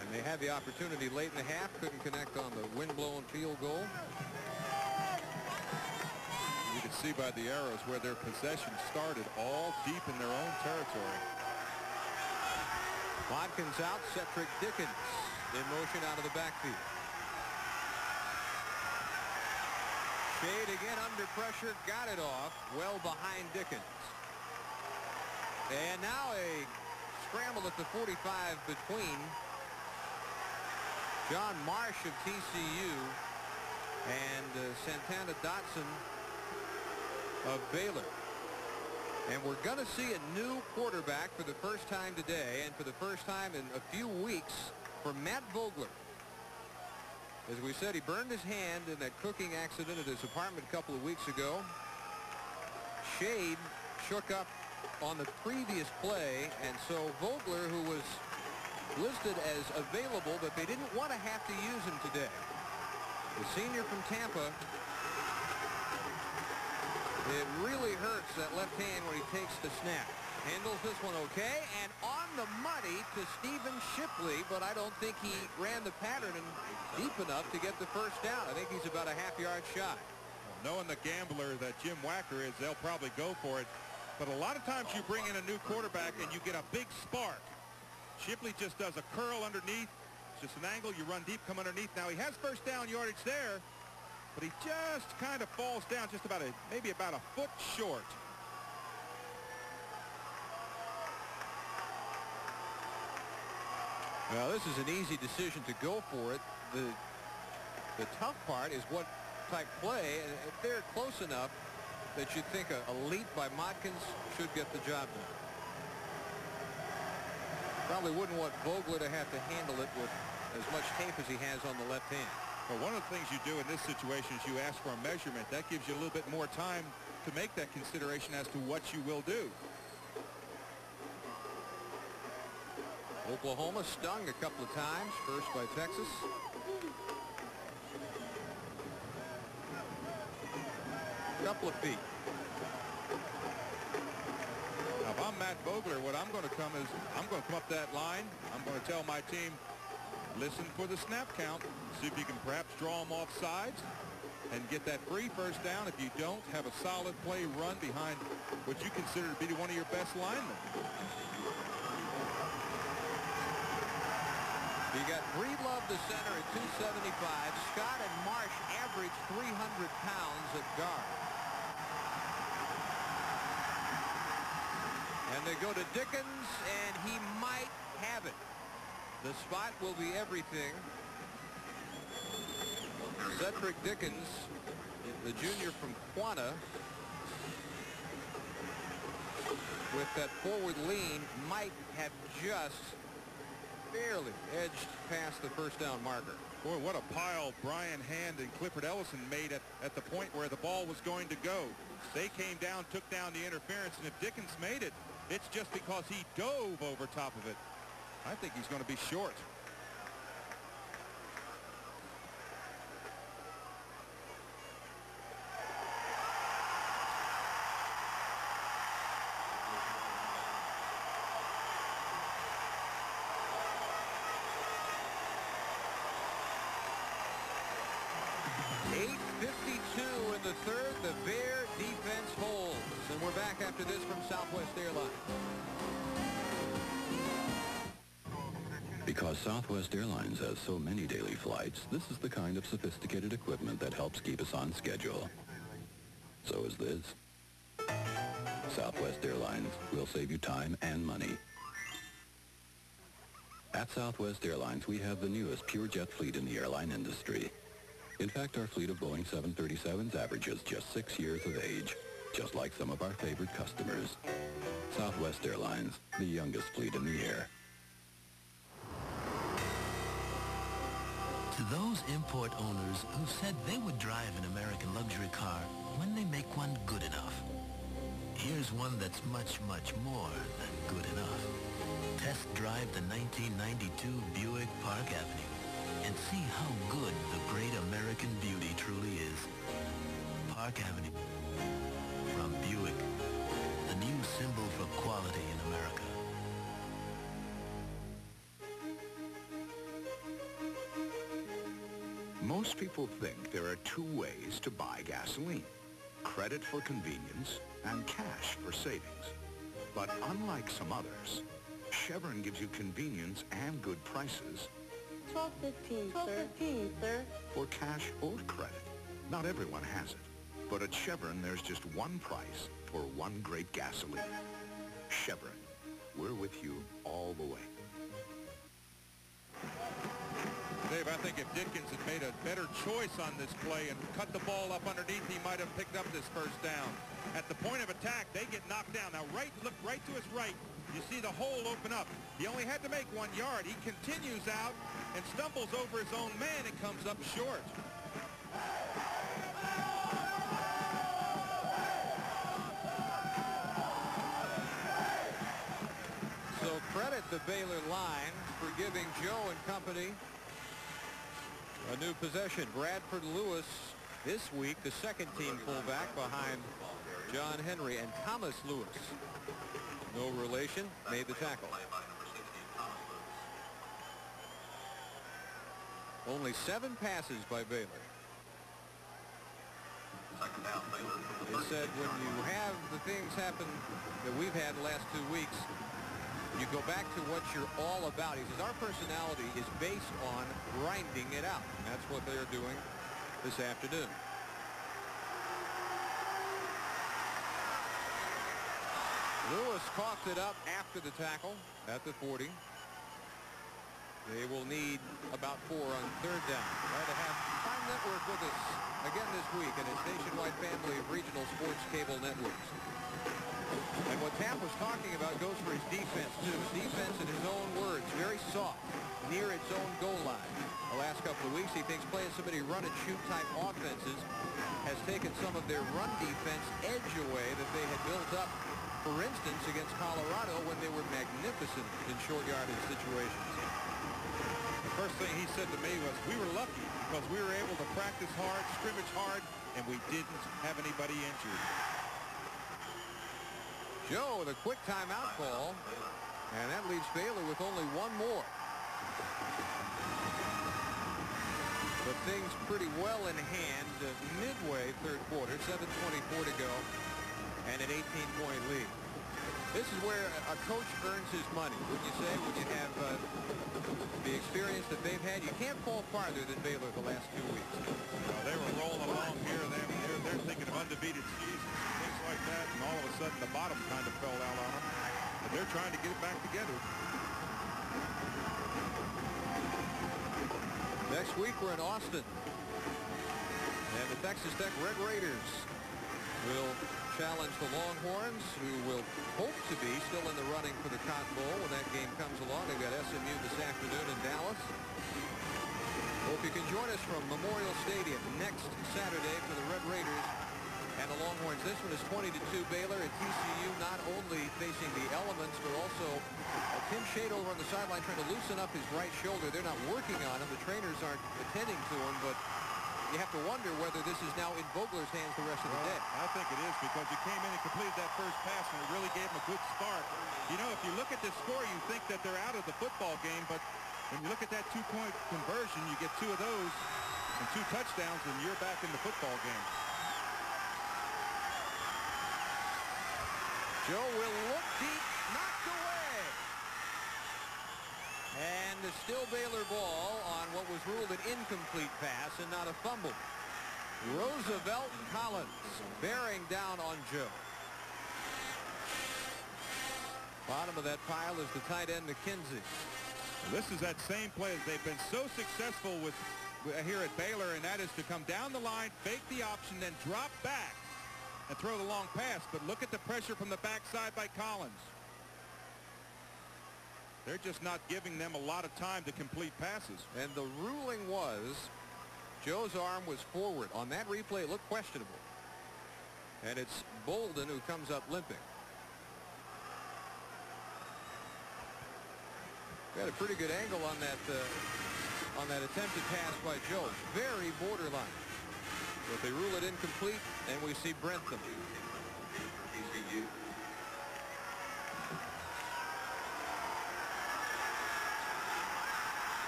And they had the opportunity late in the half, couldn't connect on the wind-blown field goal. You can see by the arrows where their possession started all deep in their own territory. Watkins out, Cedric Dickens in motion out of the backfield. Schade again under pressure, got it off, well behind Dickens. And now a scramble at the 45 between John Marsh of TCU and uh, Santana Dotson of Baylor. And we're going to see a new quarterback for the first time today and for the first time in a few weeks for Matt Vogler. As we said, he burned his hand in that cooking accident at his apartment a couple of weeks ago. Schade shook up on the previous play, and so Vogler, who was listed as available, but they didn't want to have to use him today. The senior from Tampa it really hurts that left hand when he takes the snap. Handles this one okay, and on the money to Stephen Shipley, but I don't think he ran the pattern deep enough to get the first down. I think he's about a half yard shy. Well, knowing the gambler that Jim Wacker is, they'll probably go for it. But a lot of times you bring in a new quarterback and you get a big spark. Shipley just does a curl underneath. It's just an angle. You run deep, come underneath. Now he has first down yardage there but he just kind of falls down just about a maybe about a foot short. Well, this is an easy decision to go for it. The the tough part is what type play, if they're close enough that you think a, a leap by Modkins should get the job done. Probably wouldn't want Vogler to have to handle it with as much tape as he has on the left hand. Well, one of the things you do in this situation is you ask for a measurement. That gives you a little bit more time to make that consideration as to what you will do. Oklahoma stung a couple of times, first by Texas. Couple of feet. Vogler, what I'm going to come is I'm going to come up that line. I'm going to tell my team, listen for the snap count. See if you can perhaps draw them off sides and get that free first down. If you don't, have a solid play run behind what you consider to be one of your best linemen. You got Breedlove, the center, at 275. Scott and Marsh average 300 pounds at guard. They go to Dickens, and he might have it. The spot will be everything. Cedric Dickens, the junior from Quanah, with that forward lean might have just barely edged past the first down marker. Boy, what a pile Brian Hand and Clifford Ellison made at, at the point where the ball was going to go. They came down, took down the interference, and if Dickens made it, it's just because he dove over top of it. I think he's going to be short. Because Southwest Airlines has so many daily flights, this is the kind of sophisticated equipment that helps keep us on schedule. So is this. Southwest Airlines will save you time and money. At Southwest Airlines, we have the newest pure jet fleet in the airline industry. In fact, our fleet of Boeing 737s averages just six years of age, just like some of our favorite customers. Southwest Airlines, the youngest fleet in the air. To those import owners who said they would drive an American luxury car when they make one good enough. Here's one that's much, much more than good enough. Test drive the 1992 Buick Park Avenue and see how good the great American beauty truly is. Park Avenue. From Buick, the new symbol for quality in America. Most people think there are two ways to buy gasoline. Credit for convenience and cash for savings. But unlike some others, Chevron gives you convenience and good prices 1215, sir. 1215, sir. for cash or credit. Not everyone has it. But at Chevron, there's just one price for one great gasoline. Chevron. We're with you all the way. Dave, I think if Dickens had made a better choice on this play and cut the ball up underneath, he might have picked up this first down. At the point of attack, they get knocked down. Now, right, look right to his right. You see the hole open up. He only had to make one yard. He continues out and stumbles over his own man and comes up short. So credit the Baylor line for giving Joe and company a new possession. Bradford Lewis this week, the second team fullback behind John Henry and Thomas Lewis. No relation, made the tackle. Only seven passes by Baylor. They said when you have the things happen that we've had the last two weeks, you go back to what you're all about. He says our personality is based on grinding it out. And that's what they're doing this afternoon. Lewis coughed it up after the tackle at the 40. They will need about four on third down. Glad to have Prime Network with us again this week and its nationwide family of regional sports cable networks. And what Tam was talking about goes for his defense, too. Defense, in his own words, very soft, near its own goal line. The last couple of weeks, he thinks playing so many run-and-shoot type offenses has taken some of their run defense edge away that they had built up, for instance, against Colorado when they were magnificent in short yardage situations. The first thing he said to me was, we were lucky because we were able to practice hard, scrimmage hard, and we didn't have anybody injured. Joe with a quick timeout call, and that leaves Baylor with only one more. But things pretty well in hand midway third quarter, 7.24 to go, and an 18-point lead. This is where a coach earns his money, wouldn't you say, when you have uh, the experience that they've had? You can't fall farther than Baylor the last two weeks. Well, they were rolling along here. They're, they're, thinking of undefeated things like that, and all of a sudden the bottom kind of fell out on them. But they're trying to get it back together. Next week, we're in Austin. And the Texas Tech Red Raiders will challenge the Longhorns, who will hope to be still in the running for the Cotton Bowl when that game comes along. They've got SMU this afternoon in Dallas. Hope you can join us from Memorial Stadium next Saturday for the Red Raiders and the Longhorns. This one is 20 to 2 Baylor at TCU not only facing the elements but also Tim Schade over on the sideline trying to loosen up his right shoulder. They're not working on him. The trainers aren't attending to him, but you have to wonder whether this is now in Vogler's hands the rest of the Well, day. I think it is because he came in and completed that first pass and it really gave him a good spark. You know, if you look at this score, you think that they're out of the football game, but when you look at that two-point conversion, you get two of those and two touchdowns, and you're back in the football game. Joe will look deep, knocked away. Still Baylor ball on what was ruled an incomplete pass and not a fumble. Roosevelt Collins bearing down on Joe. Bottom of that pile is the tight end McKenzie. This is that same play that they've been so successful with uh, here at Baylor, and that is to come down the line, fake the option, then drop back and throw the long pass. But look at the pressure from the backside by Collins. They're just not giving them a lot of time to complete passes. And the ruling was Joe's arm was forward. On that replay, it looked questionable. And it's Bolden who comes up limping. Got a pretty good angle on that uh, on that attempted pass by Joe. Very borderline. But they rule it incomplete, and we see Brentham.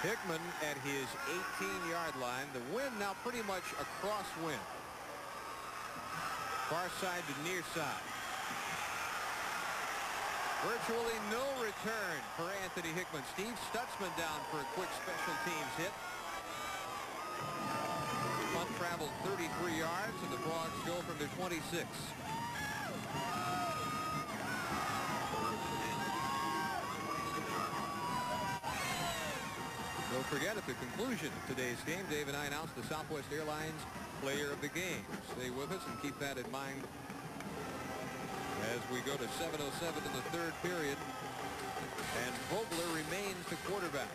Hickman at his 18-yard line. The wind now pretty much a crosswind. Far side to near side. Virtually no return for Anthony Hickman. Steve Stutzman down for a quick special teams hit. Punt traveled 33 yards, and the Frogs go from their 26. Forget, at the conclusion of today's game, Dave and I announced the Southwest Airlines player of the game. Stay with us and keep that in mind as we go to 7.07 in the third period. And Vogler remains the quarterback.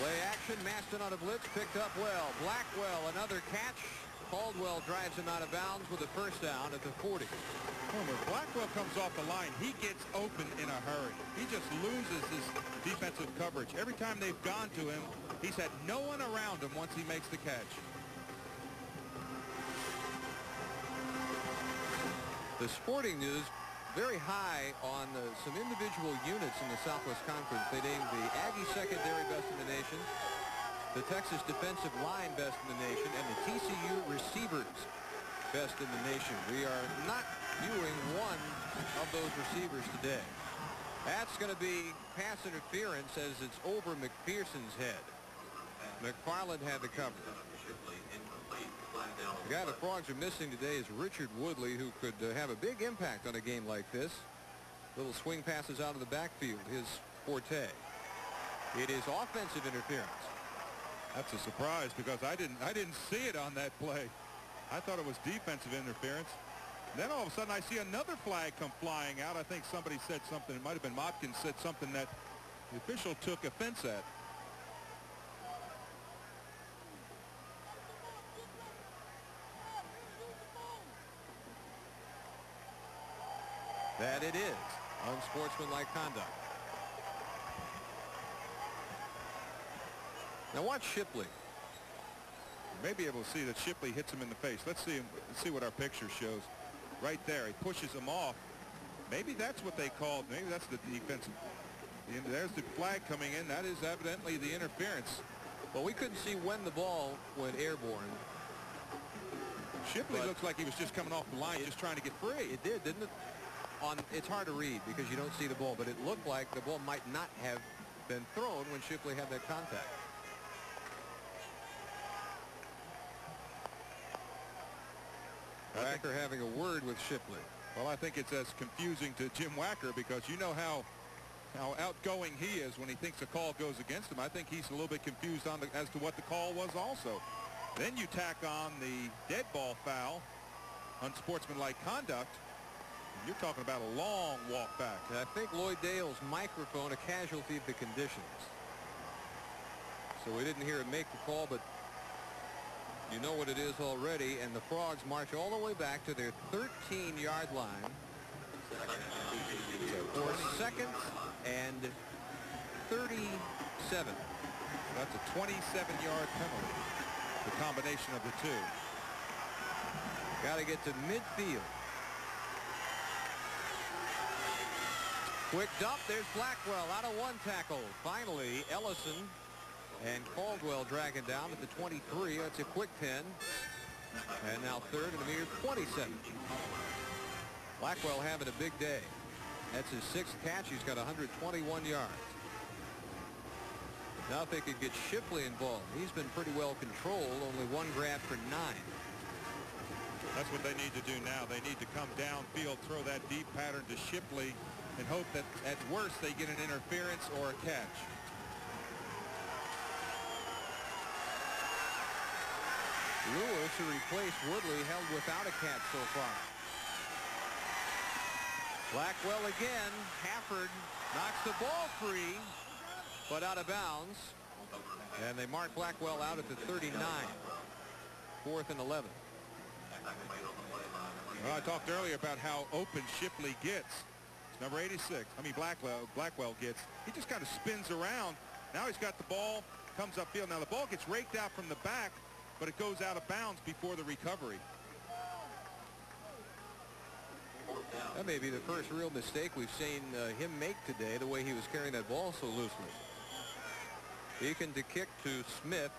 Play action, Maston on a blitz, picked up well. Blackwell, another catch. Caldwell drives him out of bounds with a first down at the 40. Well, Blackwell comes off the line, he gets open in a hurry. He just loses his defensive coverage. Every time they've gone to him, he's had no one around him once he makes the catch. The sporting news very high on uh, some individual units in the Southwest Conference. They named the Aggie secondary best in the nation, the Texas defensive line best in the nation, and the TCU receivers best in the nation. We are not viewing one of those receivers today. That's going to be pass interference as it's over McPherson's head. McFarland had the cover. The guy the Frogs are missing today is Richard Woodley, who could uh, have a big impact on a game like this. Little swing passes out of the backfield, his forte. It is offensive interference. That's a surprise because I didn't I didn't see it on that play. I thought it was defensive interference. Then all of a sudden I see another flag come flying out. I think somebody said something. It might have been Modkins said something that the official took offense at. That it is. Unsportsmanlike conduct. Now watch Shipley. You may be able to see that Shipley hits him in the face. Let's see him. See what our picture shows. Right there, he pushes him off. Maybe that's what they called. Maybe that's the defensive. There's the flag coming in. That is evidently the interference. Well, we couldn't see when the ball went airborne. Shipley But- looks like he was just coming off the line, just trying to get free. It did, didn't it? On it's hard to read because you don't see the ball, but it looked like the ball might not have been thrown when Shipley had that contact. Wacker having a word with Shipley. Well, I think it's as confusing to Jim Wacker because you know how how outgoing he is when he thinks a call goes against him. I think he's a little bit confused on the, as to what the call was also. Then you tack on the dead ball foul, unsportsmanlike conduct. You're talking about a long walk back. I think Lloyd Dale's microphone a casualty of the conditions. So we didn't hear him make the call, but you know what it is already. And the Frogs march all the way back to their 13-yard line. For second and 37. That's a 27-yard penalty. The combination of the two. Got to get to midfield. Quick dump. There's Blackwell out of one tackle. Finally, Ellison and Caldwell dragging down at the 23. That's a quick 10. And now third and a mere 27. Blackwell having a big day. That's his sixth catch. He's got 121 yards. Now if they could get Shipley involved. He's been pretty well controlled. Only one grab for nine. That's what they need to do now. They need to come downfield, throw that deep pattern to Shipley, and hope that at worst they get an interference or a catch. Lewis, who replaced Woodley, held without a catch so far. Blackwell again. Hafford knocks the ball free, but out of bounds. And they mark Blackwell out at the 39. Fourth and 11. Well, I talked earlier about how open Shipley gets. Number 86, I mean Blackwell, Blackwell gets. He just kind of spins around. Now he's got the ball, comes upfield. Now the ball gets raked out from the back, but it goes out of bounds before the recovery. That may be the first real mistake we've seen uh, him make today, the way he was carrying that ball so loosely. Beacon to kick to Smith.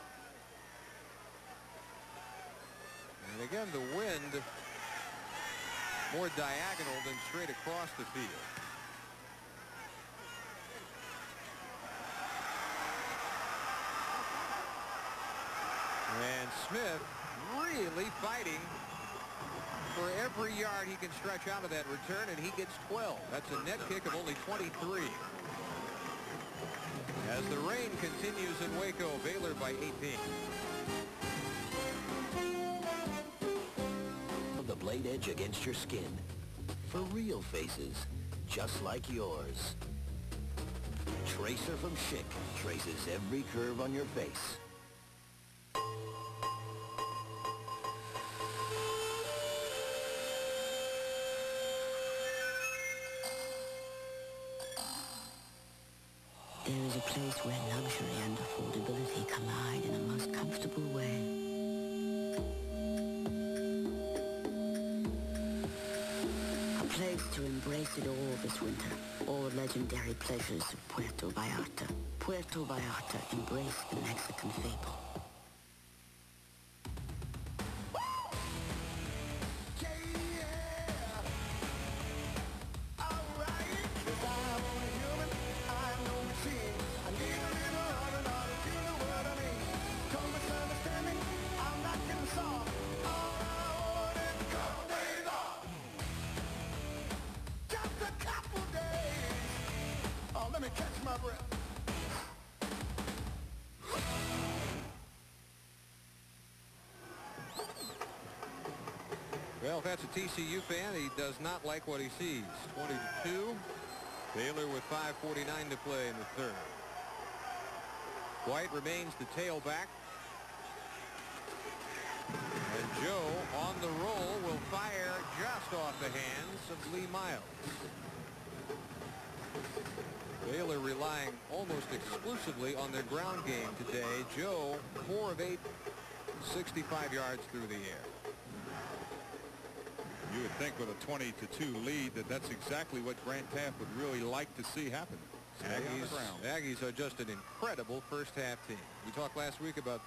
And again, the wind more diagonal than straight across the field. And Smith really fighting for every yard he can stretch out of that return, and he gets 12. That's a net kick of only 23. As the rain continues in Waco, Baylor by 18. The blade edge against your skin. For real faces, just like yours. Tracer from Schick traces every curve on your face. There is a place where luxury and affordability collide in a most comfortable way. A place to embrace it all this winter. All legendary pleasures of Puerto Vallarta. Puerto Vallarta embrace the Mexican fable. Not like what he sees. 22. Baylor with 5.49 to play in the third. White remains the tailback. And Joe on the roll will fire just off the hands of Lee Miles. Baylor relying almost exclusively on their ground game today. Joe, 4 of 8, 65 yards through the air. You would think with a 20 to 2 lead that that's exactly what Grant Teaff would really like to see happen. Stay on the Aggies. Aggies are just an incredible first half team. We talked last week about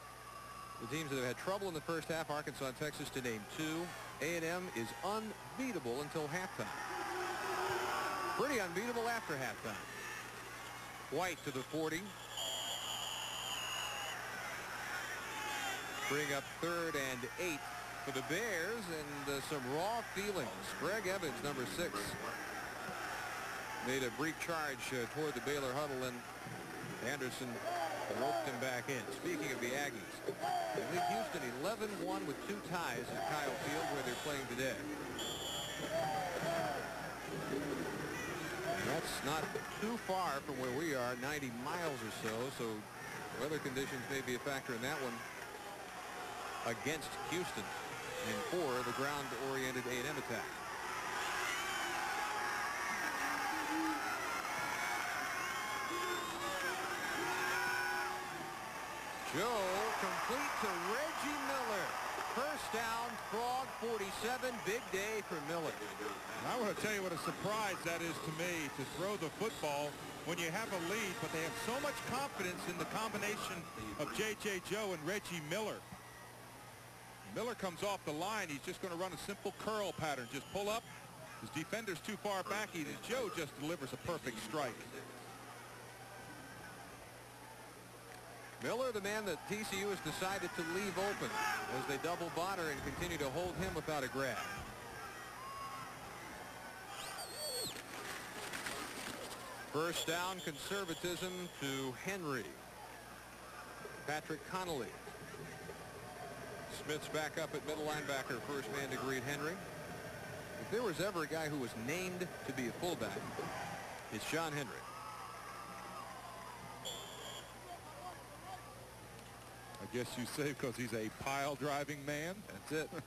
the teams that have had trouble in the first half. Arkansas and Texas to name two. A&M is unbeatable until halftime. Pretty unbeatable after halftime. White to the 40. Bring up third and eight for the Bears and uh, some raw feelings. Greg Evans, number six, made a brief charge uh, toward the Baylor huddle and Anderson roped him back in. Speaking of the Aggies, they lead Houston 11-1 with two ties at Kyle Field where they're playing today. And that's not too far from where we are, 90 miles or so, so weather conditions may be a factor in that one against Houston and for the ground-oriented A&M attack. Joe complete to Reggie Miller. First down, Frog 47. Big day for Miller. I want to tell you what a surprise that is to me to throw the football when you have a lead, but they have so much confidence in the combination of J.J. Joe and Reggie Miller. Miller comes off the line. He's just going to run a simple curl pattern. Just pull up. His defender's too far back. He, Joe just delivers a perfect strike. Miller, the man that TCU has decided to leave open as they double Bonner and continue to hold him without a grab. First down, conservatism to Henry. Patrick Connolly. Smith's back up at middle linebacker, first man to greet Henry. If there was ever a guy who was named to be a fullback, it's John Henry. I guess you say because he's a pile driving man. That's it. (laughs)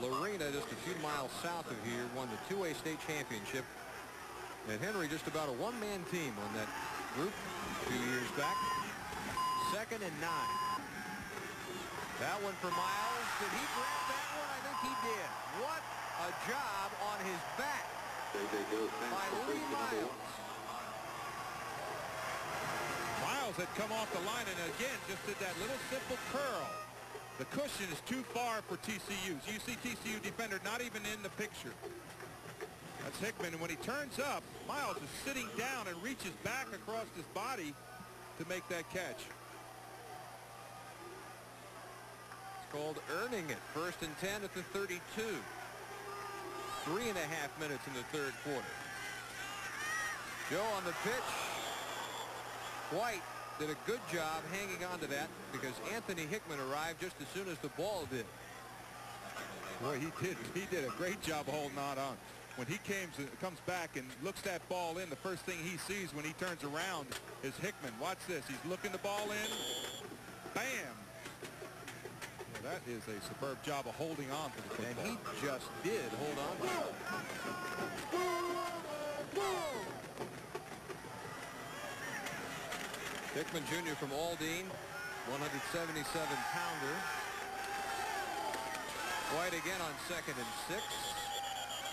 Lorena, just a few miles south of here, won the 2A state championship. And Henry just about a one-man team on that group a few years back. Second and nine. That one for Miles. Did he grab that one? I think he did. What a job on his back by Lee Miles. Miles had come off the line and again just did that little simple curl. The cushion is too far for TCU. So you see TCU defender not even in the picture. That's Hickman. And when he turns up, Miles is sitting down and reaches back across his body to make that catch. It's called earning it. First and 10 at the 32. Three and a half minutes in the third quarter. Joe on the pitch. White did a good job hanging on to that because Anthony Hickman arrived just as soon as the ball did. Boy, he did. He did a great job holding on. on. When he came, comes back and looks that ball in, the first thing he sees when he turns around is Hickman. Watch this. He's looking the ball in. Bam! That is a superb job of holding on to the football. And he just did hold on to it. Hickman Jr. from Aldine, 177-pounder. White again on second and six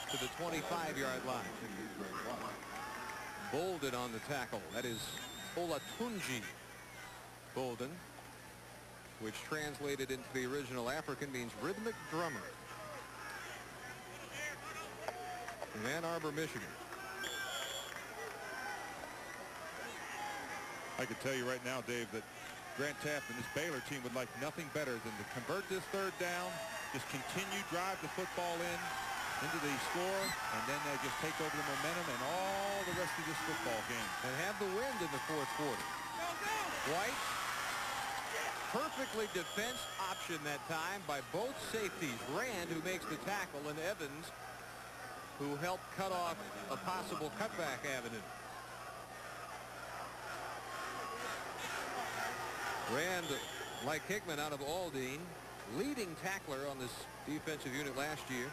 to the 25-yard line. Bolden on the tackle. That is Olatunji Bolden, which translated into the original African means rhythmic drummer. Ann Arbor, Michigan. I can tell you right now, Dave, that Grant Teaff and this Baylor team would like nothing better than to convert this third down, just continue, drive the football in into the score, and then they just take over the momentum and all the rest of this football game. And have the wind in the fourth quarter. White, perfectly defense option that time by both safeties. Rand, who makes the tackle, and Evans, who helped cut off a possible cutback avenue. Rand, like Hickman out of Aldine, leading tackler on this defensive unit last year.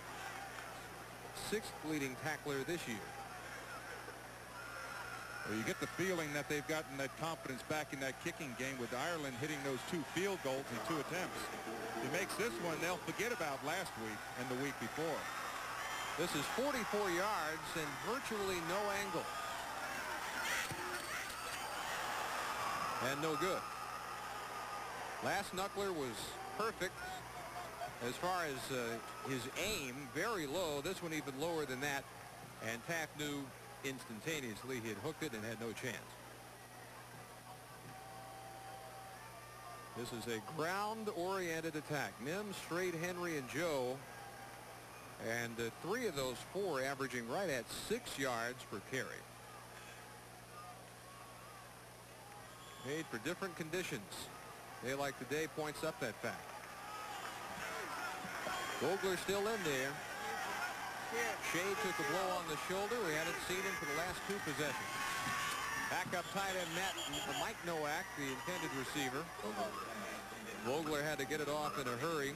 Sixth leading tackler this year. Well, you get the feeling that they've gotten that confidence back in that kicking game with Ireland hitting those two field goals in two attempts. If it makes this one, they'll forget about last week and the week before. This is 44 yards and virtually no angle. And no good. Last knuckler was perfect as far as uh, his aim, very low. This one even lower than that. And Taft knew instantaneously he had hooked it and had no chance. This is a ground-oriented attack. Mims, Strait, Henry, and Joe. And uh, three of those four averaging right at six yards per carry. Made for different conditions. Day like today points up that fact. Vogler still in there. Schade took a blow on the shoulder. We hadn't seen him for the last two possessions. Back up tight end Matt, Mike Nowak, the intended receiver. Vogler had to get it off in a hurry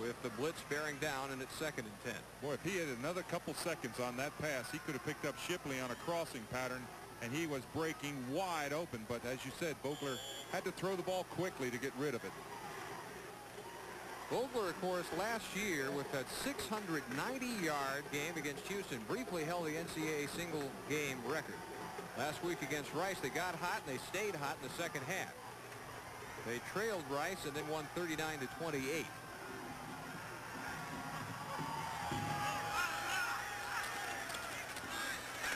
with the blitz bearing down and it's second and 10. Boy, if he had another couple seconds on that pass, he could have picked up Shipley on a crossing pattern, and he was breaking wide open. But as you said, Vogler had to throw the ball quickly to get rid of it. Vogler, of course, last year with that 690-yard game against Houston briefly held the NCAA single-game record. Last week against Rice, they got hot and they stayed hot in the second half. They trailed Rice and then won 39 to 28.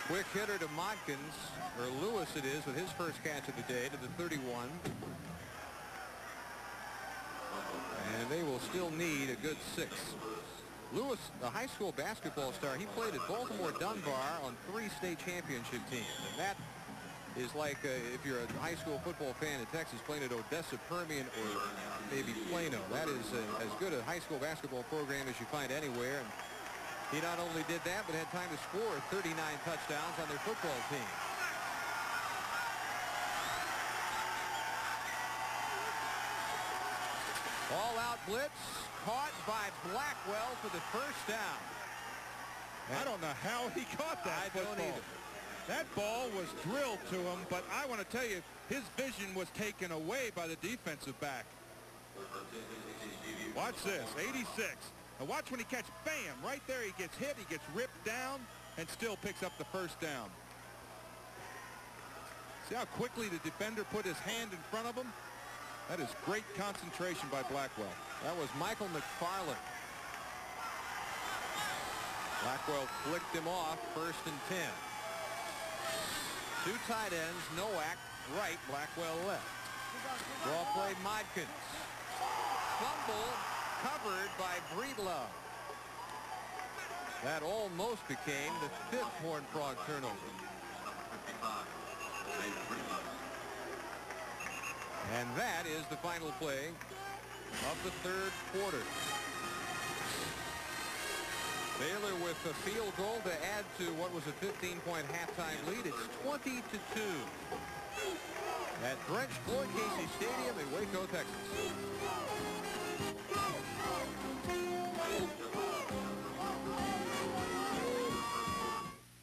Quick hitter to Modkins, or Lewis it is, with his first catch of the day to the 31. And they will still need a good six. Lewis, a high school basketball star, he played at Baltimore Dunbar on three state championship teams. And that is like uh, if you're a high school football fan in Texas playing at Odessa Permian or maybe Plano. That is uh, as good a high school basketball program as you find anywhere. And he not only did that, but had time to score 39 touchdowns on their football team. Blitz, caught by Blackwell for the first down. I don't know how he caught that I football. don't either. That ball was drilled to him, but I want to tell you, his vision was taken away by the defensive back. Watch this, 86. Now watch when he catch, bam, right there he gets hit, he gets ripped down, and still picks up the first down. See how quickly the defender put his hand in front of him? That is great concentration by Blackwell. That was Michael McFarland. Blackwell flicked him off, first and 10. Two tight ends, Nowak right, Blackwell left. Ball play, Modkins. Fumble covered by Breedlove. That almost became the fifth Horn Frog turnover. And that is the final play of the third quarter. Baylor with a field goal to add to what was a 15-point halftime lead. It's 20 to 2 at Drench Floyd Casey Stadium in Waco, Texas.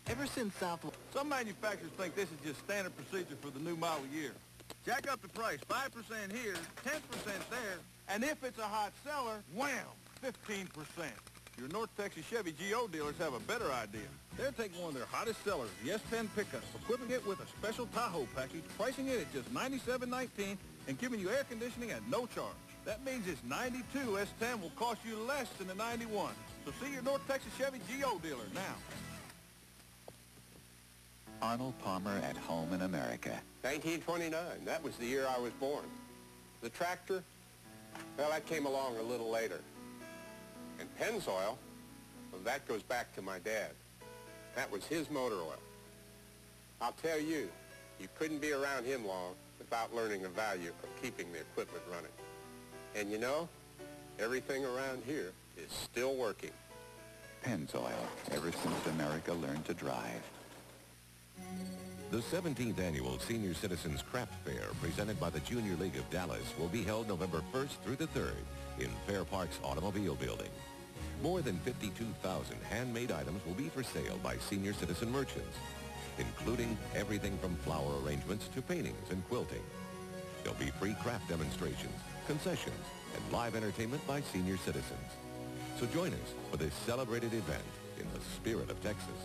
Ever since Southwest... Some manufacturers think this is just standard procedure for the new model year. Jack up the price, 5% here, 10% there, and if it's a hot seller, wham, 15%. Your North Texas Chevy Geo dealers have a better idea. They're taking one of their hottest sellers, the S10 pickup, equipping it with a special Tahoe package, pricing it at just $97.19 and giving you air conditioning at no charge. That means this 92 S10 will cost you less than the 91. So see your North Texas Chevy Geo dealer now. Arnold Palmer at home in America. 1929. That was the year I was born. The tractor, well, that came along a little later. And Pennzoil, well, that goes back to my dad. That was his motor oil. I'll tell you, you couldn't be around him long without learning the value of keeping the equipment running. And you know, everything around here is still working. Pennzoil, ever since America learned to drive. The 17th annual Senior Citizens Craft Fair presented by the Junior League of Dallas will be held November 1st through the 3rd in Fair Park's Automobile Building. More than 52,000 handmade items will be for sale by senior citizen merchants, including everything from flower arrangements to paintings and quilting. There'll be free craft demonstrations, concessions, and live entertainment by senior citizens. So join us for this celebrated event in the spirit of Texas.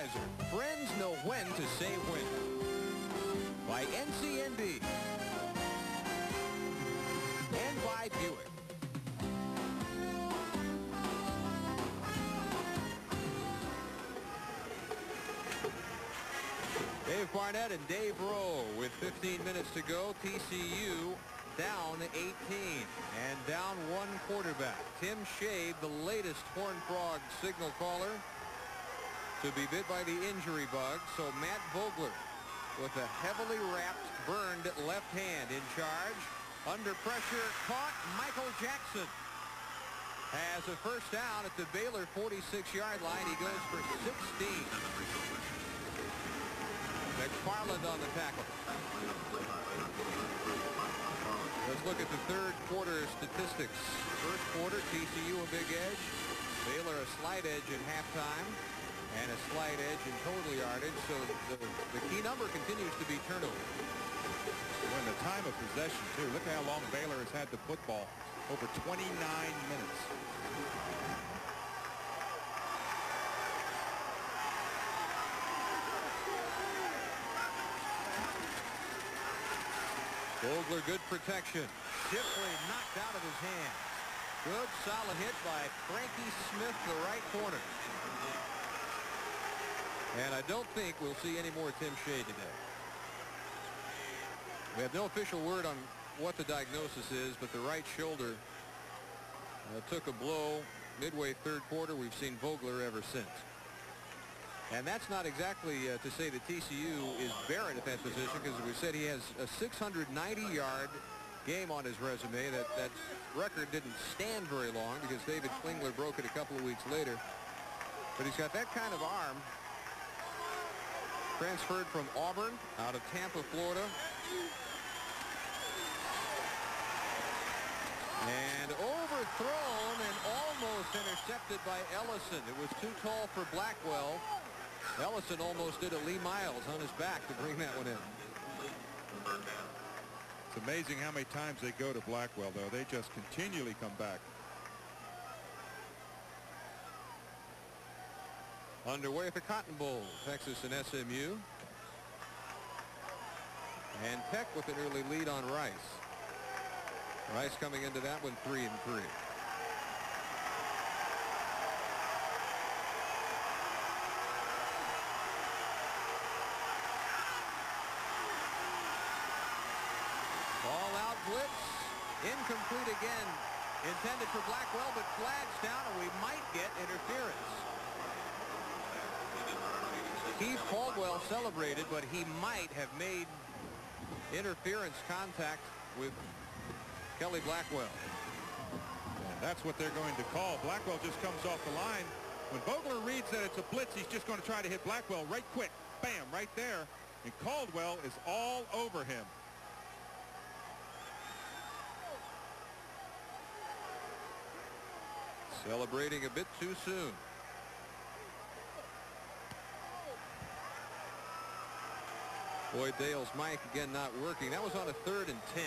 Budweiser. Friends know when to say when. By NCNB. And by Buick. Dave Barnett and Dave Rowe with 15 minutes to go. TCU down 18 and down one quarterback. Tim Schade, the latest Horn Frog signal caller, to be bit by the injury bug. So Matt Vogler with a heavily wrapped, burned left hand in charge. Under pressure, caught Michael Jackson has a first down at the Baylor 46-yard line. He goes for 16. McFarland on the tackle. Let's look at the third quarter statistics. First quarter, TCU a big edge. Baylor a slight edge at halftime and a slight edge in total yardage. So the, the key number continues to be turnover. When the time of possession, too. Look at how long Baylor has had the football. Over 29 minutes. Vogler, good protection. Shipley knocked out of his hands. Good solid hit by Frankie Smith, the right corner. And I don't think we'll see any more Tim Schade today. We have no official word on what the diagnosis is, but the right shoulder uh, took a blow midway third quarter. We've seen Vogler ever since. And that's not exactly uh, to say that TCU is barren at that position because we said he has a 690-yard game on his resume. That, that record didn't stand very long because David Klingler broke it a couple of weeks later. But he's got that kind of arm. Transferred from Auburn out of Tampa, Florida. And overthrown and almost intercepted by Ellison. It was too tall for Blackwell. Ellison almost did a Lee Miles on his back to bring that one in. It's amazing how many times they go to Blackwell, though. They just continually come back. Underway at the Cotton Bowl, Texas and SMU. And Peck with an early lead on Rice. Rice coming into that one three and three. Ball out blitz. Incomplete again. Intended for Blackwell, but flags down, and we might get interference. Keith Caldwell celebrated, but he might have made interference contact with Kelly Blackwell. That's what they're going to call. Blackwell just comes off the line. When Vogler reads that it's a blitz, he's just going to try to hit Blackwell right quick. Bam, right there. And Caldwell is all over him. Celebrating a bit too soon. Boyd Dale's mic again not working. That was on a third and 10.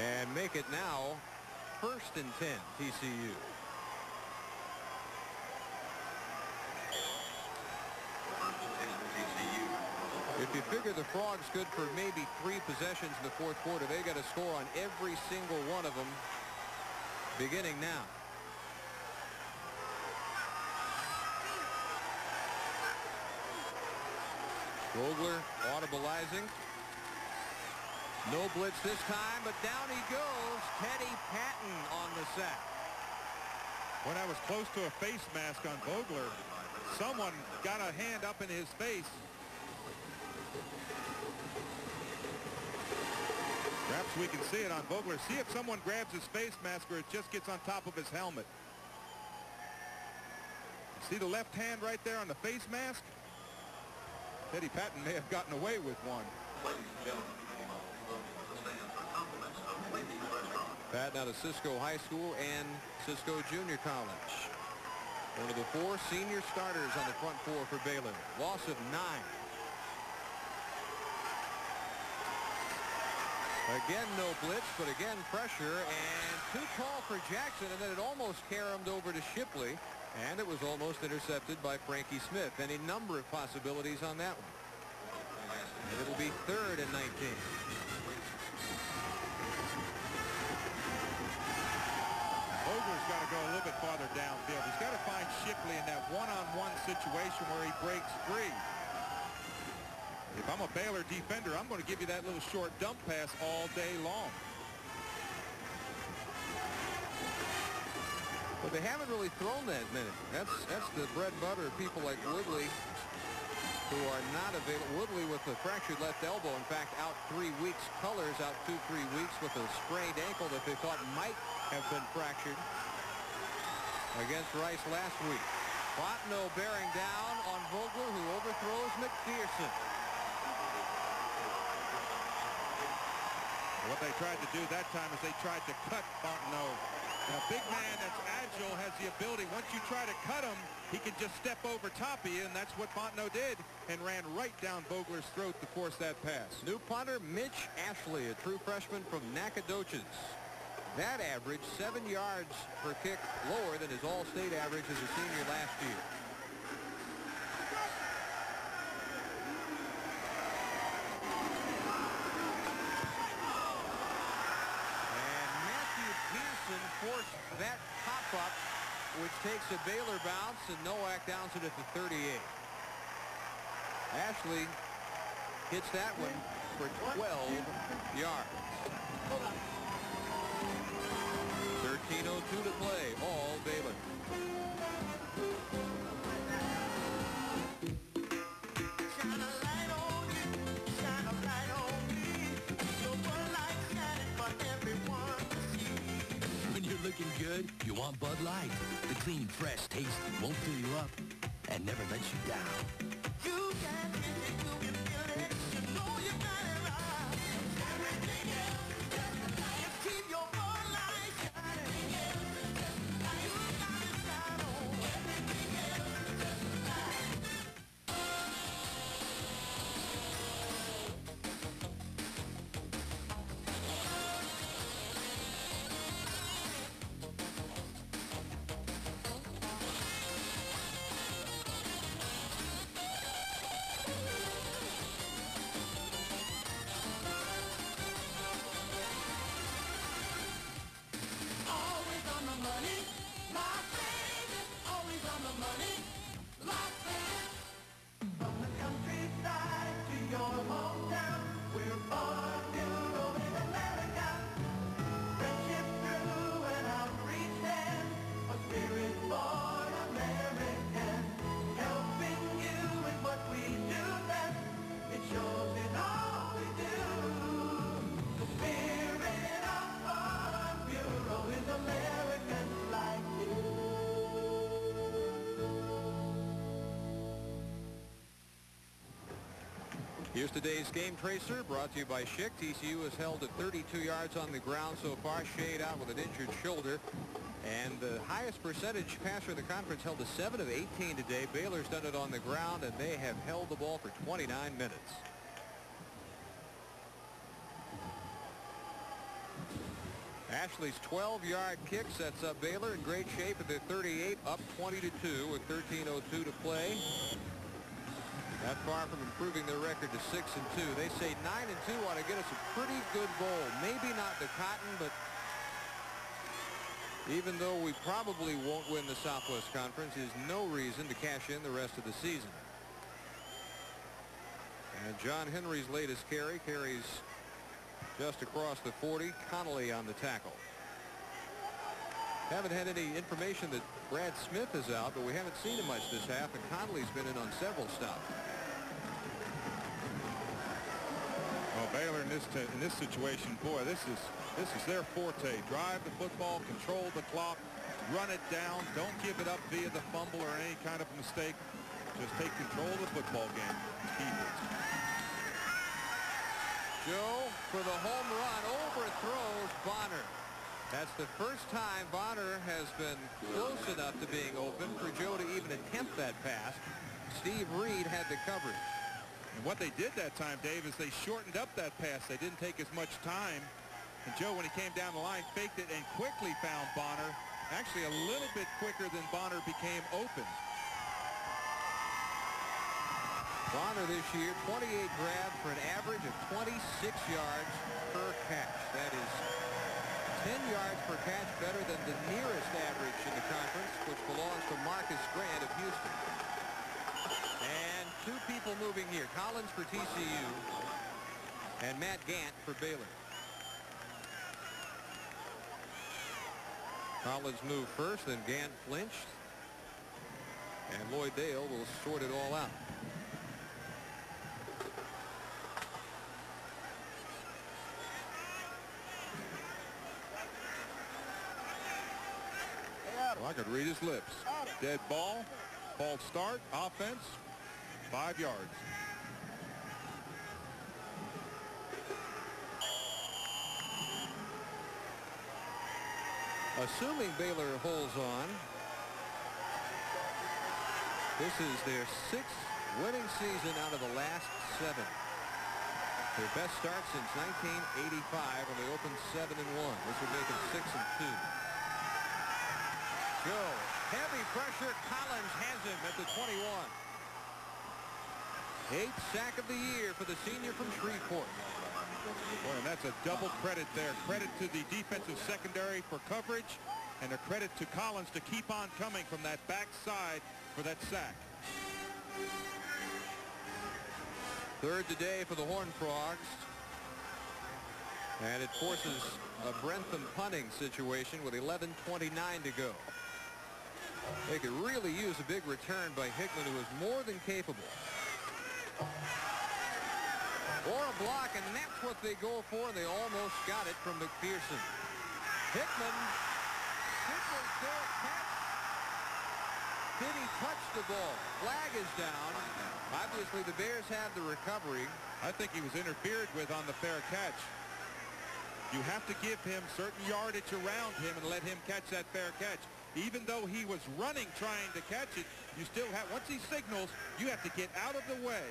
And make it now first and 10 TCU. If you figure the Frogs good for maybe three possessions in the fourth quarter, they got to score on every single one of them beginning now. Vogler audibilizing. No blitz this time, but down he goes. Teddy Patton on the sack. When I was close to a face mask on Vogler, someone got a hand up in his face Perhaps we can see it on Vogler. See if someone grabs his face mask or it just gets on top of his helmet. See the left hand right there on the face mask? Teddy Patton may have gotten away with one. Patton out of Cisco High School and Cisco Junior College. One of the four senior starters on the front four for Baylor. Loss of nine. Again, no blitz, but again, pressure, and too tall for Jackson, and then it almost caromed over to Shipley, and it was almost intercepted by Frankie Smith. Any number of possibilities on that one. It'll be third and 19. Vogler's got to go a little bit farther downfield. He's got to find Shipley in that one-on-one -on -one situation where he breaks free. If I'm a Baylor defender, I'm going to give you that little short dump pass all day long. But they haven't really thrown that many. That's that's the bread and butter of people like Woodley who are not available. Woodley with a fractured left elbow, in fact, out three weeks. Cullors out two, three weeks with a sprained ankle that they thought might have been fractured against Rice last week. Fontenot bearing down on Vogler, who overthrows McPherson. What they tried to do that time is they tried to cut Fontenot. A big man that's agile has the ability, once you try to cut him, he can just step over top of you, and that's what Fontenot did, and ran right down Vogler's throat to force that pass. New punter Mitch Ashley, a true freshman from Nacogdoches. That average seven yards per kick lower than his all-state average as a senior last year. Which Baylor bounce, and Nowak downs it at the 38. Ashley hits that one for 12 yards. 13.02 to play, all Baylor. When you're looking good, you want Bud Light. The clean, fresh taste won't fill you up and never lets you down. You Here's today's game tracer brought to you by Schick. TCU has held at 32 yards on the ground so far. Schade out with an injured shoulder. And the highest percentage passer in the conference held a 7 of 18 today. Baylor's done it on the ground, and they have held the ball for 29 minutes. Ashley's 12-yard kick sets up Baylor in great shape at the 38, up 20 to 2 with 13:02 to play. Not far from improving their record to 6 and 2. They say 9 and 2 ought to get us a pretty good bowl. Maybe not the Cotton, but even though we probably won't win the Southwest Conference, is no reason to cash in the rest of the season. And John Henry's latest carry carries just across the 40. Connolly on the tackle. Haven't had any information that Brad Smith is out, but we haven't seen him much this half, and Connolly's been in on several stops. Baylor in this in this situation, boy, this is this is their forte. Drive the football, control the clock, run it down. Don't give it up via the fumble or any kind of mistake. Just take control of the football game. Joe for the home run overthrows Bonner. That's the first time Bonner has been close enough to being open for Joe to even attempt that pass. Steve Reed had the coverage. And what they did that time, Dave, is they shortened up that pass. They didn't take as much time. And Joe, when he came down the line, faked it and quickly found Bonner. Actually, a little bit quicker than Bonner became open. Bonner this year, 28 grabs for an average of 26 yards per catch. That is 10 yards per catch better than the nearest average in the conference, which shuffle moving here. Collins for TCU and Matt Gant for Baylor. Collins moved first, then Gant flinched. And Lloyd Dale will sort it all out. Well, I could read his lips. Dead ball, false start, offense, five yards. Assuming Baylor holds on, this is their sixth winning season out of the last seven. Their best start since 1985 when they opened 7 and 1. This would make it 6 and 2. Joe, heavy pressure. Collins has him at the 21. Eighth sack of the year for the senior from Shreveport. Boy, and that's a double credit there. Credit to the defensive secondary for coverage and a credit to Collins to keep on coming from that backside for that sack. Third today for the Horned Frogs. And it forces a Brentham punting situation with 11.29 to go. They could really use a big return by Hickman, who is more than capable. Or a block, and that's what they go for. They almost got it from McPherson. Hickman catch. Did he touch the ball? Flag is down. Obviously, the Bears have the recovery. I think he was interfered with on the fair catch. You have to give him certain yardage around him and let him catch that fair catch. Even though he was running trying to catch it, you still have, once he signals, you have to get out of the way.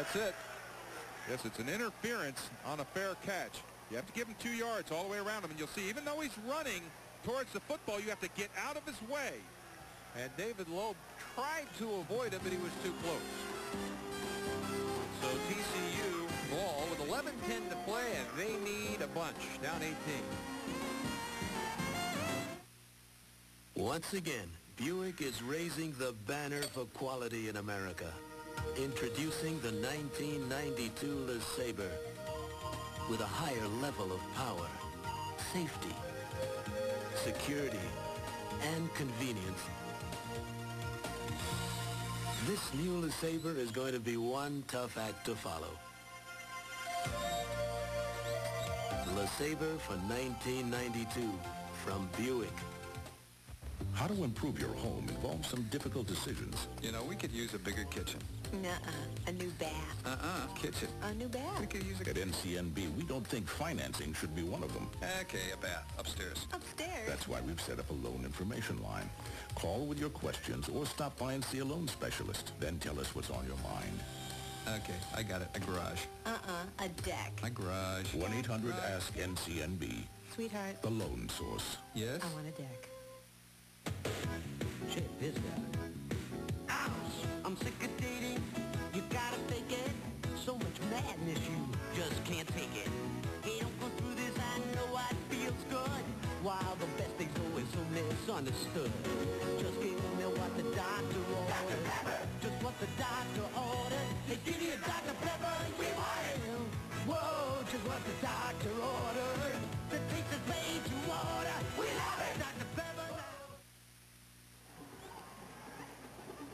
That's it. Yes, it's an interference on a fair catch. You have to give him two yards all the way around him, and you'll see, even though he's running towards the football, you have to get out of his way. And David Loeb tried to avoid him, but he was too close. So TCU ball with 11-10 to play, and they need a bunch. Down 18. Once again, Buick is raising the banner for quality in America. Introducing the 1992 LeSabre with a higher level of power, safety, security, and convenience. This new LeSabre is going to be one tough act to follow. LeSabre for 1992 from Buick. How to improve your home involves some difficult decisions. You know, we could use a bigger kitchen. Nuh-uh. A new bath. Uh-uh. Kitchen. A new bath. We could use a... At NCNB, we don't think financing should be one of them. Okay, a bath. Upstairs. Upstairs? That's why we've set up a loan information line. Call with your questions or stop by and see a loan specialist. Then tell us what's on your mind. Okay, I got it. A garage. Uh-uh. A deck. A garage. 1-800-ASK-NCNB. Sweetheart. The loan source. Yes? I want a deck. Check this guy. Ouch! I'm sick of dating. You gotta fake it. So much madness, you just can't take it. Hey, don't go through this. I know it feels good. While the best thing's always so misunderstood. Just give me what the doctor ordered. Just what the doctor ordered. Hey, give me a Dr. Pepper. We want it. Whoa, just what the doctor ordered. The taste is made to order.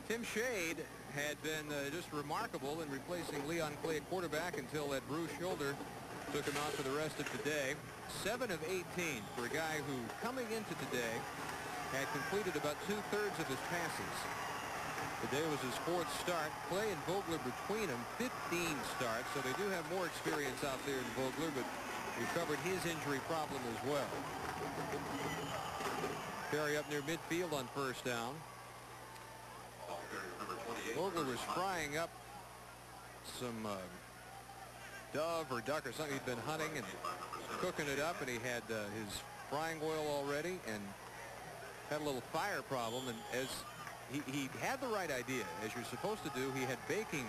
Tim Schade had been uh, just remarkable in replacing Leon Clay at quarterback until that bruised shoulder took him out for the rest of today. 7 of 18 for a guy who, coming into today, had completed about two-thirds of his passes. Today was his fourth start. Clay and Vogler between them, 15 starts, so they do have more experience out there in Vogler, but recovered his injury problem as well. Perry up near midfield on first down. Vogler was frying up some uh, dove or duck or something he'd been hunting and cooking it up, and he had uh, his frying oil already and had a little fire problem. And as he, he had the right idea, as you're supposed to do. He had baking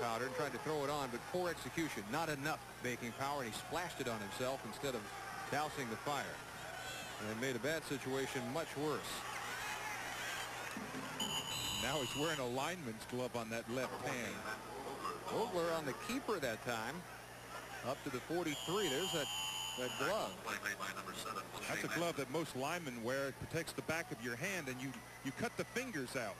powder and tried to throw it on, but poor execution. Not enough baking powder, and he splashed it on himself instead of dousing the fire. And it made a bad situation much worse. Now he's wearing a lineman's glove on that left hand. Vogler on the keeper that time. Up to the 43. There's that, that glove. That's a glove that most linemen wear. It protects the back of your hand, and you, you cut the fingers out.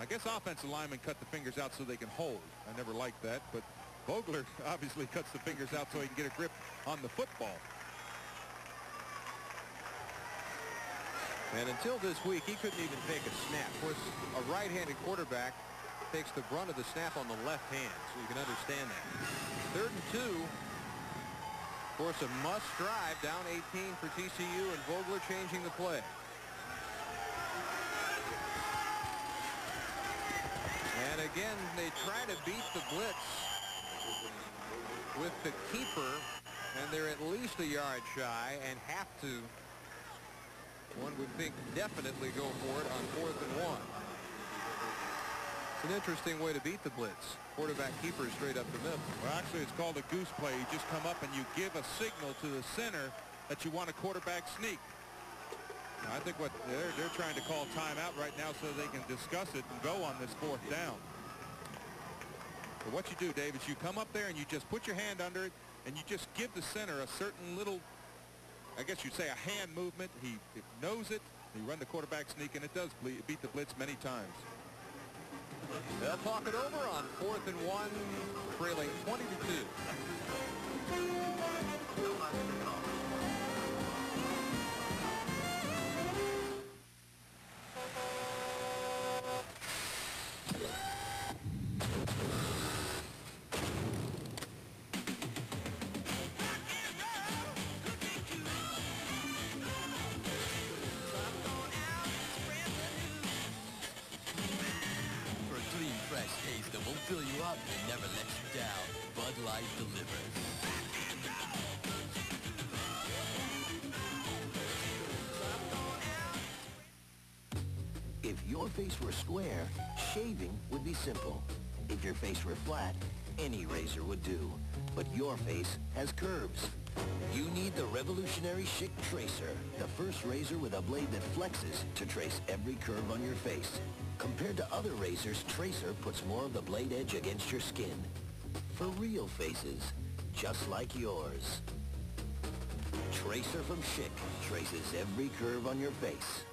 I guess offensive linemen cut the fingers out so they can hold. I never liked that, but Vogler (laughs) obviously cuts the fingers out so he can get a grip on the football. And until this week, he couldn't even take a snap. Of course, a right-handed quarterback takes the brunt of the snap on the left hand, so you can understand that. Third and two. Of course, a must drive down 18 for TCU, and Vogler changing the play. And again, they try to beat the blitz with the keeper, and they're at least a yard shy and have to one would think definitely go for it on fourth and one. It's an interesting way to beat the blitz. Quarterback keeper straight up the middle. Well, actually, it's called a goose play. You just come up and you give a signal to the center that you want a quarterback sneak. I think what they're, they're trying to call timeout right now so they can discuss it and go on this fourth down. But what you do, Dave, is you come up there and you just put your hand under it and you just give the center a certain little I guess you'd say a hand movement. He knows it. He run the quarterback sneak, and it does beat the blitz many times. They'll talk it over on fourth and one, trailing 20 to 2. Face were square, shaving would be simple. If your face were flat, any razor would do. But your face has curves. You need the revolutionary Schick Tracer, the first razor with a blade that flexes to trace every curve on your face. Compared to other razors, Tracer puts more of the blade edge against your skin. For real faces, just like yours. Tracer from Schick traces every curve on your face.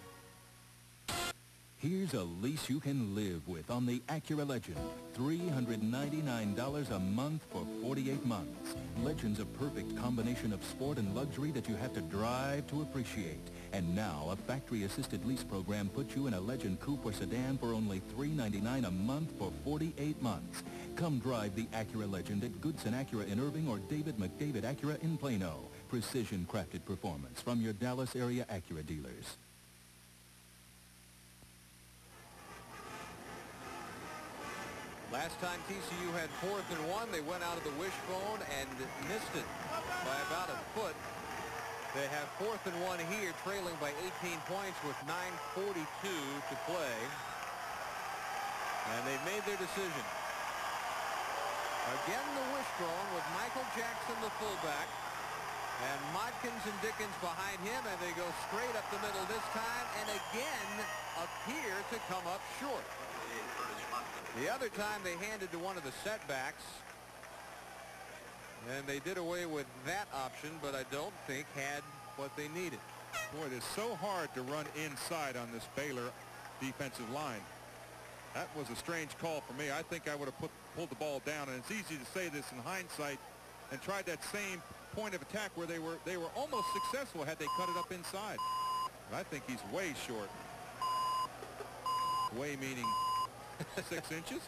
Here's a lease you can live with on the Acura Legend. $399 a month for 48 months. Legend's a perfect combination of sport and luxury that you have to drive to appreciate. And now, a factory-assisted lease program puts you in a Legend coupe or sedan for only $399 a month for 48 months. Come drive the Acura Legend at Goodson Acura in Irving or David McDavid Acura in Plano. Precision-crafted performance from your Dallas area Acura dealers. Last time TCU had fourth and one, they went out of the wishbone and missed it by about a foot. They have fourth and one here, trailing by 18 points with 9.42 to play. And they've made their decision. Again, the wishbone with Michael Jackson, the fullback, and Modkins and Dickens behind him, and they go straight up the middle this time, and again appear to come up short. The other time they handed to one of the setbacks. And they did away with that option, but I don't think had what they needed. Boy, it is so hard to run inside on this Baylor defensive line. That was a strange call for me. I think I would have put, pulled the ball down, and it's easy to say this in hindsight, and tried that same point of attack where they were they were almost successful had they cut it up inside. I think he's way short. Way meaning (laughs) Six inches?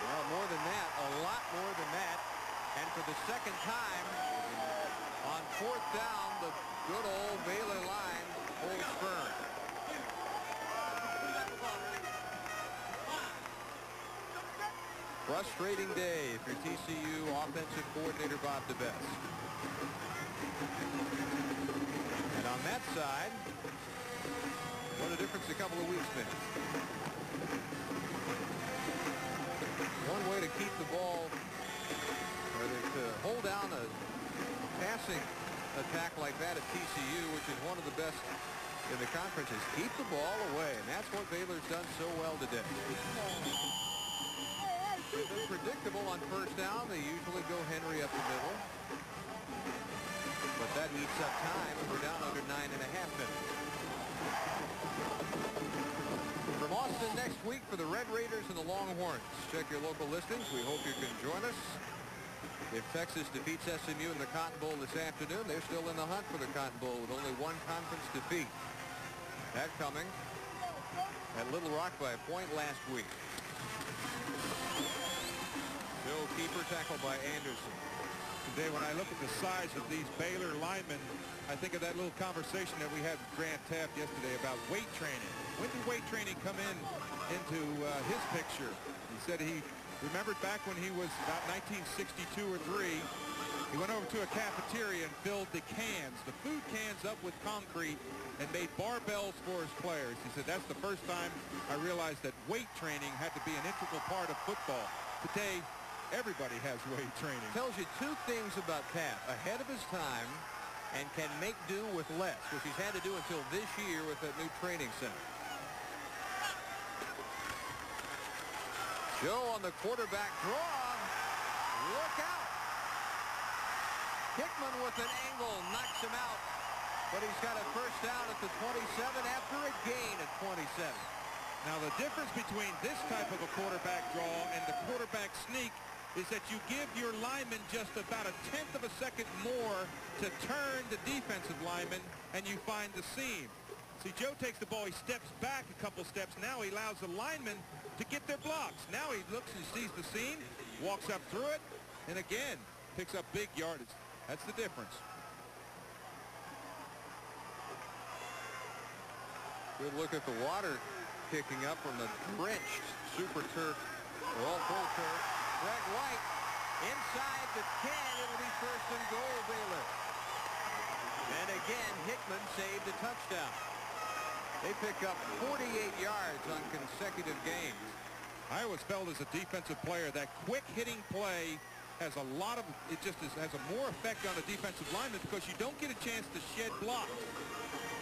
Well, more than that, a lot more than that. And for the second time, on fourth down, the good old Baylor line holds firm. Frustrating day for TCU offensive coordinator Bob DeBesse. Side. What a difference a couple of weeks made. One way to keep the ball, or to hold down a passing attack like that at TCU, which is one of the best in the conference, is keep the ball away. And that's what Baylor's done so well today. They've been predictable on first down. They usually go Henry up the middle. But that eats up time, and we're down under nine and a half minutes. From Austin next week for the Red Raiders and the Longhorns. Check your local listings. We hope you can join us. If Texas defeats SMU in the Cotton Bowl this afternoon, they're still in the hunt for the Cotton Bowl with only one conference defeat. That coming at Little Rock by a point last week. Bill Keeper tackled by Anderson. Today, when I look at the size of these Baylor linemen, I think of that little conversation that we had with Grant Teaff yesterday about weight training. When did weight training come in into uh, his picture? He said he remembered back when he was about 1962 or 3. He went over to a cafeteria and filled the cans, the food cans up with concrete and made barbells for his players. He said, that's the first time I realized that weight training had to be an integral part of football. Today, everybody has weight training. Tells you two things about Teaff. Ahead of his time and can make do with less, which he's had to do until this year with that new training center. Joe on the quarterback draw. Look out. Hickman with an angle knocks him out. But he's got a first down at the 27 after a gain at 27. Now the difference between this type of a quarterback draw and the quarterback sneak is that you give your lineman just about a tenth of a second more to turn the defensive lineman and you find the seam. See, Joe takes the ball, he steps back a couple steps. Now he allows the lineman to get their blocks. Now he looks and sees the seam, walks up through it, and again, picks up big yardage. That's the difference. Good look at the water picking up from the drenched super turf, or all full turf. Greg White inside the 10. It'll be first and goal, Baylor. And again, Hickman saved a touchdown. They pick up 48 yards on consecutive games. I always felt as a defensive player that quick hitting play has a lot of, it just is, has a more effect on a defensive lineman because you don't get a chance to shed blocks.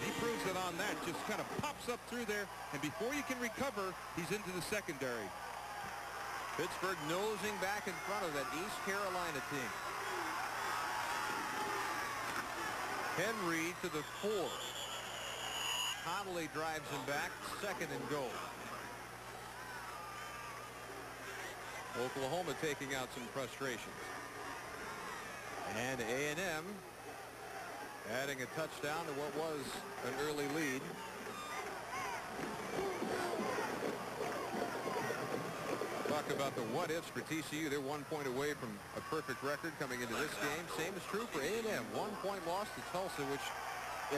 He proves it on that, just kind of pops up through there, and before you can recover, he's into the secondary. Pittsburgh nosing back in front of that East Carolina team. Henry to the four. Connolly drives him back, second and goal. Oklahoma taking out some frustrations. And A&M adding a touchdown to what was an early lead. Talk about the what-ifs for TCU. They're one point away from a perfect record coming into this game. Same is true for A&M. One point loss to Tulsa, which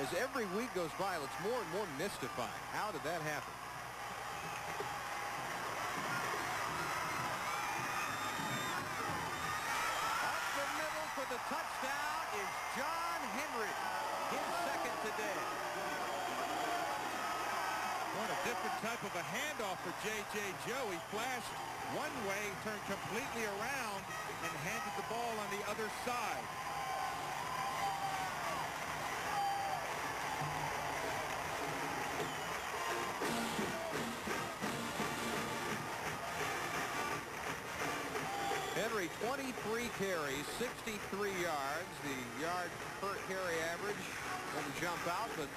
as every week goes by, it's more and more mystifying. How did that happen? Up the middle for the touchdown is John Henry. His second today. What a different type of a handoff for J.J. Joe. He flashed one way, turned completely around, and handed the ball on the other side. Henry, 23 carries, 63 yards. The yard per carry average doesn't jump out, but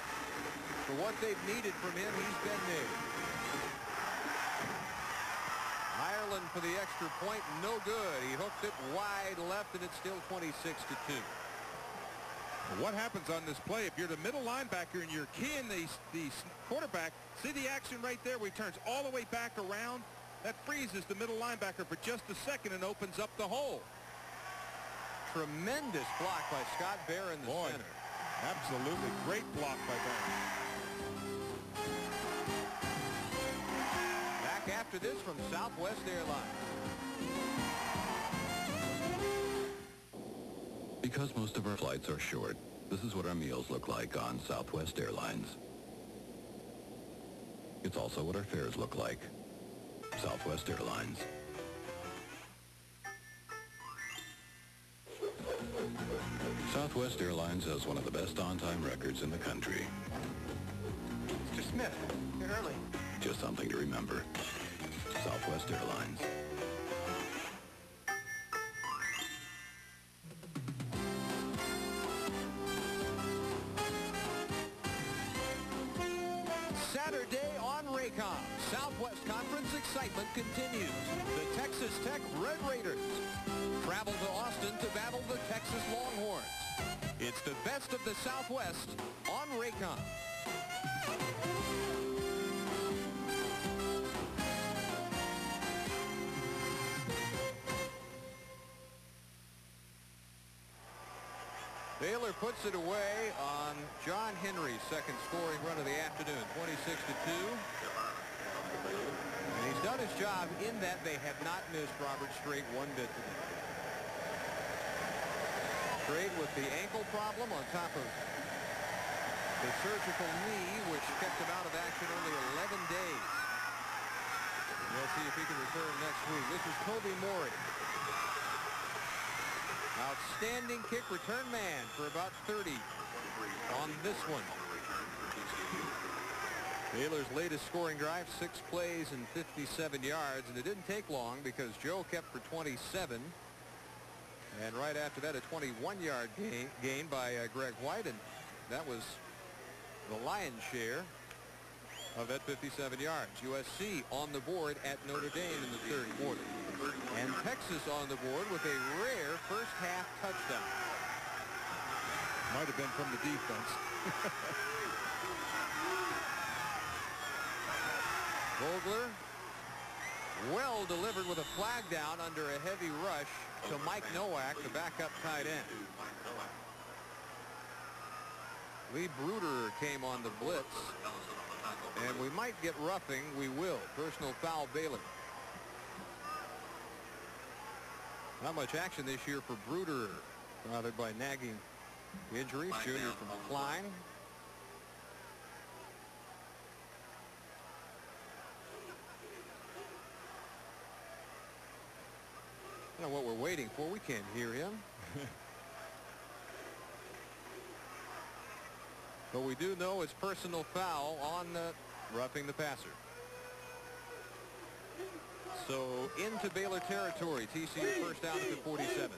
for what they've needed from him, he's been there. Ireland for the extra point, no good. He hooked it wide left, and it's still 26 to 2. What happens on this play if you're the middle linebacker and you're keying the, the quarterback, see the action right there where he turns all the way back around? That freezes the middle linebacker for just a second and opens up the hole. Tremendous block by Scott Bair in the Boy, center. Absolutely great block by Bair. After this from Southwest Airlines. Because most of our flights are short, This is what our meals look like on Southwest Airlines. It's also what our fares look like. Southwest Airlines. Southwest Airlines has one of the best on-time records in the country. Mr. Smith, you're early. Just something to remember. Southwest Airlines. Saturday on Raycom. Southwest Conference excitement continues. The Texas Tech Red Raiders travel to Austin to battle the Texas Longhorns. It's the best of the Southwest on Raycom. Baylor puts it away on John Henry's second scoring run of the afternoon, 26 to 2. And he's done his job in that they have not missed Robert Strait one bit today. Strait with the ankle problem on top of the surgical knee, which kept him out of action only 11 days. We'll see if he can return next week. This is Toby Morey. Outstanding kick return man for about 30 on this one. Baylor's latest scoring drive, six plays and 57 yards, and it didn't take long because Joe kept for 27. And right after that, a 21-yard gain, gain by uh, Greg White, and that was the lion's share of that 57 yards. USC on the board at Notre Dame in the third quarter. And Texas on the board with a rare first half touchdown. Might have been from the defense. (laughs) Vogler well delivered with a flag down under a heavy rush to Mike Nowak, the backup tight end. Lee Bruder came on the blitz. And we might get roughing. We will. Personal foul Baylor. Not much action this year for Bruder, bothered by nagging injuries. Junior from Klein. I don't know what we're waiting for. We can't hear him. (laughs) but we do know it's personal foul on uh, roughing the passer. So into Baylor territory. TCU first down at the 47.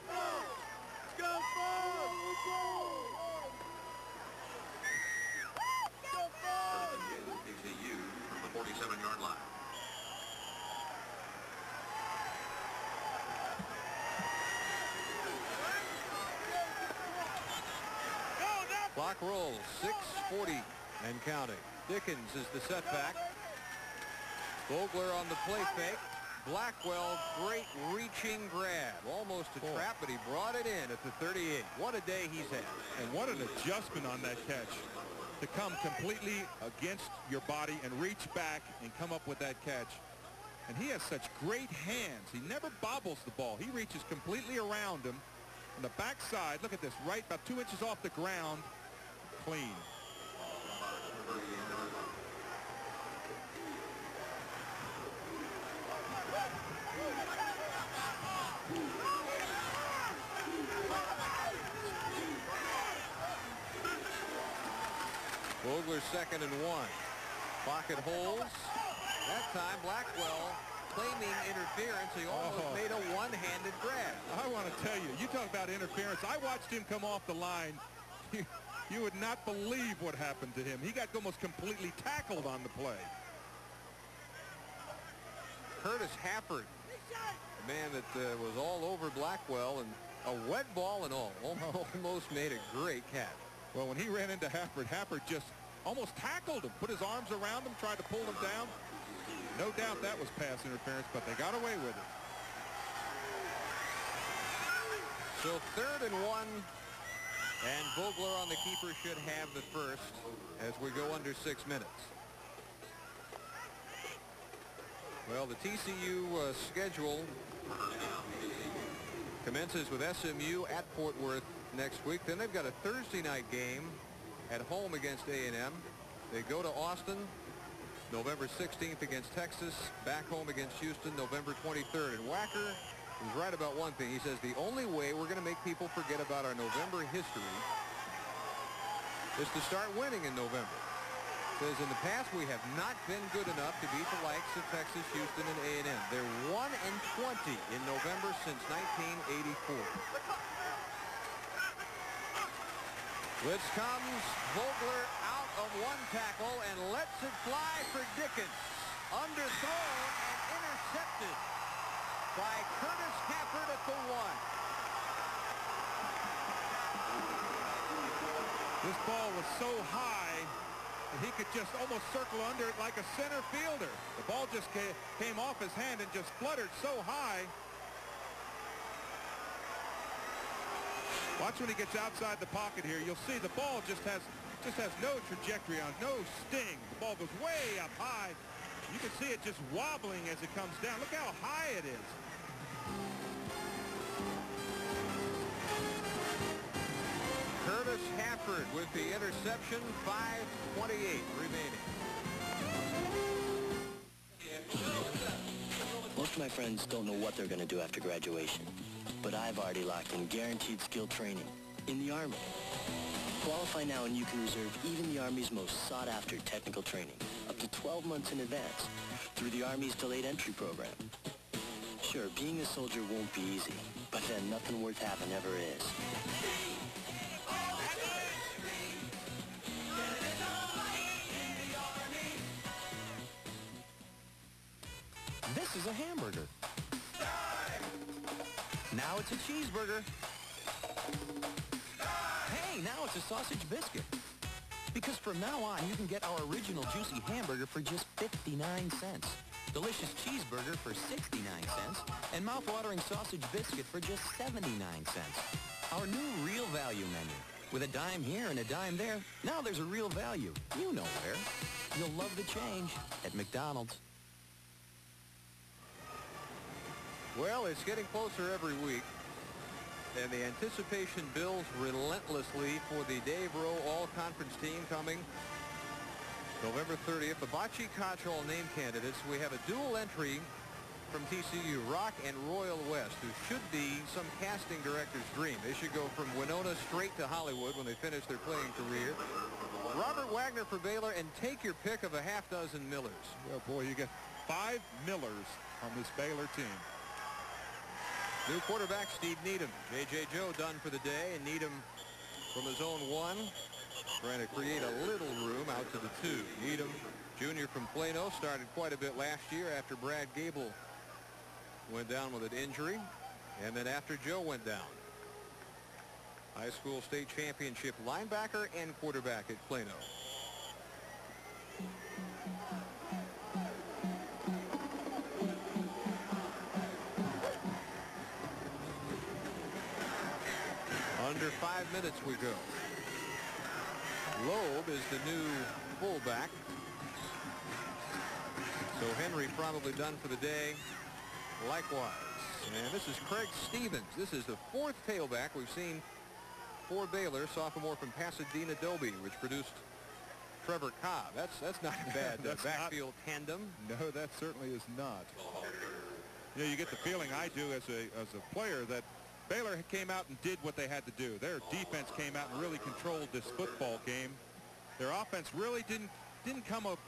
TCU from the 47-yard line. Clock rolls. 6.40 and counting. Dickens is the setback. Vogler on the play fake. Blackwell, great reaching grab. Almost a trap, but he brought it in at the 38. What a day he's had. And what an adjustment on that catch. To come completely against your body and reach back and come up with that catch. And he has such great hands. He never bobbles the ball. He reaches completely around him. On the backside, look at this, right about two inches off the ground, clean. Vogler second and one. Pocket holes. That time Blackwell claiming interference. He almost Oh. made a one-handed grab. I want to tell you, you talk about interference. I watched him come off the line. (laughs) You, would not believe what happened to him. He got almost completely tackled on the play. Curtis Hafford, the man that uh, was all over Blackwell and a wet ball and all. (laughs) Almost made a great catch. Well, when he ran into Hafford, Hafford just almost tackled him, put his arms around him, tried to pull him down. No doubt that was pass interference, but they got away with it. So third and one, and Vogler on the keeper should have the first as we go under six minutes. Well, the TCU uh, schedule commences with SMU at Fort Worth next week. Then they've got a Thursday night game at home against A&M. They go to Austin November 16th against Texas, back home against Houston November 23rd. And Wacker is right about one thing. He says the only way we're going to make people forget about our November history is to start winning in November. Says in the past we have not been good enough to beat the likes of Texas, Houston, and A&M. They're 1 and 20 in November since 1984. Blitz comes. Vogler out of one tackle and lets it fly for Dickens. Underthrown and intercepted by Curtis Hafford at the one. This ball was so high that he could just almost circle under it like a center fielder. The ball just came off his hand and just fluttered so high Watch when he gets outside the pocket here. You'll see the ball just has just has no trajectory on, no sting. The ball goes way up high. You can see it just wobbling as it comes down. Look how high it is. Curtis Hafford with the interception, 5.28 remaining. Most of my friends don't know what they're going to do after graduation but I've already locked in guaranteed skill training in the Army. Qualify now and you can reserve even the Army's most sought-after technical training up to 12 months in advance through the Army's delayed entry program. Sure, being a soldier won't be easy, but then nothing worth having ever is. This is a hamburger. Now it's a cheeseburger. Now it's a sausage biscuit. Because from now on, you can get our original juicy hamburger for just 59 cents. Delicious cheeseburger for 69 cents. And mouth-watering sausage biscuit for just 79 cents. Our new real value menu. With a dime here and a dime there, now there's a real value. You know where. You'll love the change at McDonald's. Well, it's getting closer every week. And the anticipation builds relentlessly for the Dave Rowe All-Conference team coming November 30th. The Bocce Cottrell name candidates. We have a dual entry from TCU, Rock and Royal West, who should be some casting director's dream. They should go from Winona straight to Hollywood when they finish their playing career. Robert Wagner for Baylor, and take your pick of a half dozen Millers. Oh, boy, you get five Millers on this Baylor team. New quarterback Steve Needham. J.J. Joe done for the day, and Needham from his own one, trying to create a little room out to the two. Needham, junior from Plano, started quite a bit last year after Brad Goebel went down with an injury, and then after Joe went down. High school state championship linebacker and quarterback at Plano. Under five minutes we go. Loeb is the new fullback. So Henry probably done for the day. Likewise. And this is Craig Stevens. This is the fourth tailback we've seen for Baylor, sophomore from Pasadena Dobie, which produced Trevor Cobb. That's that's not a bad (laughs) uh, backfield not, tandem. No, that certainly is not. You know, you get the feeling I do as a as a player that Baylor came out and did what they had to do. Their defense came out and really controlled this football game. Their offense really didn't didn't come up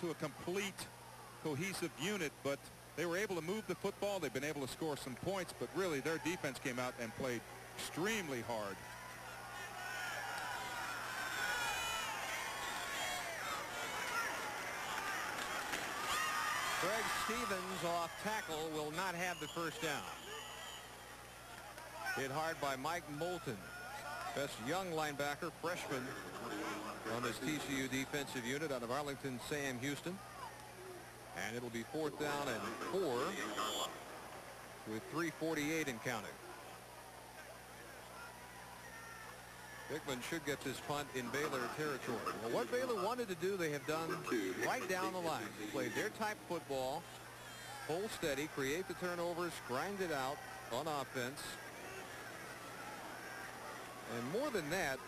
to a complete cohesive unit, but they were able to move the football. They've been able to score some points, but really their defense came out and played extremely hard. Greg Stevens off tackle will not have the first down. Hit hard by Mike Moulton. Best young linebacker, freshman on this TCU defensive unit out of Arlington, Sam Houston. And it'll be fourth down and four with 348 in counting. Hickman should get this punt in Baylor territory. Well, what Baylor wanted to do, they have done right down the line. They played their type football, hold steady, create the turnovers, grind it out on offense, And more than that,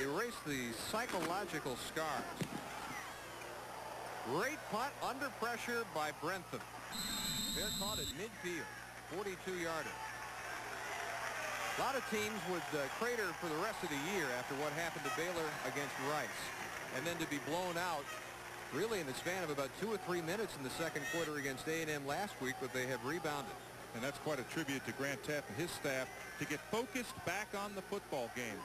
erase the psychological scars. Great punt under pressure by Brentham. They're caught at midfield, 42-yarder. A lot of teams would uh, crater for the rest of the year after what happened to Baylor against Rice. And then to be blown out really in the span of about two or three minutes in the second quarter against A&M last week, but they have rebounded. And that's quite a tribute to Grant Teaff and his staff to get focused back on the football game.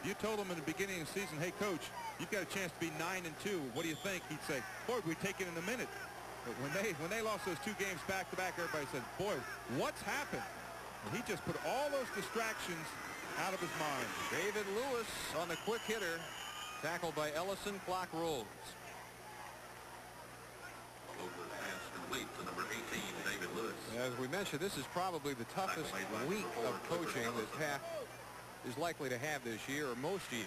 If you told him in the beginning of the season, hey, coach, you've got a chance to be 9 and 2. What do you think? He'd say, boy, we take it in a minute. But when they when they lost those two games back to back, everybody said, boy, what's happened? And he just put all those distractions out of his mind. David Lewis on the quick hitter, tackled by Ellison. Clock rolls. As we mentioned, this is probably the toughest week of coaching that Teaff is likely to have this year, or most years.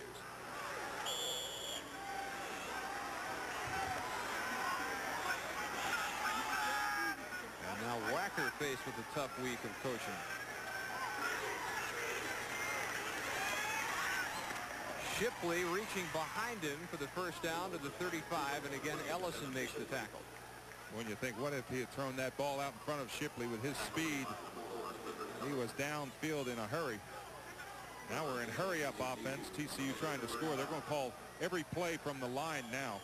And now Wacker faced with a tough week of coaching. Shipley reaching behind him for the first down to the 35, and again Ellison makes the tackle. When you think, what if he had thrown that ball out in front of Shipley with his speed? He was downfield in a hurry. Now we're in hurry-up offense. TCU trying to score. They're going to call every play from the line now.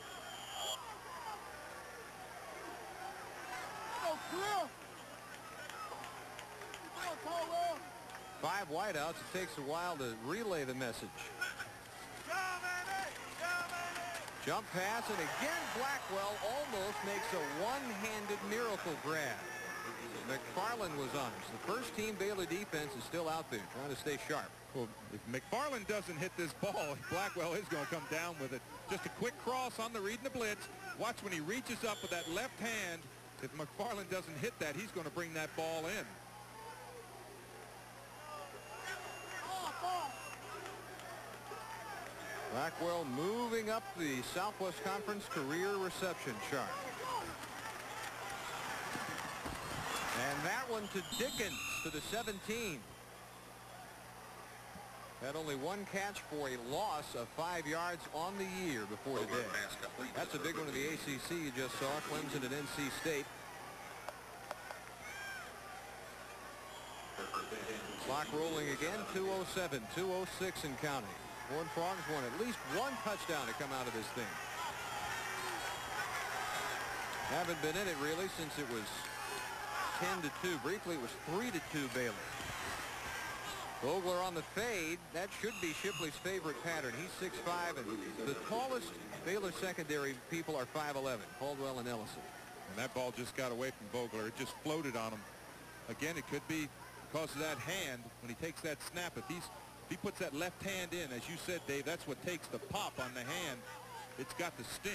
Five wideouts. It takes a while to relay the message. Jump pass, and again Blackwell almost makes a one-handed miracle grab. McFarland was on it. The first team Baylor defense is still out there trying to stay sharp. Well, if McFarland doesn't hit this ball, (laughs) Blackwell is going to come down with it. Just a quick cross on the read and the blitz. Watch when he reaches up with that left hand. If McFarland doesn't hit that, he's going to bring that ball in. Blackwell moving up the Southwest Conference career reception chart. And that one to Dickens to the 17. Had only one catch for a loss of five yards on the year before today. That's a big one in the ACC you just saw. Clemson and NC State. Clock rolling again, 207, 206 and counting. Horned Frogs want at least one touchdown to come out of this thing. Haven't been in it really since it was 10 to 2. Briefly it was 3 to 2 Baylor. Vogler on the fade. That should be Shipley's favorite pattern. He's 6'5", and the tallest Baylor secondary people are 5'11", Caldwell and Ellison. And that ball just got away from Vogler. It just floated on him. Again, it could be because of that hand when he takes that snap. If he's if he puts that left hand in, as you said, Dave, that's what takes the pop on the hand. It's got the sting.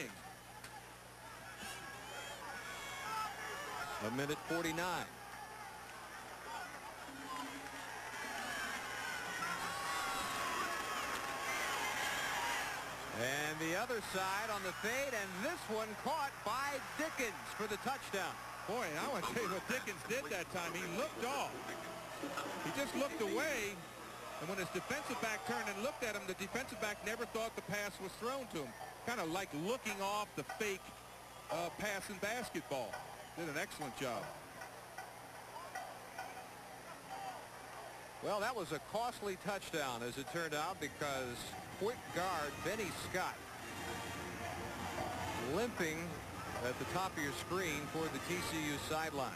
A minute 49. And the other side on the fade, and this one caught by Dickens for the touchdown. Boy, I want to tell you what Dickens did that time. He looked off. He just looked away, and when his defensive back turned and looked at him, the defensive back never thought the pass was thrown to him. Kind of like looking off the fake uh, pass in basketball. Did an excellent job. Well, that was a costly touchdown, as it turned out, because quick guard Benny Scott limping at the top of your screen toward the TCU sideline.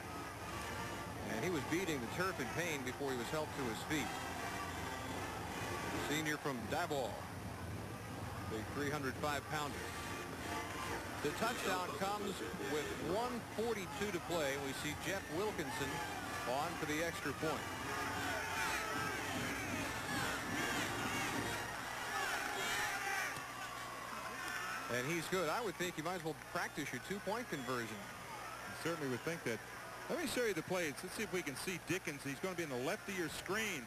And he was beating the turf in pain before he was helped to his feet. Senior from Diboll, big 305-pounder. The touchdown comes with 142 to play. We see Jeff Wilkinson on for the extra point. And he's good. I would think you might as well practice your two-point conversion. I certainly would think that. Let me show you the plays. Let's see if we can see Dickens. He's going to be in the left of your screen.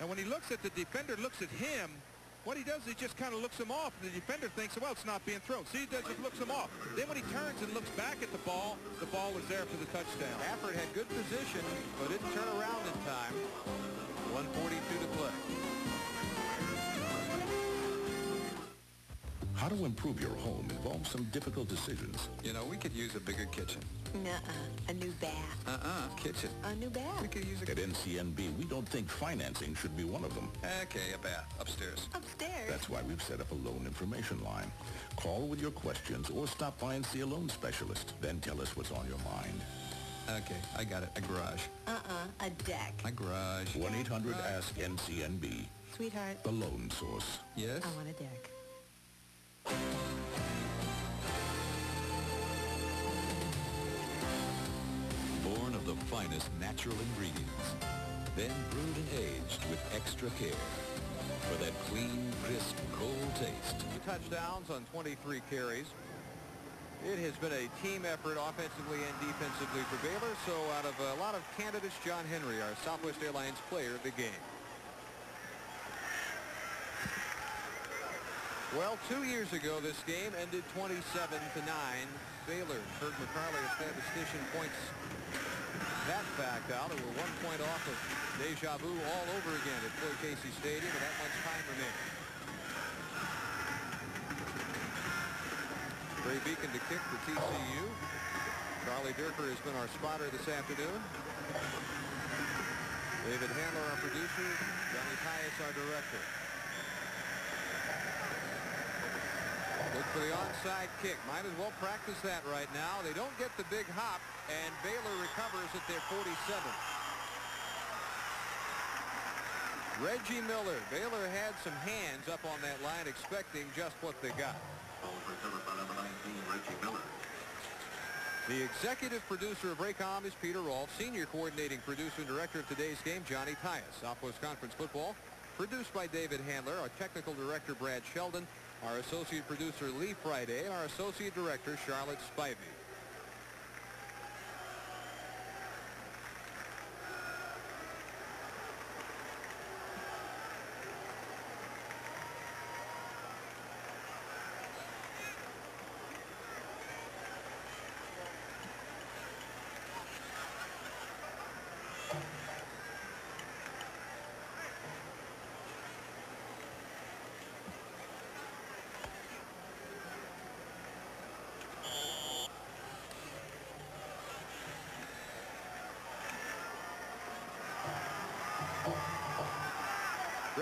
And when he looks at the defender, looks at him, what he does is he just kind of looks him off. The defender thinks, well, it's not being thrown. See, he does just looks him off. Then when he turns and looks back at the ball, the ball was there for the touchdown. Stafford had good position, but didn't turn around in time. 142 to play. How to improve your home involves some difficult decisions. You know, we could use a bigger kitchen. Nuh-uh. A new bath. Uh-uh. Kitchen. A new bath. We could use a... At NCNB, we don't think financing should be one of them. Okay, a bath. Upstairs. Upstairs. That's why we've set up a loan information line. Call with your questions or stop by and see a loan specialist. Then tell us what's on your mind. Okay, I got it. A garage. Uh-uh. A deck. A garage. 1-800-ASK-NCNB. Sweetheart. The loan source. Yes? I want a deck. Born of the finest natural ingredients, then brewed and aged with extra care for that clean, crisp, cold taste. Two touchdowns on 23 carries. It has been a team effort offensively and defensively for Baylor. So out of a lot of candidates, John Henry, our Southwest Airlines player of the game. Well, two years ago, this game ended 27 to 9. Baylor, Kurt McCarley, a statistician, points that fact out. And we're one point off of deja vu all over again at Floyd Casey Stadium, and that much time remaining. Ray Beacon to kick for TCU. Charlie Durker has been our spotter this afternoon. David Handler, our producer. Johnny Tyus, our director. Look for the onside kick. Might as well practice that right now. They don't get the big hop, and Baylor recovers at their 47. Reggie Miller. Baylor had some hands up on that line expecting just what they got. The executive producer of Raycom is Peter Rolfe. Senior coordinating producer and director of today's game, Johnny Tyus. Southwest Conference Football, produced by David Handler. Our technical director, Brad Sheldon. Our associate producer, Lee Friday. And our associate director, Charlotte Spivey.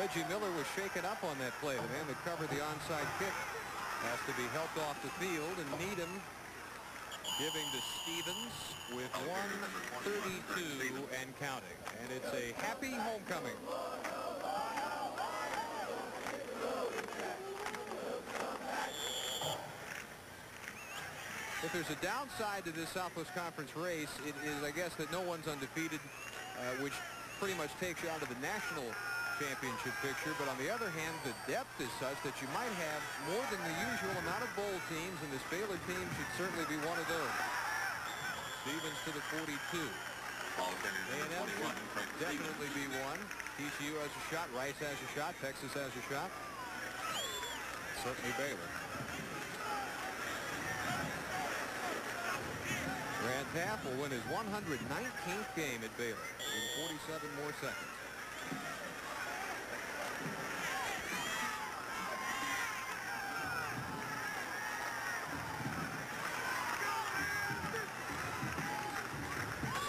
Reggie Miller was shaken up on that play. The man that covered the onside kick has to be helped off the field, and Needham giving to Stevens with 132 and counting. And it's a happy homecoming. If there's a downside to this Southwest Conference race, it is, I guess, that no one's undefeated, uh, which pretty much takes you out of the national championship picture. But on the other hand, the depth is such that you might have more than the usual amount of bowl teams, and this Baylor team should certainly be one of those. Stevens to the 42. A&M should definitely be one. TCU has a shot. Rice has a shot. Texas has a shot. Certainly Baylor. Grant Teaff will win his 119th game at Baylor in 47 more seconds.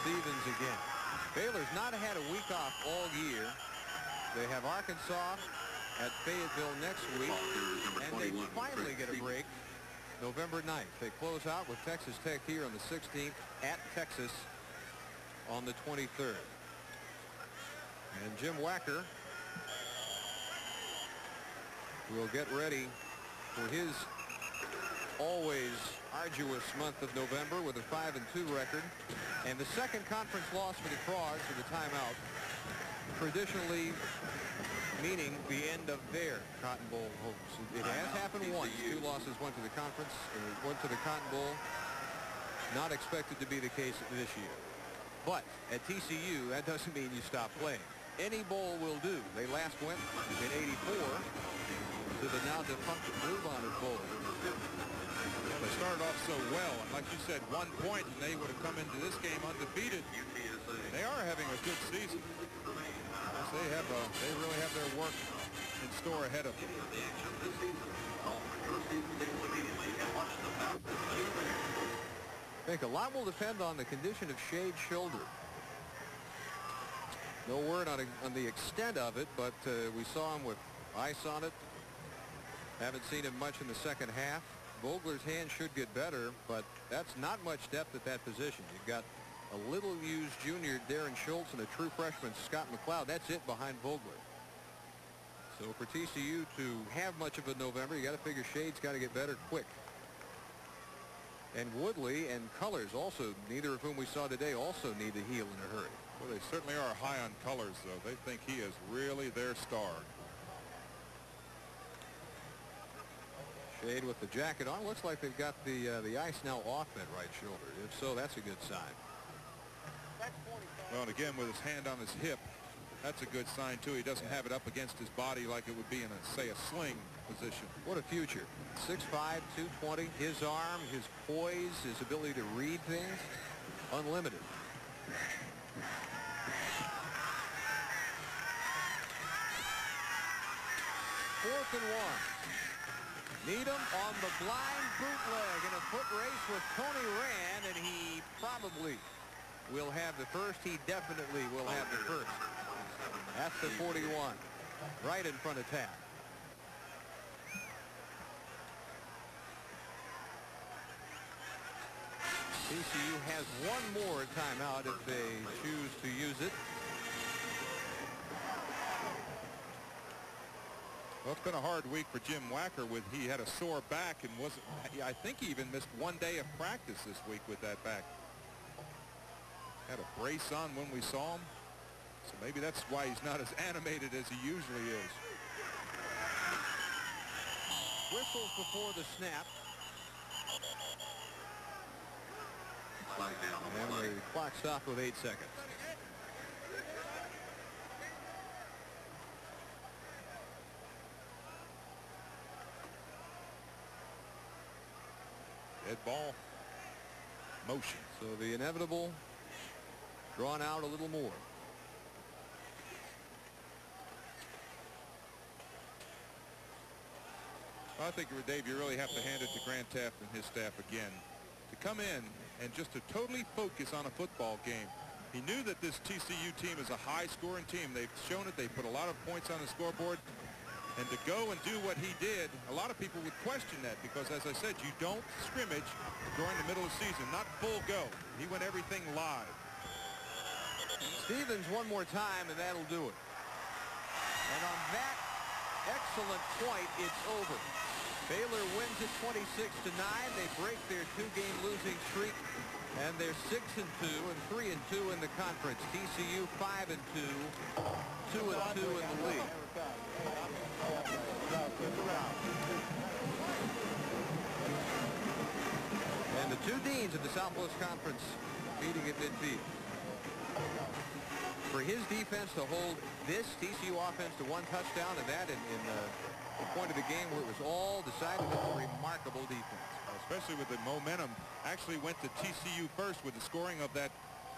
Stevens again. Baylor's not had a week off all year. They have Arkansas at Fayetteville next week, and they finally get a break November 9th. They close out with Texas Tech here on the 16th at Texas on the 23rd. And Jim Wacker will get ready for his always arduous month of November with a 5 and 2 record. And the second conference loss for the Frogs for the timeout, traditionally meaning the end of their Cotton Bowl hopes. It has happened once. Two losses one to the conference one to the Cotton Bowl. Not expected to be the case this year. But at TCU, that doesn't mean you stop playing. Any bowl will do. They last went in 84 to the now defunct Blue Bonnet Bowl. They started off so well, and like you said, one point, and they would have come into this game undefeated. They are having a good season. They have. A, they really have their work in store ahead of them. I think a lot will depend on the condition of Schade's shoulder. No word on, on the extent of it, but uh, we saw him with ice on it. Haven't seen him much in the second half. Vogler's hand should get better, but that's not much depth at that position. You've got a little used junior Darren Schultz and a true freshman Scott McLeod. That's it behind Vogler. So for TCU to have much of a November, you got to figure Schade's got to get better quick. And Woodley and Cullors also, neither of whom we saw today, also need to heal in a hurry. Well, they certainly are high on Cullors, though. They think he is really their star. Schade with the jacket on. Looks like they've got the uh, the ice now off that right shoulder. If so, that's a good sign. Well, and again, with his hand on his hip, that's a good sign, too. He doesn't have it up against his body like it would be in, a, say, a sling position. What a future. 6'5", 220. His arm, his poise, his ability to read things, unlimited. Fourth and one. Needham on the blind bootleg in a foot race with Tony Rand, and he probably will have the first. He definitely will have the first. That's the 41, right in front of Teaff. TCU has one more timeout if they choose to use it. Well, it's been a hard week for Jim Wacker with he had a sore back and wasn't I think he even missed one day of practice this week with that back. Had a brace on when we saw him. So maybe that's why he's not as (laughs) animated as he usually is. Whistles before the snap. And the clock stopped with eight seconds. Dead ball. Motion. So the inevitable drawn out a little more. I think, Dave, you really have to hand it to Grant Teaff and his staff again. To come in and just to totally focus on a football game. He knew that this TCU team is a high-scoring team. They've shown it. They put a lot of points on the scoreboard. And to go and do what he did, a lot of people would question that because, as I said, you don't scrimmage during the middle of the season, not full go. He went everything live. Stevens one more time, and that'll do it. And on that excellent point, it's over. Baylor wins it 26 to 9. They break their two-game losing streak, and they're 6 and 2 and 3 and 2 in the conference. TCU 5 and 2, 2 and 2 in the league. And the two deans of the Southwest Conference meeting at midfield. For his defense to hold this TCU offense to one touchdown and that in, in uh, the point of the game where it was all decided, it's a remarkable defense. Especially with the momentum. Actually went to TCU first with the scoring of that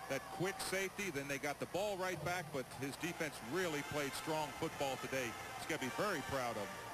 that quick safety. Then they got the ball right back, but his defense really played strong football today. He's going to be very proud of him.